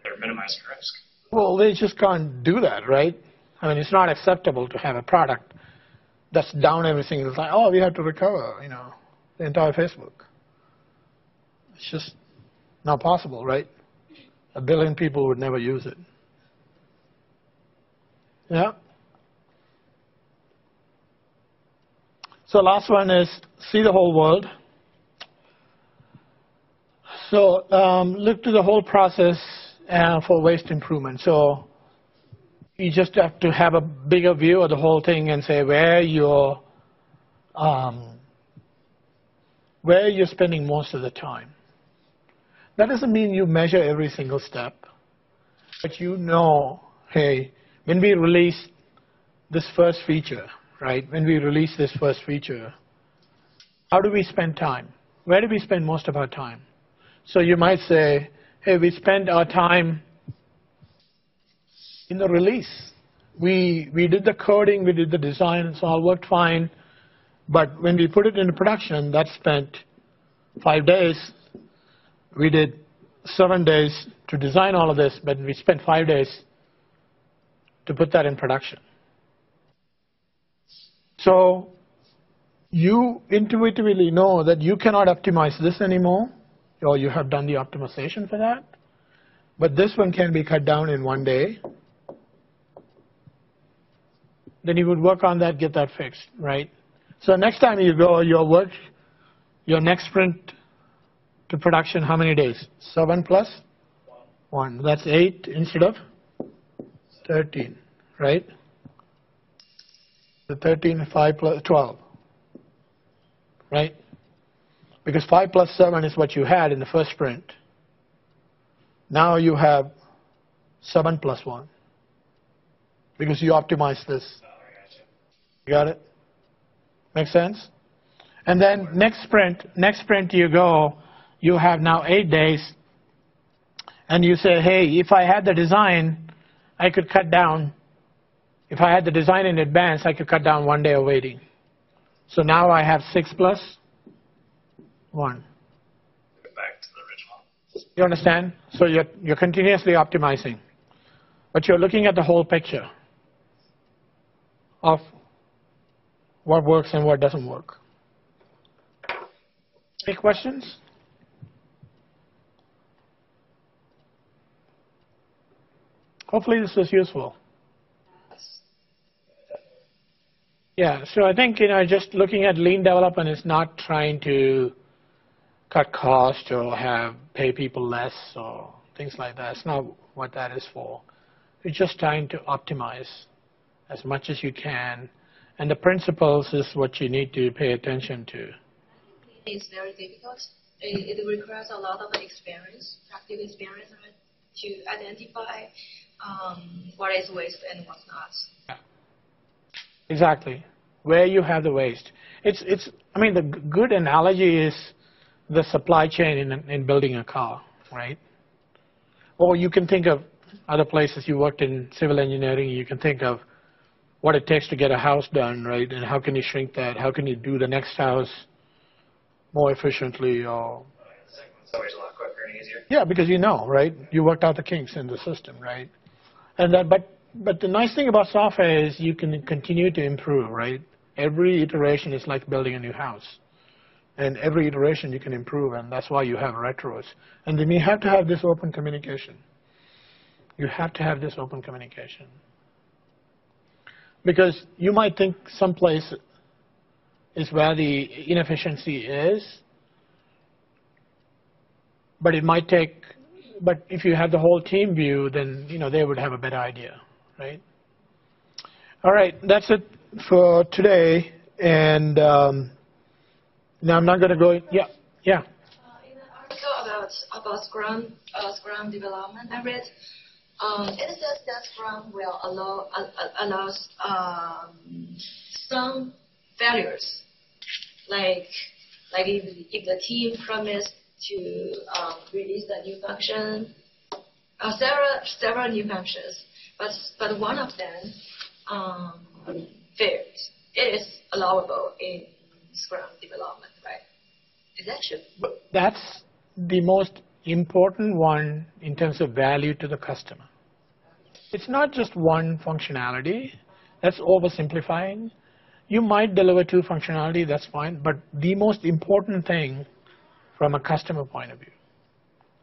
They're minimizing risk. Well, they just can't do that, right? I mean, it's not acceptable to have a product that's down every single time. Oh, we have to recover, you know, the entire Facebook. It's just not possible, right? A billion people would never use it. Yeah. So last one is see the whole world. So um, look to the whole process uh, for waste improvement. So you just have to have a bigger view of the whole thing and say where you're um, where you're spending most of the time. That doesn't mean you measure every single step, but you know, hey, when we release this first feature, right? When we release this first feature, how do we spend time? Where do we spend most of our time? So you might say, hey, we spend our time in the release. We, we did the coding, we did the design, it's all worked fine. But when we put it into production, that spent five days. We did seven days to design all of this, but we spent five days to put that in production. So you intuitively know that you cannot optimize this anymore, or you have done the optimization for that. But this one can be cut down in one day. Then you would work on that, get that fixed, right? So next time you go, your work, your next sprint to production, how many days? Seven plus? One. That's eight instead of 13, right? The 13, 5 plus 12, right? Because 5 plus 7 is what you had in the first sprint. Now you have 7 plus 1 because you optimized this. You got it? Make sense? And then next sprint, next sprint you go, you have now 8 days and you say, hey, if I had the design, I could cut down, if I had the design in advance, I could cut down one day of waiting. So now I have 6 plus 1. Back to the original. You understand? So you're, you're continuously optimizing. But you're looking at the whole picture of what works and what doesn't work. Any questions? Hopefully this was useful. Yeah, so I think, you know, just looking at lean development is not trying to cut costs or have pay people less or things like that. It's not what that is for. It's just trying to optimize as much as you can. And the principles is what you need to pay attention to. It's very difficult. It, it requires a lot of experience, practical experience to identify um, what is waste and what's not. Exactly. Where you have the waste. It's, it's, I mean, the good analogy is the supply chain in, in building a car, right? Or you can think of other places you worked in civil engineering, you can think of what it takes to get a house done, right? And how can you shrink that? How can you do the next house more efficiently or a lot quicker and easier. yeah, because you know, right? You worked out the kinks in the system, right? And that, but but the nice thing about software is you can continue to improve, right? Every iteration is like building a new house, and every iteration you can improve, and that's why you have retros. And then you have to have this open communication. You have to have this open communication because you might think someplace is where the inefficiency is, but it might take but if you have the whole team view then you know they would have a better idea right? All right that's it for today and um, now i'm not going to go yeah yeah. Uh, in an article about about Scrum uh, Scrum development, I read um, it says that Scrum will allow uh, allows um, some failures like like if, if the team promised to um, release a new function, uh, several several new functions, but but one of them um, failed. It is allowable in Scrum development, right? Is that true? That's the most important one in terms of value to the customer. It's not just one functionality. That's oversimplifying. You might deliver two functionality, that's fine, but the most important thing from a customer point of view,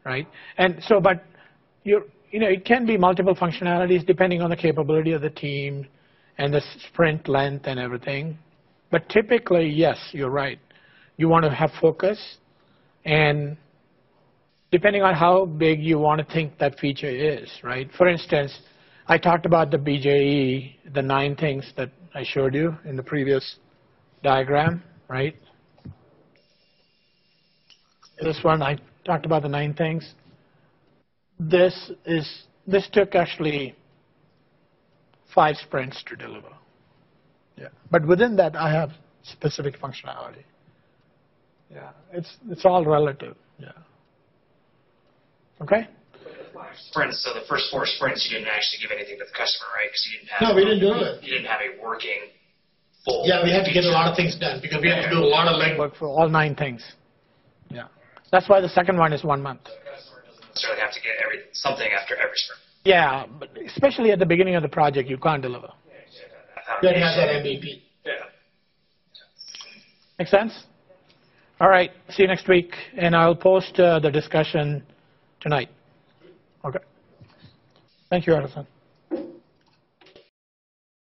right? And so, but you you know, it can be multiple functionalities depending on the capability of the team and the sprint length and everything. But typically, yes, you're right. You want to have focus and depending on how big you want to think that feature is, right? For instance, I talked about the BJE, the nine things that I showed you in the previous diagram, right? This one, I talked about the nine things. This is this took actually five sprints to deliver. Yeah, but within that, I have specific functionality. Yeah, it's it's all relative. Yeah. Okay. Sprints. So the first four sprints, you didn't actually give anything to the customer, right? Because you didn't have. No, we didn't do it. You didn't have a working full. Yeah, we had to get a lot of things done because we had to do a lot of legwork for all nine things. Yeah. That's why the second one is one month. The customer doesn't necessarily have to get every something after every sprint. Yeah, but especially at the beginning of the project, you can't deliver. Yeah. MVP. Yeah. Make sense? All right. See you next week, and I'll post uh, the discussion tonight. Okay. Thank you, Edison.